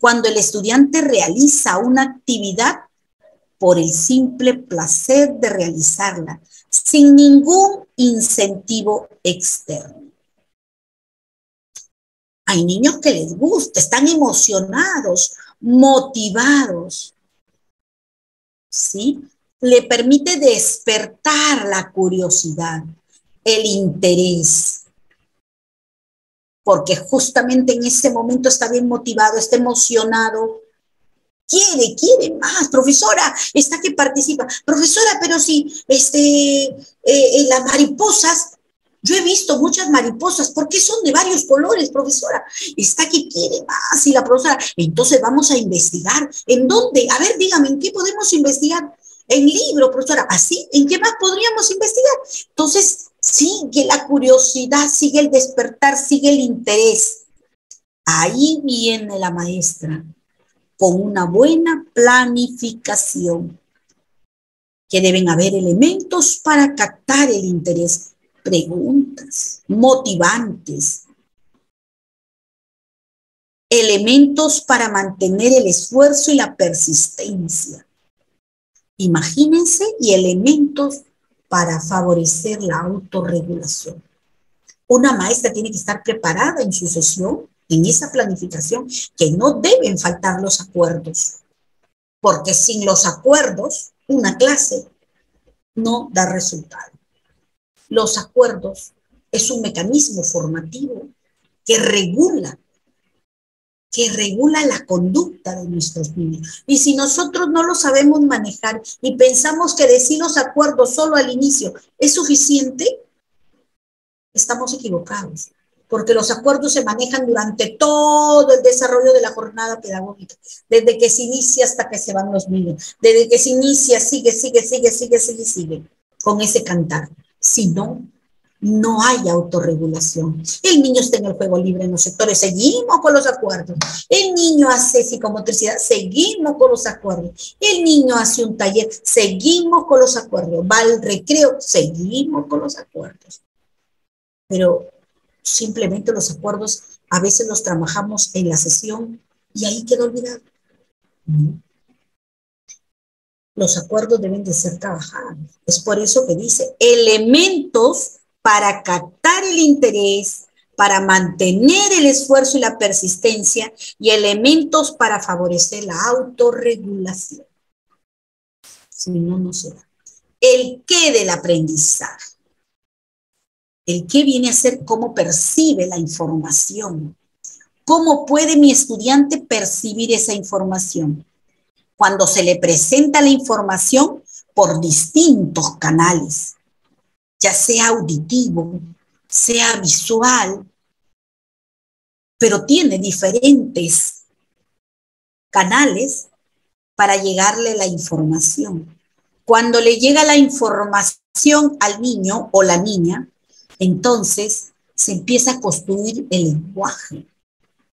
Cuando el estudiante realiza una actividad, por el simple placer de realizarla, sin ningún incentivo externo. Hay niños que les gusta, están emocionados, motivados. ¿Sí? Le permite despertar la curiosidad, el interés. Porque justamente en ese momento está bien motivado, está emocionado, quiere, quiere más, profesora, está que participa, profesora, pero si este, eh, eh, las mariposas yo he visto muchas mariposas, ¿por qué son de varios colores, profesora? Está que quiere más y la profesora, entonces vamos a investigar. ¿En dónde? A ver, dígame, ¿en qué podemos investigar? En libro, profesora. ¿Así? ¿En qué más podríamos investigar? Entonces, sigue la curiosidad, sigue el despertar, sigue el interés. Ahí viene la maestra con una buena planificación, que deben haber elementos para captar el interés preguntas motivantes, elementos para mantener el esfuerzo y la persistencia. Imagínense y elementos para favorecer la autorregulación. Una maestra tiene que estar preparada en su sesión, en esa planificación, que no deben faltar los acuerdos, porque sin los acuerdos, una clase no da resultado. Los acuerdos es un mecanismo formativo que regula, que regula la conducta de nuestros niños. Y si nosotros no lo sabemos manejar y pensamos que decir los acuerdos solo al inicio es suficiente, estamos equivocados, porque los acuerdos se manejan durante todo el desarrollo de la jornada pedagógica, desde que se inicia hasta que se van los niños, desde que se inicia, sigue, sigue, sigue, sigue, sigue, sigue, con ese cantar. Si no, no hay autorregulación. El niño está en el juego libre en los sectores, seguimos con los acuerdos. El niño hace psicomotricidad, seguimos con los acuerdos. El niño hace un taller, seguimos con los acuerdos. Va al recreo, seguimos con los acuerdos. Pero simplemente los acuerdos a veces los trabajamos en la sesión y ahí quedó olvidado los acuerdos deben de ser trabajados. Es por eso que dice elementos para captar el interés, para mantener el esfuerzo y la persistencia y elementos para favorecer la autorregulación. Si no, no se da. El qué del aprendizaje. El qué viene a ser cómo percibe la información. ¿Cómo puede mi estudiante percibir esa información? Cuando se le presenta la información por distintos canales, ya sea auditivo, sea visual, pero tiene diferentes canales para llegarle la información. Cuando le llega la información al niño o la niña, entonces se empieza a construir el lenguaje.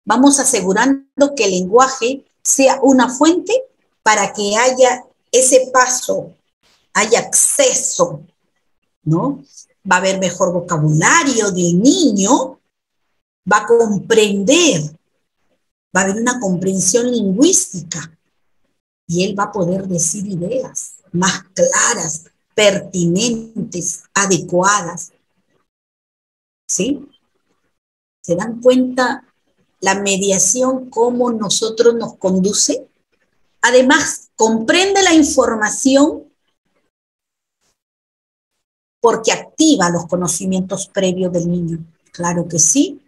Vamos asegurando que el lenguaje sea una fuente para que haya ese paso, haya acceso, ¿no? Va a haber mejor vocabulario del niño, va a comprender, va a haber una comprensión lingüística y él va a poder decir ideas más claras, pertinentes, adecuadas. ¿Sí? ¿Se dan cuenta la mediación, cómo nosotros nos conduce? Además, comprende la información porque activa los conocimientos previos del niño. Claro que sí.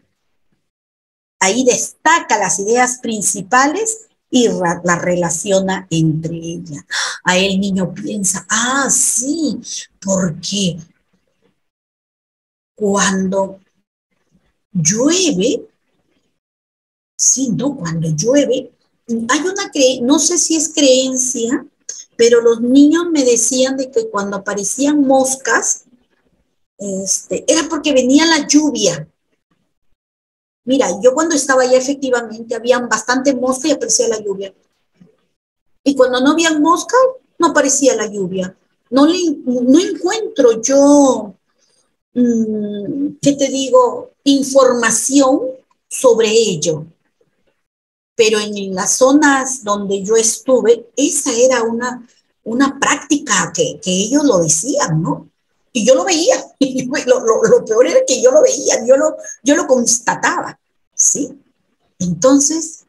Ahí destaca las ideas principales y las relaciona entre ellas. Ahí el niño piensa, ah, sí, porque cuando llueve, sí, no, cuando llueve, hay una creencia, no sé si es creencia, pero los niños me decían de que cuando aparecían moscas, este, era porque venía la lluvia. Mira, yo cuando estaba allá efectivamente habían bastante mosca y aparecía la lluvia. Y cuando no había mosca, no aparecía la lluvia. No, no encuentro yo, mm, ¿qué te digo?, información sobre ello pero en las zonas donde yo estuve, esa era una una práctica que, que ellos lo decían, ¿no? Y yo lo veía, y lo, lo, lo, peor era que yo lo veía, yo lo, yo lo constataba, ¿sí? Entonces,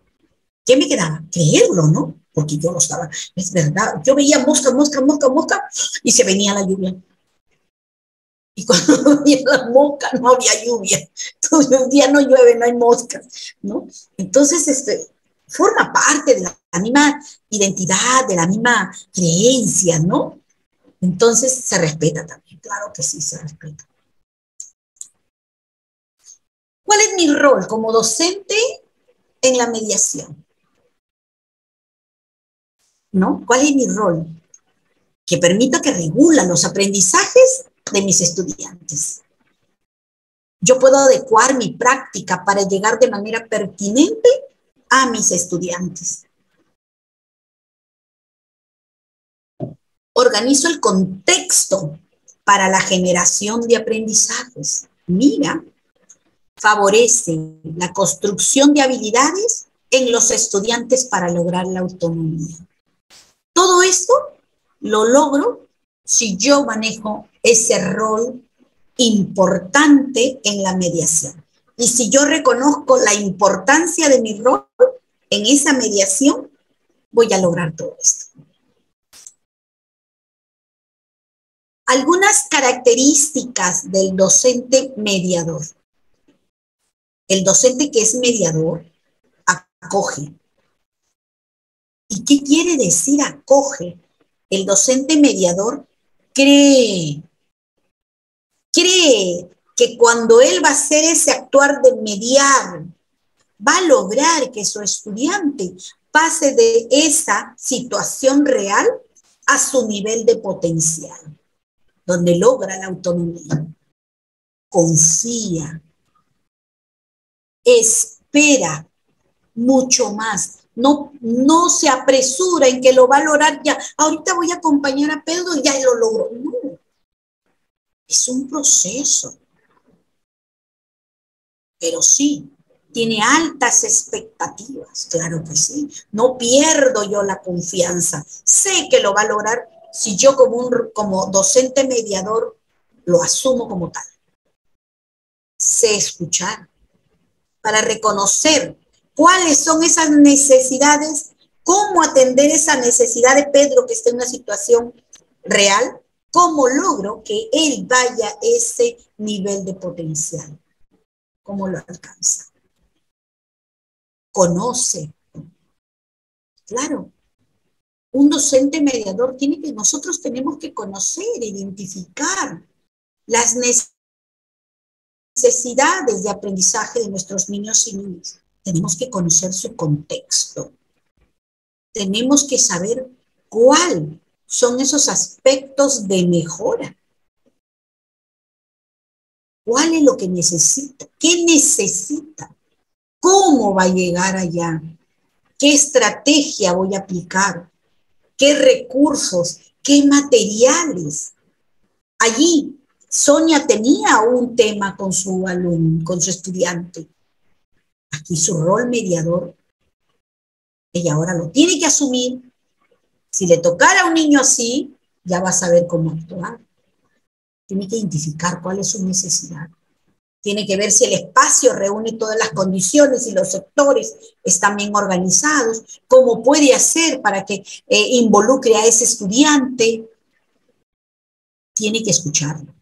¿qué me quedaba? Creerlo, ¿no? Porque yo lo estaba, es verdad, yo veía mosca, mosca, mosca, mosca, y se venía la lluvia. Y cuando había la mosca no había lluvia. Entonces, un día no llueve, no hay moscas, ¿no? Entonces, este, forma parte de la misma identidad, de la misma creencia, ¿no? Entonces se respeta también, claro que sí se respeta. ¿Cuál es mi rol como docente en la mediación? ¿No? ¿Cuál es mi rol? Que permita que regula los aprendizajes de mis estudiantes. Yo puedo adecuar mi práctica para llegar de manera pertinente a mis estudiantes. Organizo el contexto para la generación de aprendizajes. Mira, favorece la construcción de habilidades en los estudiantes para lograr la autonomía. Todo esto lo logro si yo manejo ese rol importante en la mediación. Y si yo reconozco la importancia de mi rol en esa mediación, voy a lograr todo esto. Algunas características del docente mediador. El docente que es mediador acoge. ¿Y qué quiere decir acoge? El docente mediador cree, cree que cuando él va a hacer ese actuar de mediar, va a lograr que su estudiante pase de esa situación real a su nivel de potencial, donde logra la autonomía, confía, espera mucho más. No, no se apresura en que lo va a lograr ya. Ahorita voy a acompañar a Pedro y ya lo logro. No. Es un proceso. Pero sí, tiene altas expectativas, claro que sí. No pierdo yo la confianza. Sé que lo va a lograr si yo como, un, como docente mediador lo asumo como tal. Sé escuchar para reconocer cuáles son esas necesidades, cómo atender esa necesidad de Pedro que está en una situación real, cómo logro que él vaya a ese nivel de potencial, cómo lo alcanza conoce. Claro, un docente mediador tiene que, nosotros tenemos que conocer, identificar las necesidades de aprendizaje de nuestros niños y niñas. Tenemos que conocer su contexto. Tenemos que saber cuál son esos aspectos de mejora. ¿Cuál es lo que necesita? ¿Qué necesita? ¿Cómo va a llegar allá? ¿Qué estrategia voy a aplicar? ¿Qué recursos? ¿Qué materiales? Allí, Sonia tenía un tema con su alumno, con su estudiante. Aquí su rol mediador, ella ahora lo tiene que asumir. Si le tocara a un niño así, ya va a saber cómo actuar. Tiene que identificar cuál es su necesidad tiene que ver si el espacio reúne todas las condiciones y los sectores están bien organizados, cómo puede hacer para que eh, involucre a ese estudiante. Tiene que escucharlo.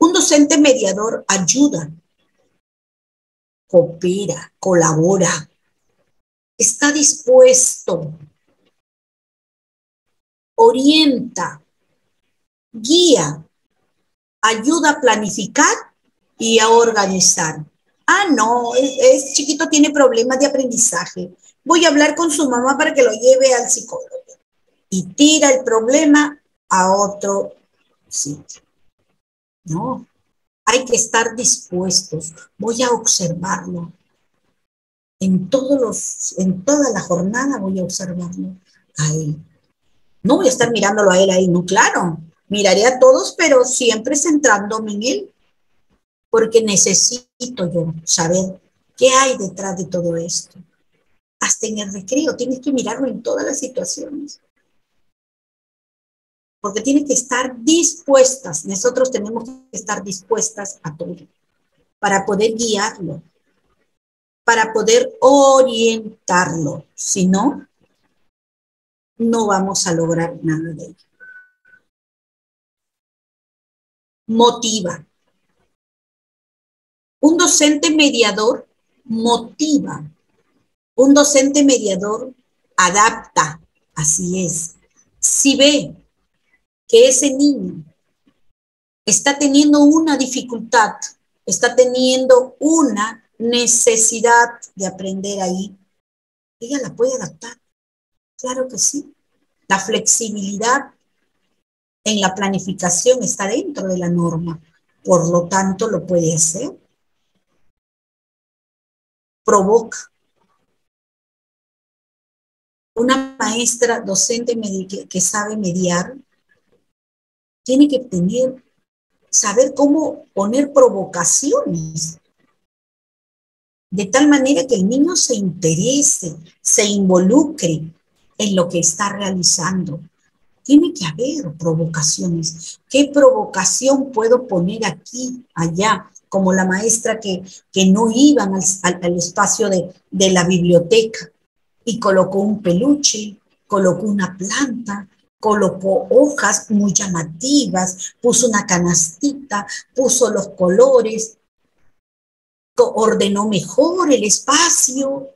Un docente mediador ayuda, coopera, colabora, está dispuesto, orienta, guía ayuda a planificar y a organizar. Ah, no, es, chiquito, tiene problemas de aprendizaje. Voy a hablar con su mamá para que lo lleve al psicólogo. Y tira el problema a otro sitio. No, hay que estar dispuestos. Voy a observarlo. En, todos los, en toda la jornada voy a observarlo a él. No voy a estar mirándolo a él ahí, no, claro. Miraré a todos, pero siempre centrándome en él, porque necesito yo saber qué hay detrás de todo esto. Hasta en el recreo, tienes que mirarlo en todas las situaciones. porque tiene que estar dispuestas, nosotros tenemos que estar dispuestas a todo, para poder guiarlo, para poder orientarlo, si no, no vamos a lograr nada de ello. Motiva. Un docente mediador motiva. Un docente mediador adapta. Así es. Si ve que ese niño está teniendo una dificultad, está teniendo una necesidad de aprender ahí, ella la puede adaptar. Claro que sí. La flexibilidad en la planificación está dentro de la norma, por lo tanto lo puede hacer. Provoca. Una maestra docente que, sabe mediar tiene que tener, saber cómo poner provocaciones de tal manera que el niño se interese, se involucre en lo que está realizando. Tiene que haber provocaciones. ¿Qué provocación puedo poner aquí, allá? Como la maestra que, que no iban al, espacio de, de la biblioteca y colocó un peluche, colocó una planta, colocó hojas muy llamativas, puso una canastita, puso los colores, ordenó mejor el espacio.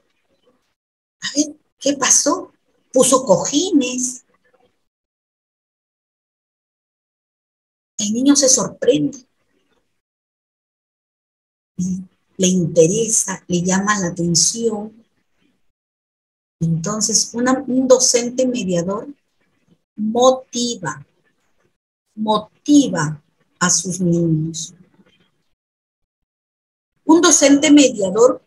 A ver, ¿qué pasó? Puso cojines. El niño se sorprende. Le interesa, le llama la atención. Entonces, un docente mediador motiva, motiva a sus niños. Un docente mediador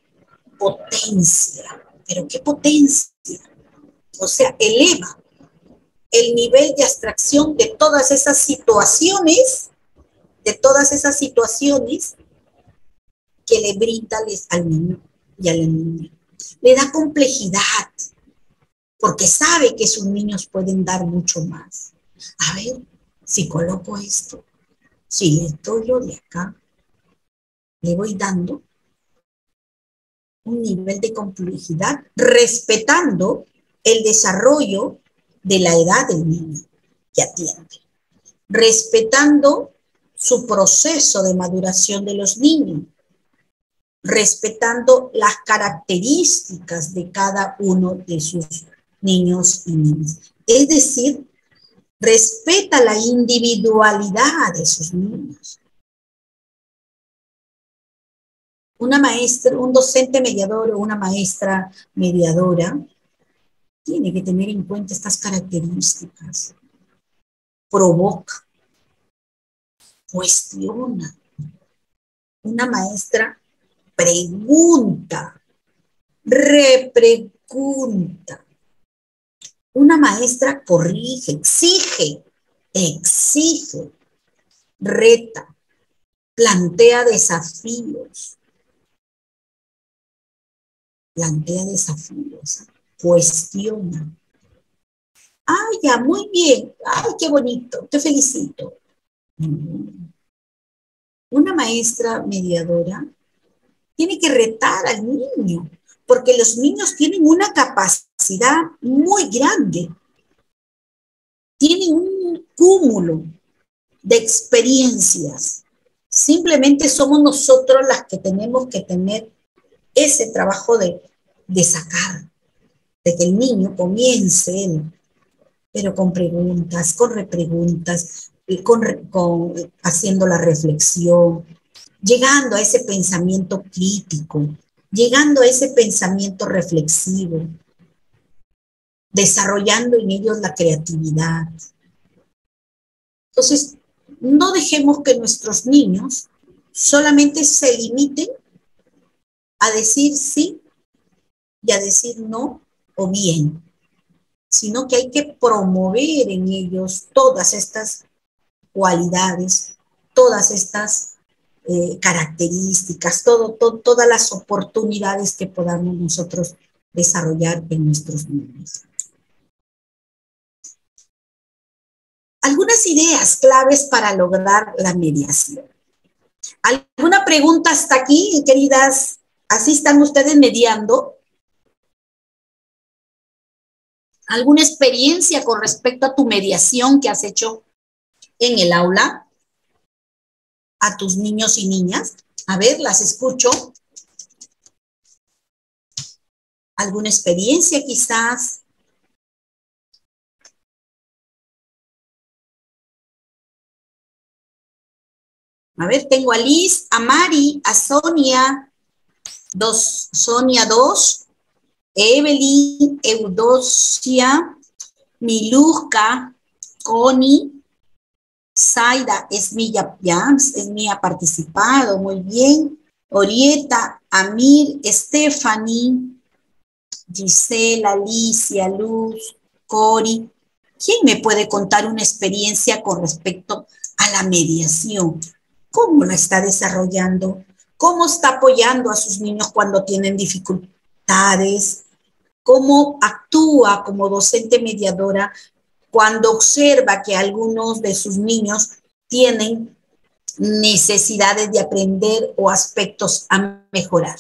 potencia, pero ¿qué potencia? O sea, eleva el nivel de abstracción de todas esas situaciones, de todas esas situaciones que le brinda al niño y a la niña. Le da complejidad, porque sabe que sus niños pueden dar mucho más. A ver, si coloco esto, si doy lo de acá, le voy dando un nivel de complejidad respetando el desarrollo de la edad del niño que atiende, respetando su proceso de maduración de los niños, respetando las características de cada uno de sus niños y niñas. Es decir, respeta la individualidad de sus niños. Una maestra, un docente mediador o una maestra mediadora tiene que tener en cuenta estas características. Provoca, cuestiona. Una maestra pregunta, repregunta. Una maestra corrige, exige, exige, reta, plantea desafíos, plantea desafíos, cuestiona. Ah, ya, muy bien. Ay, qué bonito, te felicito. Mm. Una maestra mediadora tiene que retar al niño, porque los niños tienen una capacidad muy grande, tienen un cúmulo de experiencias. Simplemente somos nosotros las que tenemos que tener ese trabajo de, de sacar, que el niño comience pero con preguntas, con repreguntas, con, con, haciendo la reflexión, llegando a ese pensamiento crítico, llegando a ese pensamiento reflexivo, desarrollando en ellos la creatividad. Entonces, no dejemos que nuestros niños solamente se limiten a decir sí y a decir no o bien, sino que hay que promover en ellos todas estas cualidades, todas estas eh, características, todo, todas las oportunidades que podamos nosotros desarrollar en nuestros niños. algunas ideas claves para lograr la mediación. ¿Alguna pregunta hasta aquí, queridas? ¿Así están ustedes mediando? ¿Alguna experiencia con respecto a tu mediación que has hecho en el aula? A tus niños y niñas. A ver, las escucho. ¿Alguna experiencia quizás? A ver, tengo a Liz, a Mari, a Sonia, dos, Sonia dos, Evelyn, Eudosia, Miluska, Connie, Zaida, es ya, es mía participado, muy bien. Orieta, Amir, Stephanie, Gisela, Alicia, Luz, Cori. ¿Quién me puede contar una experiencia con respecto a la mediación? ¿Cómo la está desarrollando? ¿Cómo está apoyando a sus niños cuando tienen dificultades? ¿Cómo actúa como docente mediadora cuando observa que algunos de sus niños tienen necesidades de aprender o aspectos a mejorar?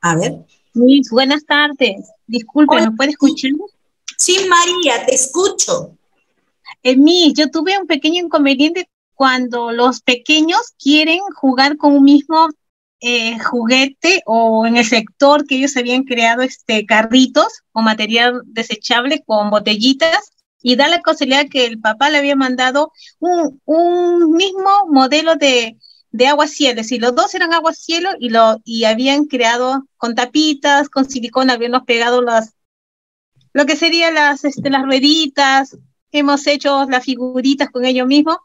A ver. Luis, buenas tardes. Disculpe, ¿me puede escuchar? Sí, María, te escucho. Emi, yo tuve un pequeño inconveniente cuando los pequeños quieren jugar con un mismo eh, juguete o en el sector que ellos habían creado este carritos o material desechable con botellitas y da la casualidad que el papá le había mandado un, mismo modelo de, de agua cielo, si los dos eran agua cielo y lo y habían creado con tapitas, con silicona, habíamos pegado las lo que serían las este, las rueditas, hemos hecho las figuritas con ellos mismos,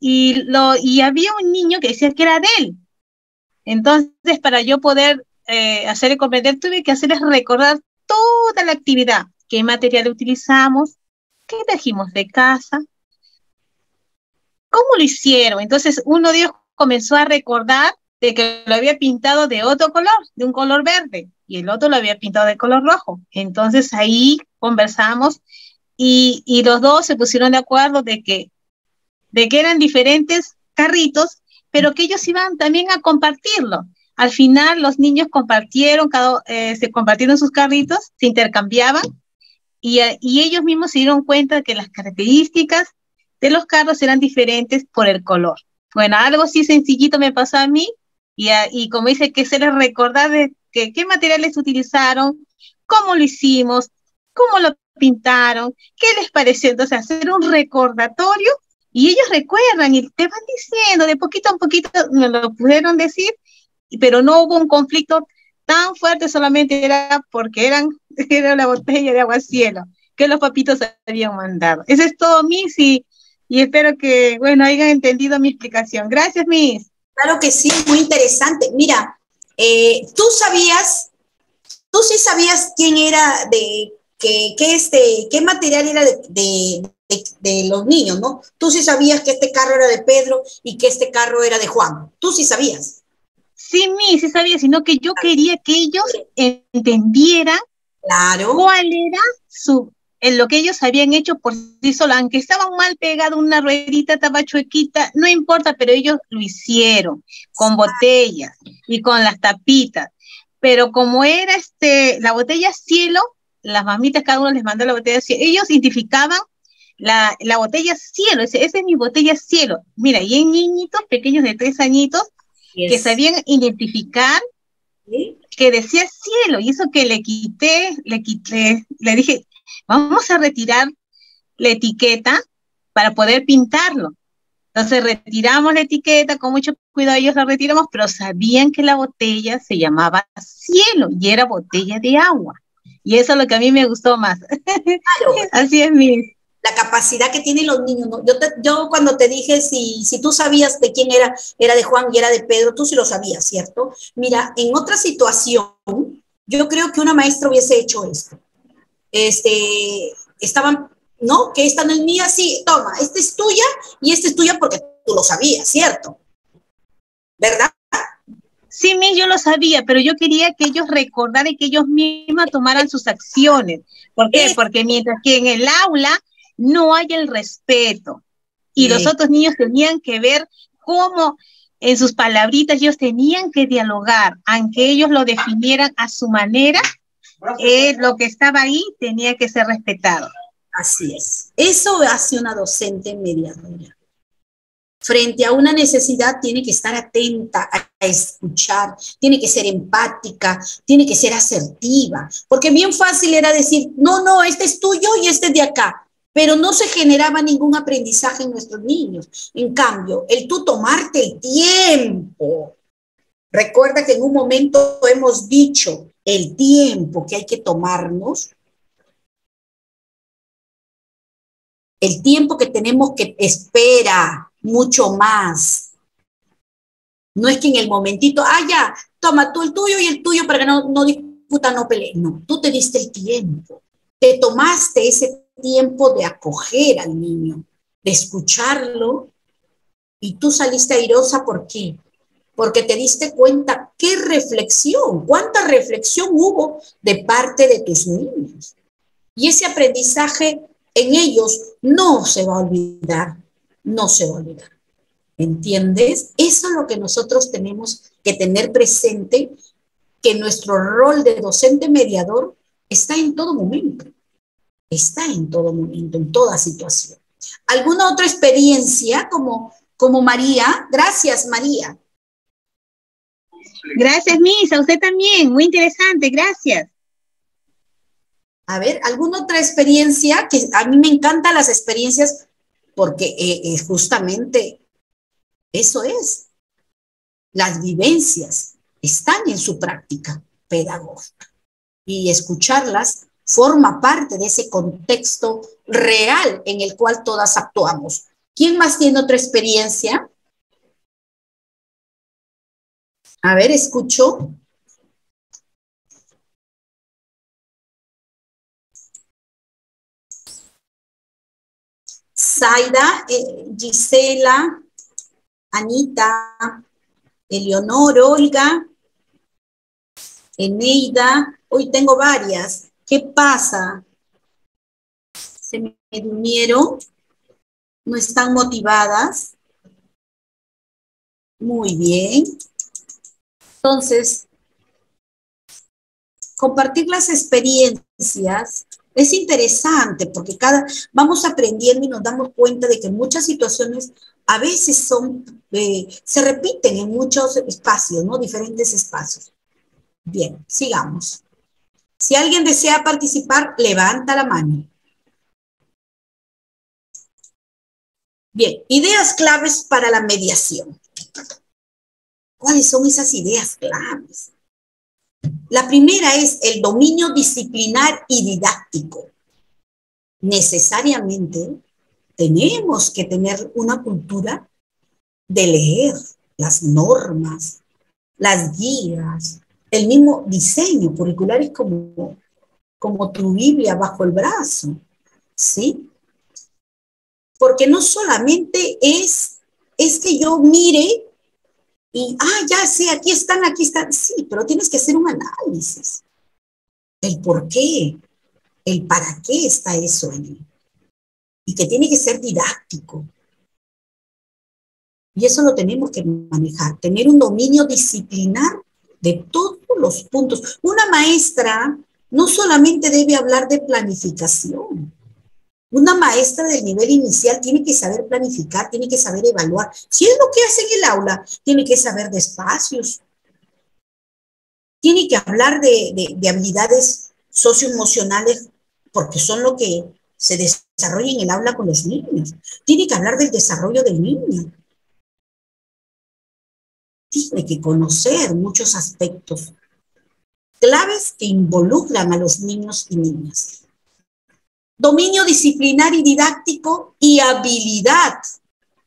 y, lo, y había un niño que decía que era de él. Entonces, para yo poder eh, hacerle comprender, tuve que hacerles recordar toda la actividad, qué material utilizamos, qué trajimos de casa, cómo lo hicieron. Entonces, uno de ellos comenzó a recordar de que lo había pintado de otro color, de un color verde, y el otro lo había pintado de color rojo. Entonces ahí conversamos y, los dos se pusieron de acuerdo de que, de que eran diferentes carritos, pero que ellos iban también a compartirlo. Al final los niños compartieron, eh, se compartieron sus carritos, se intercambiaban y, y, ellos mismos se dieron cuenta de que las características de los carros eran diferentes por el color. Bueno, algo así sencillito me pasó a mí y, y como dice que se les recordar de que, qué materiales utilizaron, cómo lo hicimos, cómo lo pintaron, qué les pareció. Entonces, hacer un recordatorio y ellos recuerdan y te van diciendo de poquito a poquito, me lo pudieron decir, pero no hubo un conflicto tan fuerte, solamente era porque eran, era la botella de agua cielo que los papitos habían mandado. Eso es todo, Miss, y, y espero que, bueno, hayan entendido mi explicación. Gracias, Miss. Claro que sí, muy interesante. Mira, eh, tú sabías, tú sí sabías quién era de que, este, qué material era de, los niños, ¿no? Tú sí sabías que este carro era de Pedro y que este carro era de Juan. Tú sí sabías. Sí, mi, sí sabía, sino que yo quería que ellos entendieran claro. cuál era su, en lo que ellos habían hecho por sí solos, aunque estaban mal pegados, una ruedita estaba chuequita, no importa, pero ellos lo hicieron con botellas y con las tapitas. Pero como era este, la botella cielo, las mamitas, cada uno les mandó la botella cielo. Ellos identificaban la, la botella cielo, esa es mi botella cielo. Mira, y hay niñitos pequeños de tres añitos que sabían identificar que decía cielo, y eso que le quité, le quité, le dije, vamos a retirar la etiqueta para poder pintarlo. Entonces retiramos la etiqueta, con mucho cuidado ellos la retiramos, pero sabían que la botella se llamaba cielo y era botella de agua. Y eso es lo que a mí me gustó más. Así es, mi. La capacidad que tienen los niños. Yo, yo cuando te dije si, si tú sabías de quién era, era de Juan y era de Pedro, tú sí lo sabías, ¿cierto? Mira, en otra situación, yo creo que una maestra hubiese hecho esto. Este, estaban, ¿no? Que esta no es mía, sí, toma, esta es tuya y esta es tuya porque tú lo sabías, ¿cierto? ¿Verdad? Sí, mi, yo lo sabía, pero yo quería que ellos recordaran que ellos mismos tomaran sus acciones. ¿Por qué? Porque mientras que en el aula no hay el respeto y los otros niños tenían que ver cómo en sus palabritas ellos tenían que dialogar, aunque ellos lo definieran a su manera, eh, lo que estaba ahí tenía que ser respetado. Así es. Eso hace una docente mediadora. Frente a una necesidad tiene que estar atenta a escuchar, tiene que ser empática, tiene que ser asertiva, porque bien fácil era decir, no, no, este es tuyo y este es de acá, pero no se generaba ningún aprendizaje en nuestros niños. En cambio, el tú tomarte el tiempo, recuerda que en un momento hemos dicho el tiempo que hay que tomarnos, El tiempo que tenemos que espera mucho más. No es que en el momentito, ah, ya, toma tú el tuyo y el tuyo para que no, no disputan, no peleen. No, tú te diste el tiempo. Te tomaste ese tiempo de acoger al niño, de escucharlo, y tú saliste airosa, ¿por qué? Porque te diste cuenta qué reflexión, cuánta reflexión hubo de parte de tus niños. Y ese aprendizaje en ellos no se va a olvidar, no se va a olvidar. ¿Entiendes? Eso es lo que nosotros tenemos que tener presente, que nuestro rol de docente mediador está en todo momento, está en todo momento, en toda situación. ¿Alguna otra experiencia como, como María? Gracias, María. Gracias, Misa, usted también, muy interesante, gracias. A ver, ¿alguna otra experiencia? Que a mí me encantan las experiencias porque eh, eh, justamente eso es. Las vivencias están en su práctica pedagógica y escucharlas forma parte de ese contexto real en el cual todas actuamos. ¿Quién más tiene otra experiencia? A ver, escucho. Zaida, eh, Gisela, Anita, Eleonor, Olga, Eneida. Hoy tengo varias. ¿Qué pasa? ¿Se me durmieron? ¿No están motivadas? Muy bien. Entonces, compartir las experiencias es interesante porque cada, vamos aprendiendo y nos damos cuenta de que muchas situaciones a veces son, eh, se repiten en muchos espacios, ¿no? Diferentes espacios. Bien, sigamos. Si alguien desea participar, levanta la mano. Bien, ideas claves para la mediación. ¿Cuáles son esas ideas claves? La primera es el dominio disciplinar y didáctico. Necesariamente tenemos que tener una cultura de leer las normas, las guías, el mismo diseño curricular es como, como tu Biblia bajo el brazo, ¿sí? Porque no solamente es, es que yo mire y, ah, ya sé, aquí están, aquí están. Sí, pero tienes que hacer un análisis. El por qué, el para qué está eso ahí. Y que tiene que ser didáctico. Y eso lo tenemos que manejar, tener un dominio disciplinar de los puntos. Una maestra no solamente debe hablar de planificación, una maestra del nivel inicial tiene que saber planificar, tiene que saber evaluar. Si es lo que hace en el aula, tiene que saber de espacios, tiene que hablar de, habilidades socioemocionales, porque son lo que se desarrolla en el aula con los niños. Tiene que hablar del desarrollo del niño. Tiene que conocer muchos aspectos claves que involucran a los niños y niñas dominio disciplinar y didáctico y habilidad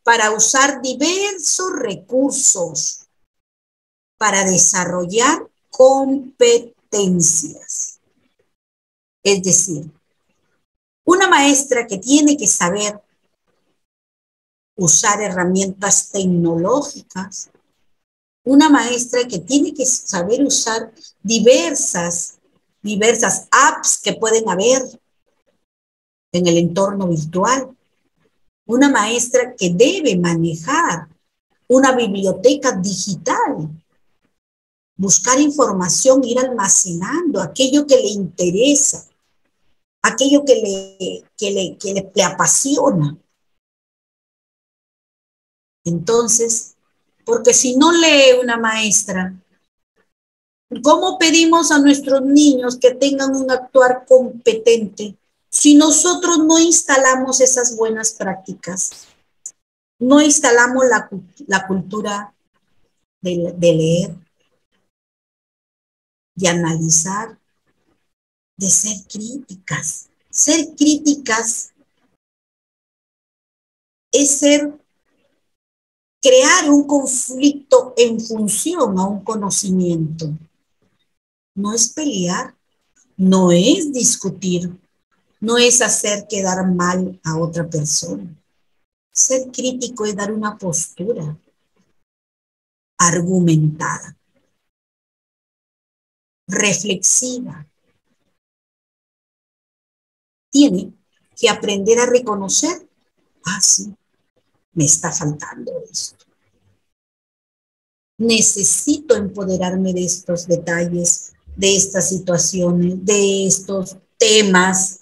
para usar diversos recursos para desarrollar competencias. Es decir, una maestra que tiene que saber usar herramientas tecnológicas una maestra que tiene que saber usar diversas, diversas apps que pueden haber en el entorno virtual. Una maestra que debe manejar una biblioteca digital, buscar información, ir almacenando aquello que le interesa, aquello que le, que le, que le, le apasiona. Entonces, porque si no lee una maestra, ¿cómo pedimos a nuestros niños que tengan un actuar competente si nosotros no instalamos esas buenas prácticas? No instalamos la, la cultura de, de leer, de analizar, de ser críticas. Ser críticas es ser crear un conflicto en función a un conocimiento. No es pelear, no es discutir, no es hacer quedar mal a otra persona. Ser crítico es dar una postura argumentada, reflexiva. Tiene que aprender a reconocer, ah, sí, me está faltando esto. Necesito empoderarme de estos detalles, de estas situaciones, de estos temas.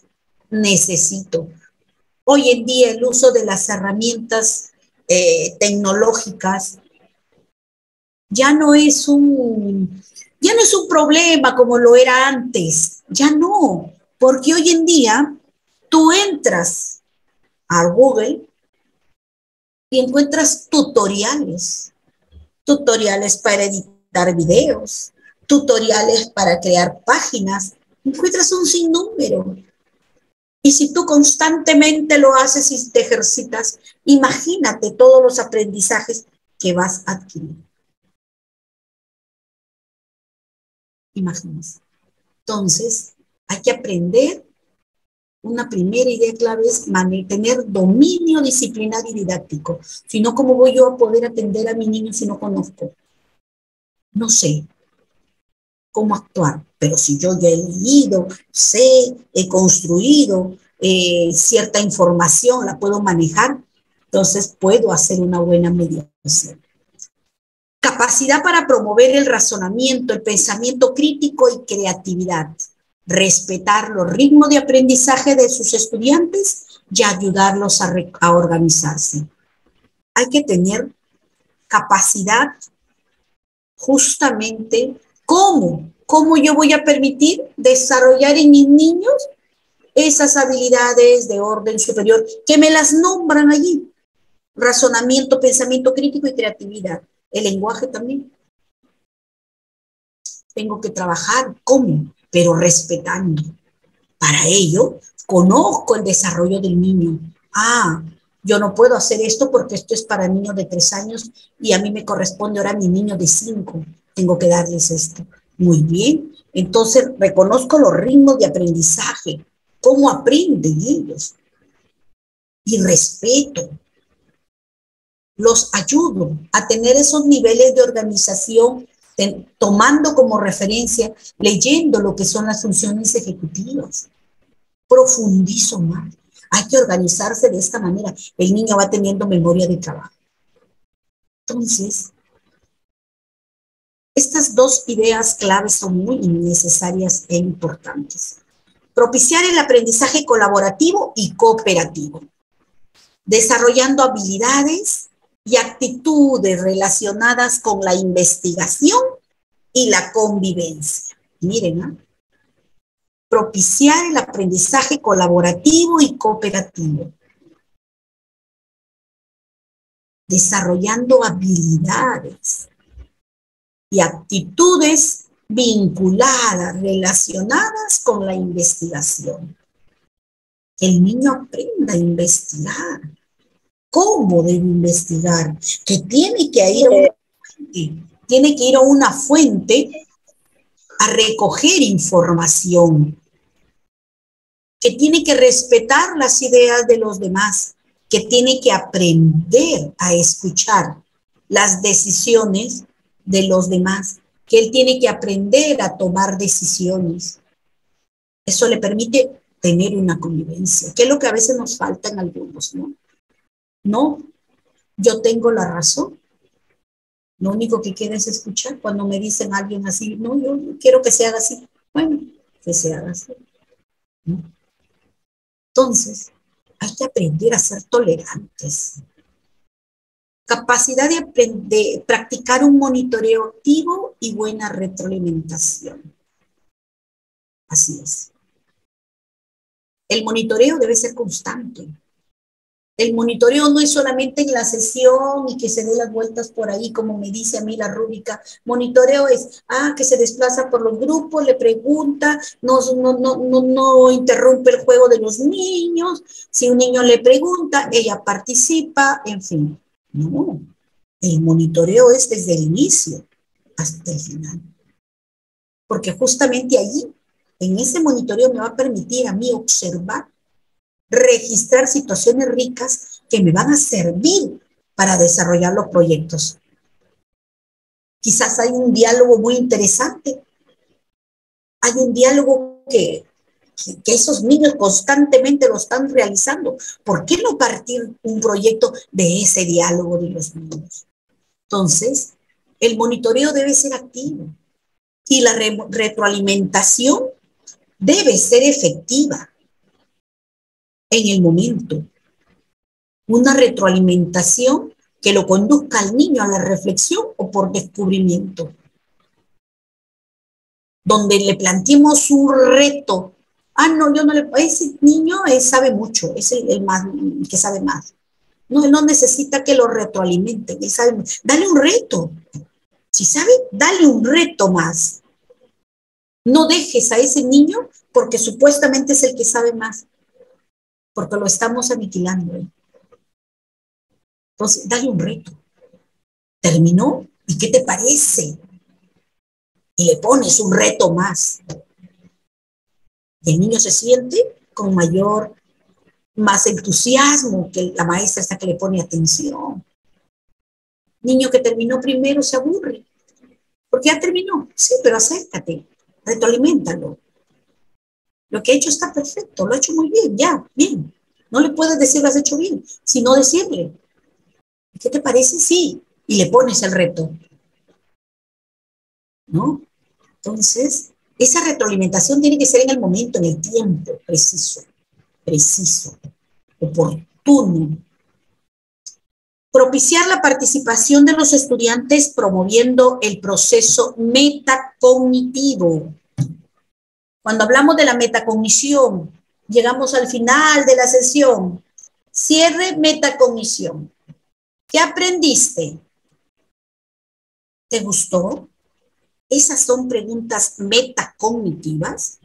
Necesito. Hoy en día el uso de las herramientas eh, tecnológicas ya no es un ya no es un problema como lo era antes, ya no, porque hoy en día tú entras a Google y encuentras tutoriales, tutoriales para editar videos, tutoriales para crear páginas, encuentras un sinnúmero. Y si tú constantemente lo haces y te ejercitas, imagínate todos los aprendizajes que vas a adquirir. Imagínense. Entonces, hay que aprender una primera idea clave es tener dominio disciplinario y didáctico. Si no, ¿cómo voy yo a poder atender a mi niño si no conozco? No sé cómo actuar, pero si yo ya he leído, sé, he construido eh, cierta información, la puedo manejar, entonces puedo hacer una buena mediación. Capacidad para promover el razonamiento, el pensamiento crítico y creatividad respetar los ritmos de aprendizaje de sus estudiantes y ayudarlos a, organizarse. Hay que tener capacidad justamente cómo, cómo yo voy a permitir desarrollar en mis niños esas habilidades de orden superior que me las nombran allí. Razonamiento, pensamiento crítico y creatividad. El lenguaje también. Tengo que trabajar cómo pero respetando. Para ello, conozco el desarrollo del niño. Ah, yo no puedo hacer esto porque esto es para niños de tres años y a mí me corresponde ahora a mi niño de cinco. Tengo que darles esto. Muy bien. Entonces, reconozco los ritmos de aprendizaje, cómo aprenden ellos. Y respeto. Los ayudo a tener esos niveles de organización tomando como referencia, leyendo lo que son las funciones ejecutivas. Profundizo más. Hay que organizarse de esta manera. El niño va teniendo memoria de trabajo. Entonces, estas dos ideas claves son muy necesarias e importantes. Propiciar el aprendizaje colaborativo y cooperativo, desarrollando habilidades y actitudes relacionadas con la investigación y la convivencia. Miren, propiciar el aprendizaje colaborativo y cooperativo, desarrollando habilidades y actitudes vinculadas, relacionadas con la investigación. Que el niño aprenda a investigar, cómo debe investigar, que tiene que ir a una fuente, tiene que ir a una fuente a recoger información, que tiene que respetar las ideas de los demás, que tiene que aprender a escuchar las decisiones de los demás, que él tiene que aprender a tomar decisiones. Eso le permite tener una convivencia, que es lo que a veces nos falta en algunos, ¿no? No, yo tengo la razón. Lo único que quiero es escuchar cuando me dicen alguien así, no, yo quiero que se haga así. Bueno, que se haga así. Entonces, hay que aprender a ser tolerantes. Capacidad de, aprender, practicar un monitoreo activo y buena retroalimentación. Así es. El monitoreo debe ser constante. El monitoreo no es solamente en la sesión y que se dé las vueltas por ahí, como me dice a mí la rúbrica. Monitoreo es, ah, que se desplaza por los grupos, le pregunta, no, no, no, no, no interrumpe el juego de los niños. Si un niño le pregunta, ella participa, en fin. No, el monitoreo es desde el inicio hasta el final. Porque justamente allí, en ese monitoreo me va a permitir a mí observar registrar situaciones ricas que me van a servir para desarrollar los proyectos. Quizás hay un diálogo muy interesante. Hay un diálogo que, esos niños constantemente lo están realizando. ¿Por qué no partir un proyecto de ese diálogo de los niños? Entonces, el monitoreo debe ser activo y la retroalimentación debe ser efectiva en el momento. Una retroalimentación que lo conduzca al niño a la reflexión o por descubrimiento. Donde le planteemos un reto. Ah, no, yo no le. Ese niño sabe mucho, es el, más, que sabe más. No, no necesita que lo retroalimente, él sabe. Dale un reto. Si sabe, dale un reto más. No dejes a ese niño porque supuestamente es el que sabe más porque lo estamos aniquilando. Entonces, dale un reto. ¿Terminó? ¿Y qué te parece? Y le pones un reto más. el niño se siente con mayor, más entusiasmo que la maestra hasta que le pone atención. Niño que terminó primero se aburre. Porque ya terminó. Sí, pero acércate, retroalimentalo. Lo que ha hecho está perfecto, lo ha hecho muy bien, ya, bien. No le puedes decir lo has hecho bien, sino decirle, ¿qué te parece? Sí, y le pones el reto. ¿No? Entonces, esa retroalimentación tiene que ser en el momento, en el tiempo preciso, preciso, oportuno. Propiciar la participación de los estudiantes promoviendo el proceso metacognitivo. Cuando hablamos de la metacognición, llegamos al final de la sesión. Cierre metacognición. ¿Qué aprendiste? ¿Te gustó? Esas son preguntas metacognitivas.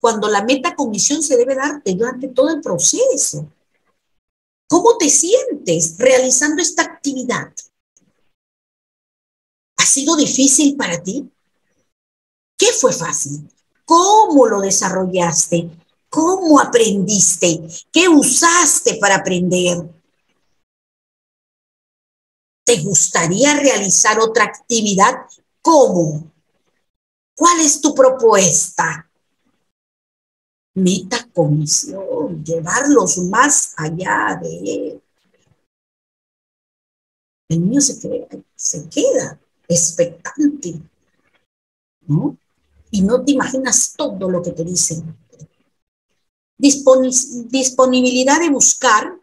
Cuando la metacognición se debe dar durante todo el proceso. ¿Cómo te sientes realizando esta actividad? ¿Ha sido difícil para ti? ¿Qué fue fácil? ¿Cómo lo desarrollaste? ¿Cómo aprendiste? ¿Qué usaste para aprender? ¿Te gustaría realizar otra actividad? ¿Cómo? ¿Cuál es tu propuesta? Metacomisión, llevarlos más allá de El niño se, se queda expectante, ¿no? Y no te imaginas todo lo que te dicen. disponibilidad de buscar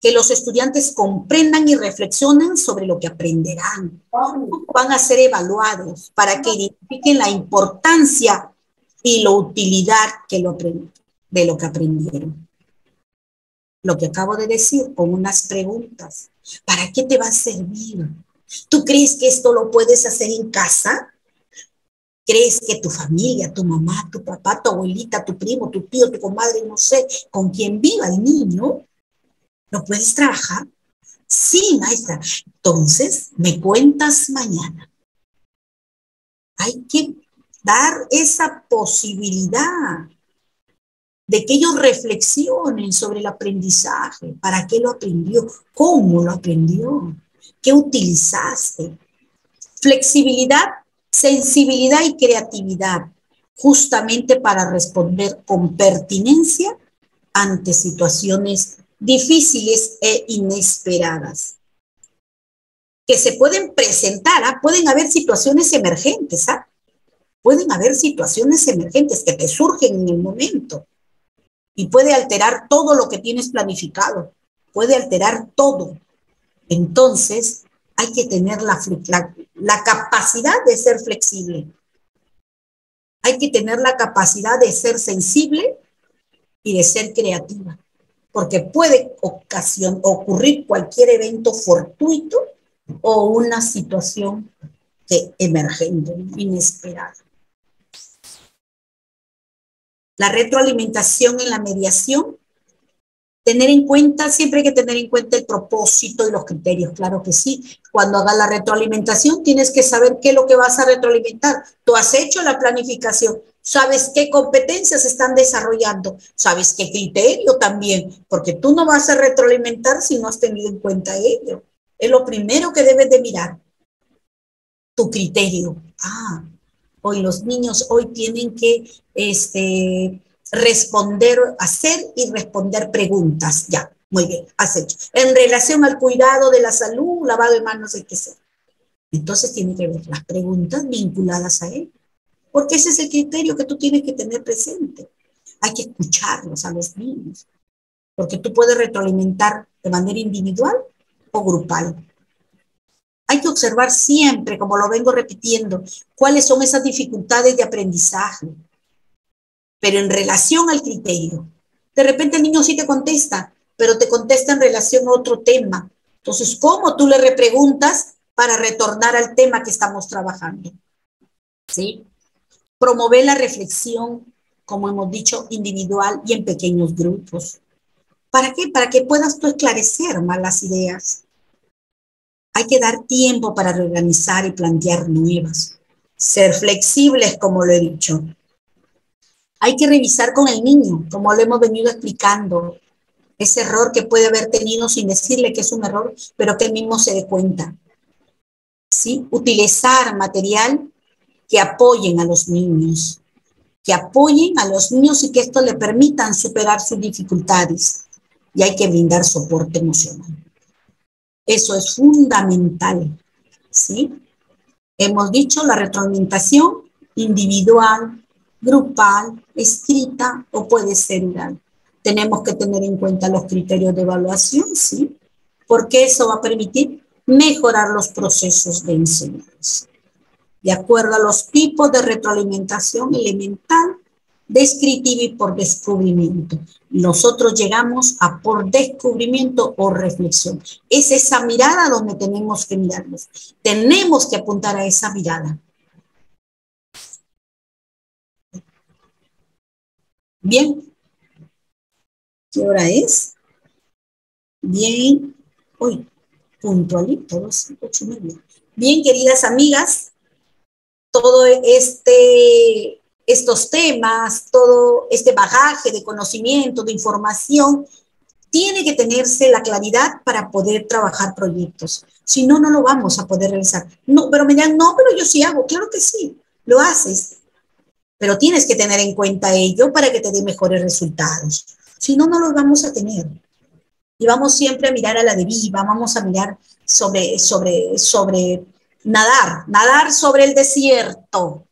que los estudiantes comprendan y reflexionen sobre lo que aprenderán. Van a ser evaluados para que identifiquen la importancia y la utilidad de lo que aprendieron. Lo que acabo de decir con unas preguntas. ¿Para qué te va a servir? ¿Tú crees que esto lo puedes hacer en casa? ¿Crees que tu familia, tu mamá, tu papá, tu abuelita, tu primo, tu tío, tu comadre, no sé, con quien viva el niño, lo puedes trabajar? Sí, maestra. Entonces, me cuentas mañana. Hay que dar esa posibilidad de que ellos reflexionen sobre el aprendizaje, para qué lo aprendió, cómo lo aprendió, ¿Qué utilizaste? Flexibilidad, sensibilidad y creatividad, justamente para responder con pertinencia ante situaciones difíciles e inesperadas. Que se pueden presentar, ¿ah? pueden haber situaciones emergentes, ¿ah? pueden haber situaciones emergentes que te surgen en el momento y puede alterar todo lo que tienes planificado, puede alterar todo. Entonces, hay que tener la, la, capacidad de ser flexible. Hay que tener la capacidad de ser sensible y de ser creativa, porque puede ocasión, ocurrir cualquier evento fortuito o una situación que emergente, inesperada. La retroalimentación en la mediación tener en cuenta, siempre hay que tener en cuenta el propósito y los criterios, claro que sí. Cuando hagas la retroalimentación, tienes que saber qué es lo que vas a retroalimentar. Tú has hecho la planificación, sabes qué competencias están desarrollando, sabes qué criterio también, porque tú no vas a retroalimentar si no has tenido en cuenta ello. Es lo primero que debes de mirar. Tu criterio. Ah, hoy los niños hoy tienen que este, responder, hacer y responder preguntas. Ya, muy bien, has hecho. En relación al cuidado de la salud, lavado de manos, hay que ser. Entonces tiene que ver las preguntas vinculadas a él. Porque ese es el criterio que tú tienes que tener presente. Hay que escucharlos a los niños. Porque tú puedes retroalimentar de manera individual o grupal. Hay que observar siempre, como lo vengo repitiendo, cuáles son esas dificultades de aprendizaje, pero en relación al criterio. De repente el niño sí te contesta, pero te contesta en relación a otro tema. Entonces, ¿cómo tú le repreguntas para retornar al tema que estamos trabajando? ¿Sí? Promover la reflexión, como hemos dicho, individual y en pequeños grupos. ¿Para qué? Para que puedas tú esclarecer más las ideas. Hay que dar tiempo para reorganizar y plantear nuevas. Ser flexibles, como lo he dicho, hay que revisar con el niño, como lo hemos venido explicando, ese error que puede haber tenido sin decirle que es un error, pero que él mismo se dé cuenta. ¿Sí? Utilizar material que apoyen a los niños, que apoyen a los niños y que esto le permitan superar sus dificultades. Y hay que brindar soporte emocional. Eso es fundamental. ¿Sí? Hemos dicho la retroalimentación individual, grupal, escrita o puede ser oral. Tenemos que tener en cuenta los criterios de evaluación, ¿sí? Porque eso va a permitir mejorar los procesos de enseñanza. De acuerdo a los tipos de retroalimentación elemental, descriptiva y por descubrimiento. Nosotros llegamos a por descubrimiento o reflexión. Es esa mirada donde tenemos que mirarnos. Tenemos que apuntar a esa mirada. Bien. ¿Qué hora es? Bien. Hoy, puntualito, dos, ocho y Bien, queridas amigas, todo este, estos temas, todo este bagaje de conocimiento, de información, tiene que tenerse la claridad para poder trabajar proyectos. Si no, no lo vamos a poder realizar. No, pero me dirán, no, pero yo sí hago. Claro que sí, lo haces pero tienes que tener en cuenta ello para que te dé mejores resultados. Si no, no los vamos a tener. Y vamos siempre a mirar a la deriva, vamos a mirar sobre, sobre, sobre nadar, nadar sobre el desierto.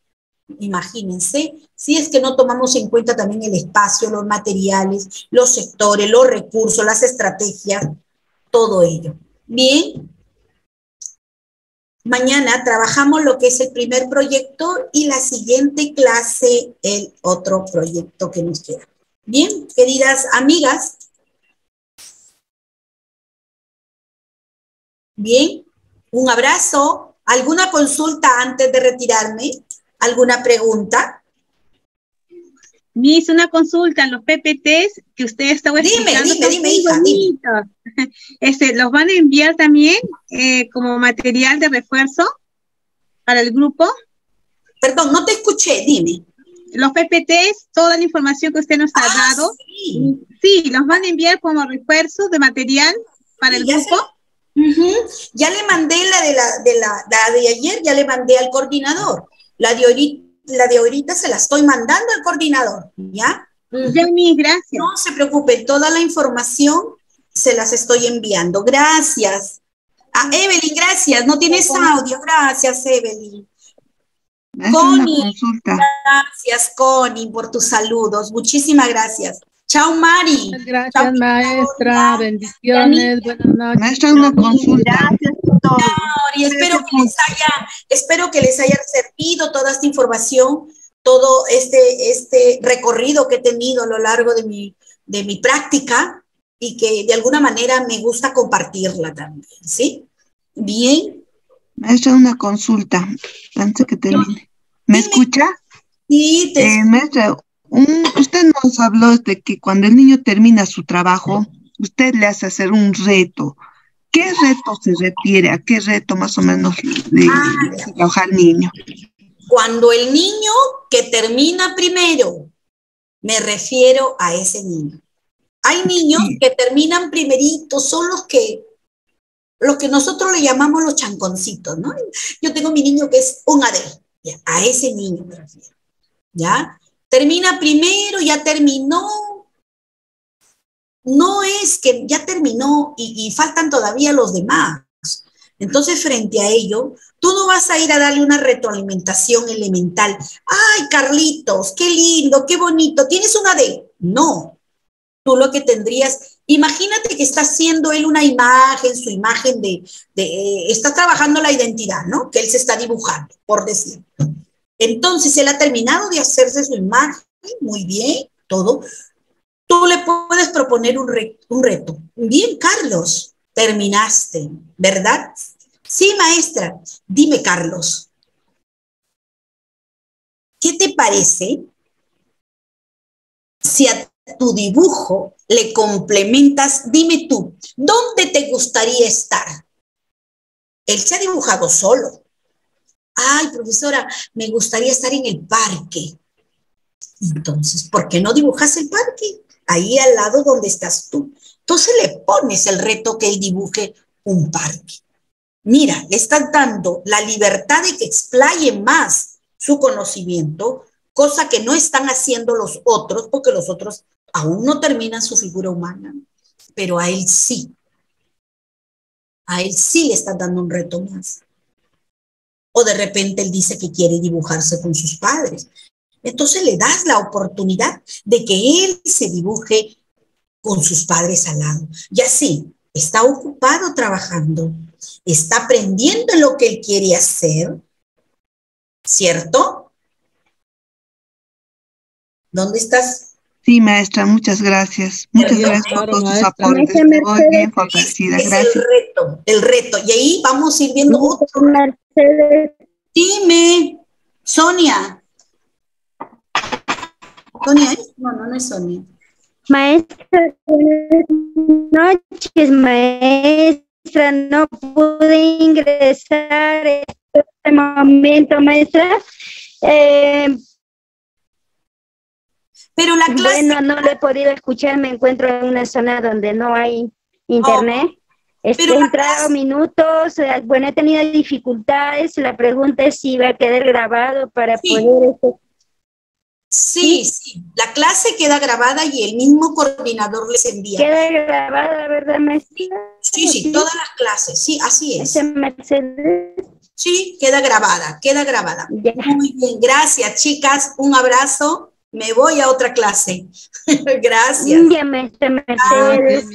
Imagínense, si es que no tomamos en cuenta también el espacio, los materiales, los sectores, los recursos, las estrategias, todo ello. Bien, Mañana trabajamos lo que es el primer proyecto y la siguiente clase el otro proyecto que nos queda. Bien, queridas amigas. Bien, un abrazo. ¿Alguna consulta antes de retirarme? ¿Alguna pregunta? Miss, una consulta, los PPTs que usted estaba explicando. Dime, dime, dime, hija, Este, ¿Los van a enviar también eh, como material de refuerzo para el grupo? Perdón, no te escuché, dime. Los PPTs, toda la información que usted nos ha ah, dado, sí. sí. los van a enviar como refuerzo de material para el grupo. Ya le mandé la de la, de la, de ayer, ya le mandé al coordinador. La de ahorita, la de ahorita se la estoy mandando al coordinador, ¿ya? Ya, gracias. No se preocupen, toda la información se las estoy enviando. Gracias. Ah, Evelyn, gracias. No tienes audio. Gracias, Evelyn. Connie, gracias, Connie, por tus saludos. Muchísimas gracias. Chao, Mari. Gracias, maestra. Bendiciones. Buenas noches. Maestra, una consulta. Gracias y espero que, les haya, espero que les haya servido toda esta información, todo este, este recorrido que he tenido a lo largo de mi, de mi práctica y que de alguna manera me gusta compartirla también, ¿sí? Bien. Maestra, una consulta antes que termine. ¿Me escucha? Sí, te eh, Maestra, usted nos habló de que cuando el niño termina su trabajo, usted le hace hacer un reto. ¿Qué reto se refiere? ¿A qué reto más o menos le ah, trabaja al niño? Cuando el niño que termina primero, me refiero a ese niño. Hay niños que terminan primeritos, son los que, los que nosotros le llamamos los chanconcitos, ¿no? Yo tengo mi niño que es un AD, a ese niño me refiero, ¿ya? Termina primero, ya terminó, no es que ya terminó y, faltan todavía los demás. Entonces, frente a ello, tú no vas a ir a darle una retroalimentación elemental. Ay, Carlitos, qué lindo, qué bonito, tienes un AD. No, tú lo que tendrías, imagínate que está haciendo él una imagen, su imagen de, de, está trabajando la identidad, ¿no? Que él se está dibujando, por decir. Entonces, él ha terminado de hacerse su imagen, muy bien, todo. Tú le puedes proponer un, reto. Bien, Carlos, terminaste, ¿verdad? Sí, maestra. Dime, Carlos, ¿qué te parece si a tu dibujo le complementas, dime tú, ¿dónde te gustaría estar? Él se ha dibujado solo. Ay, profesora, me gustaría estar en el parque. Entonces, ¿por qué no dibujas el parque? Ahí al lado donde estás tú. Entonces le pones el reto que él dibuje un parque. Mira, le estás dando la libertad de que explaye más su conocimiento, cosa que no están haciendo los otros, porque los otros aún no termina su figura humana, pero a él sí. A él sí le está dando un reto más. O de repente él dice que quiere dibujarse con sus padres. Entonces le das la oportunidad de que él se dibuje con sus padres al lado. Y así, está ocupado trabajando, está aprendiendo lo que él quiere hacer, ¿cierto? ¿Dónde estás? Sí, maestra, muchas gracias. Muchas gracias por todos sus aportes. Muy bien, favorecida. Gracias. el reto, el reto. Y ahí vamos a ir viendo otro. Dime, Sonia. Sonia es? No, no, no es Sonia. Maestra, buenas noches, maestra. No pude ingresar en este momento, maestra. Eh, pero la clase... Bueno, no le he podido escuchar, me encuentro en una zona donde no hay internet. Oh, he entrado minutos, eh, bueno, he tenido dificultades, la pregunta es si va a quedar grabado para poder... Sí, sí, la clase queda grabada y el mismo coordinador les envía. Queda grabada, ¿verdad, maestra? Sí, sí, todas las clases, sí, así es. Sí, queda grabada, queda grabada. Muy bien, gracias, chicas, un abrazo me voy a otra clase. gracias. Ya, maestra Mercedes.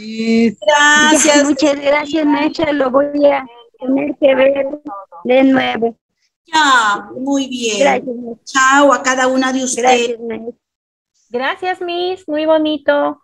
Gracias. muchas gracias, maestra. Lo voy a tener que ver de nuevo. Ya, muy bien. Gracias. Chao a cada una de ustedes. Gracias, Gracias, Miss. Muy bonito.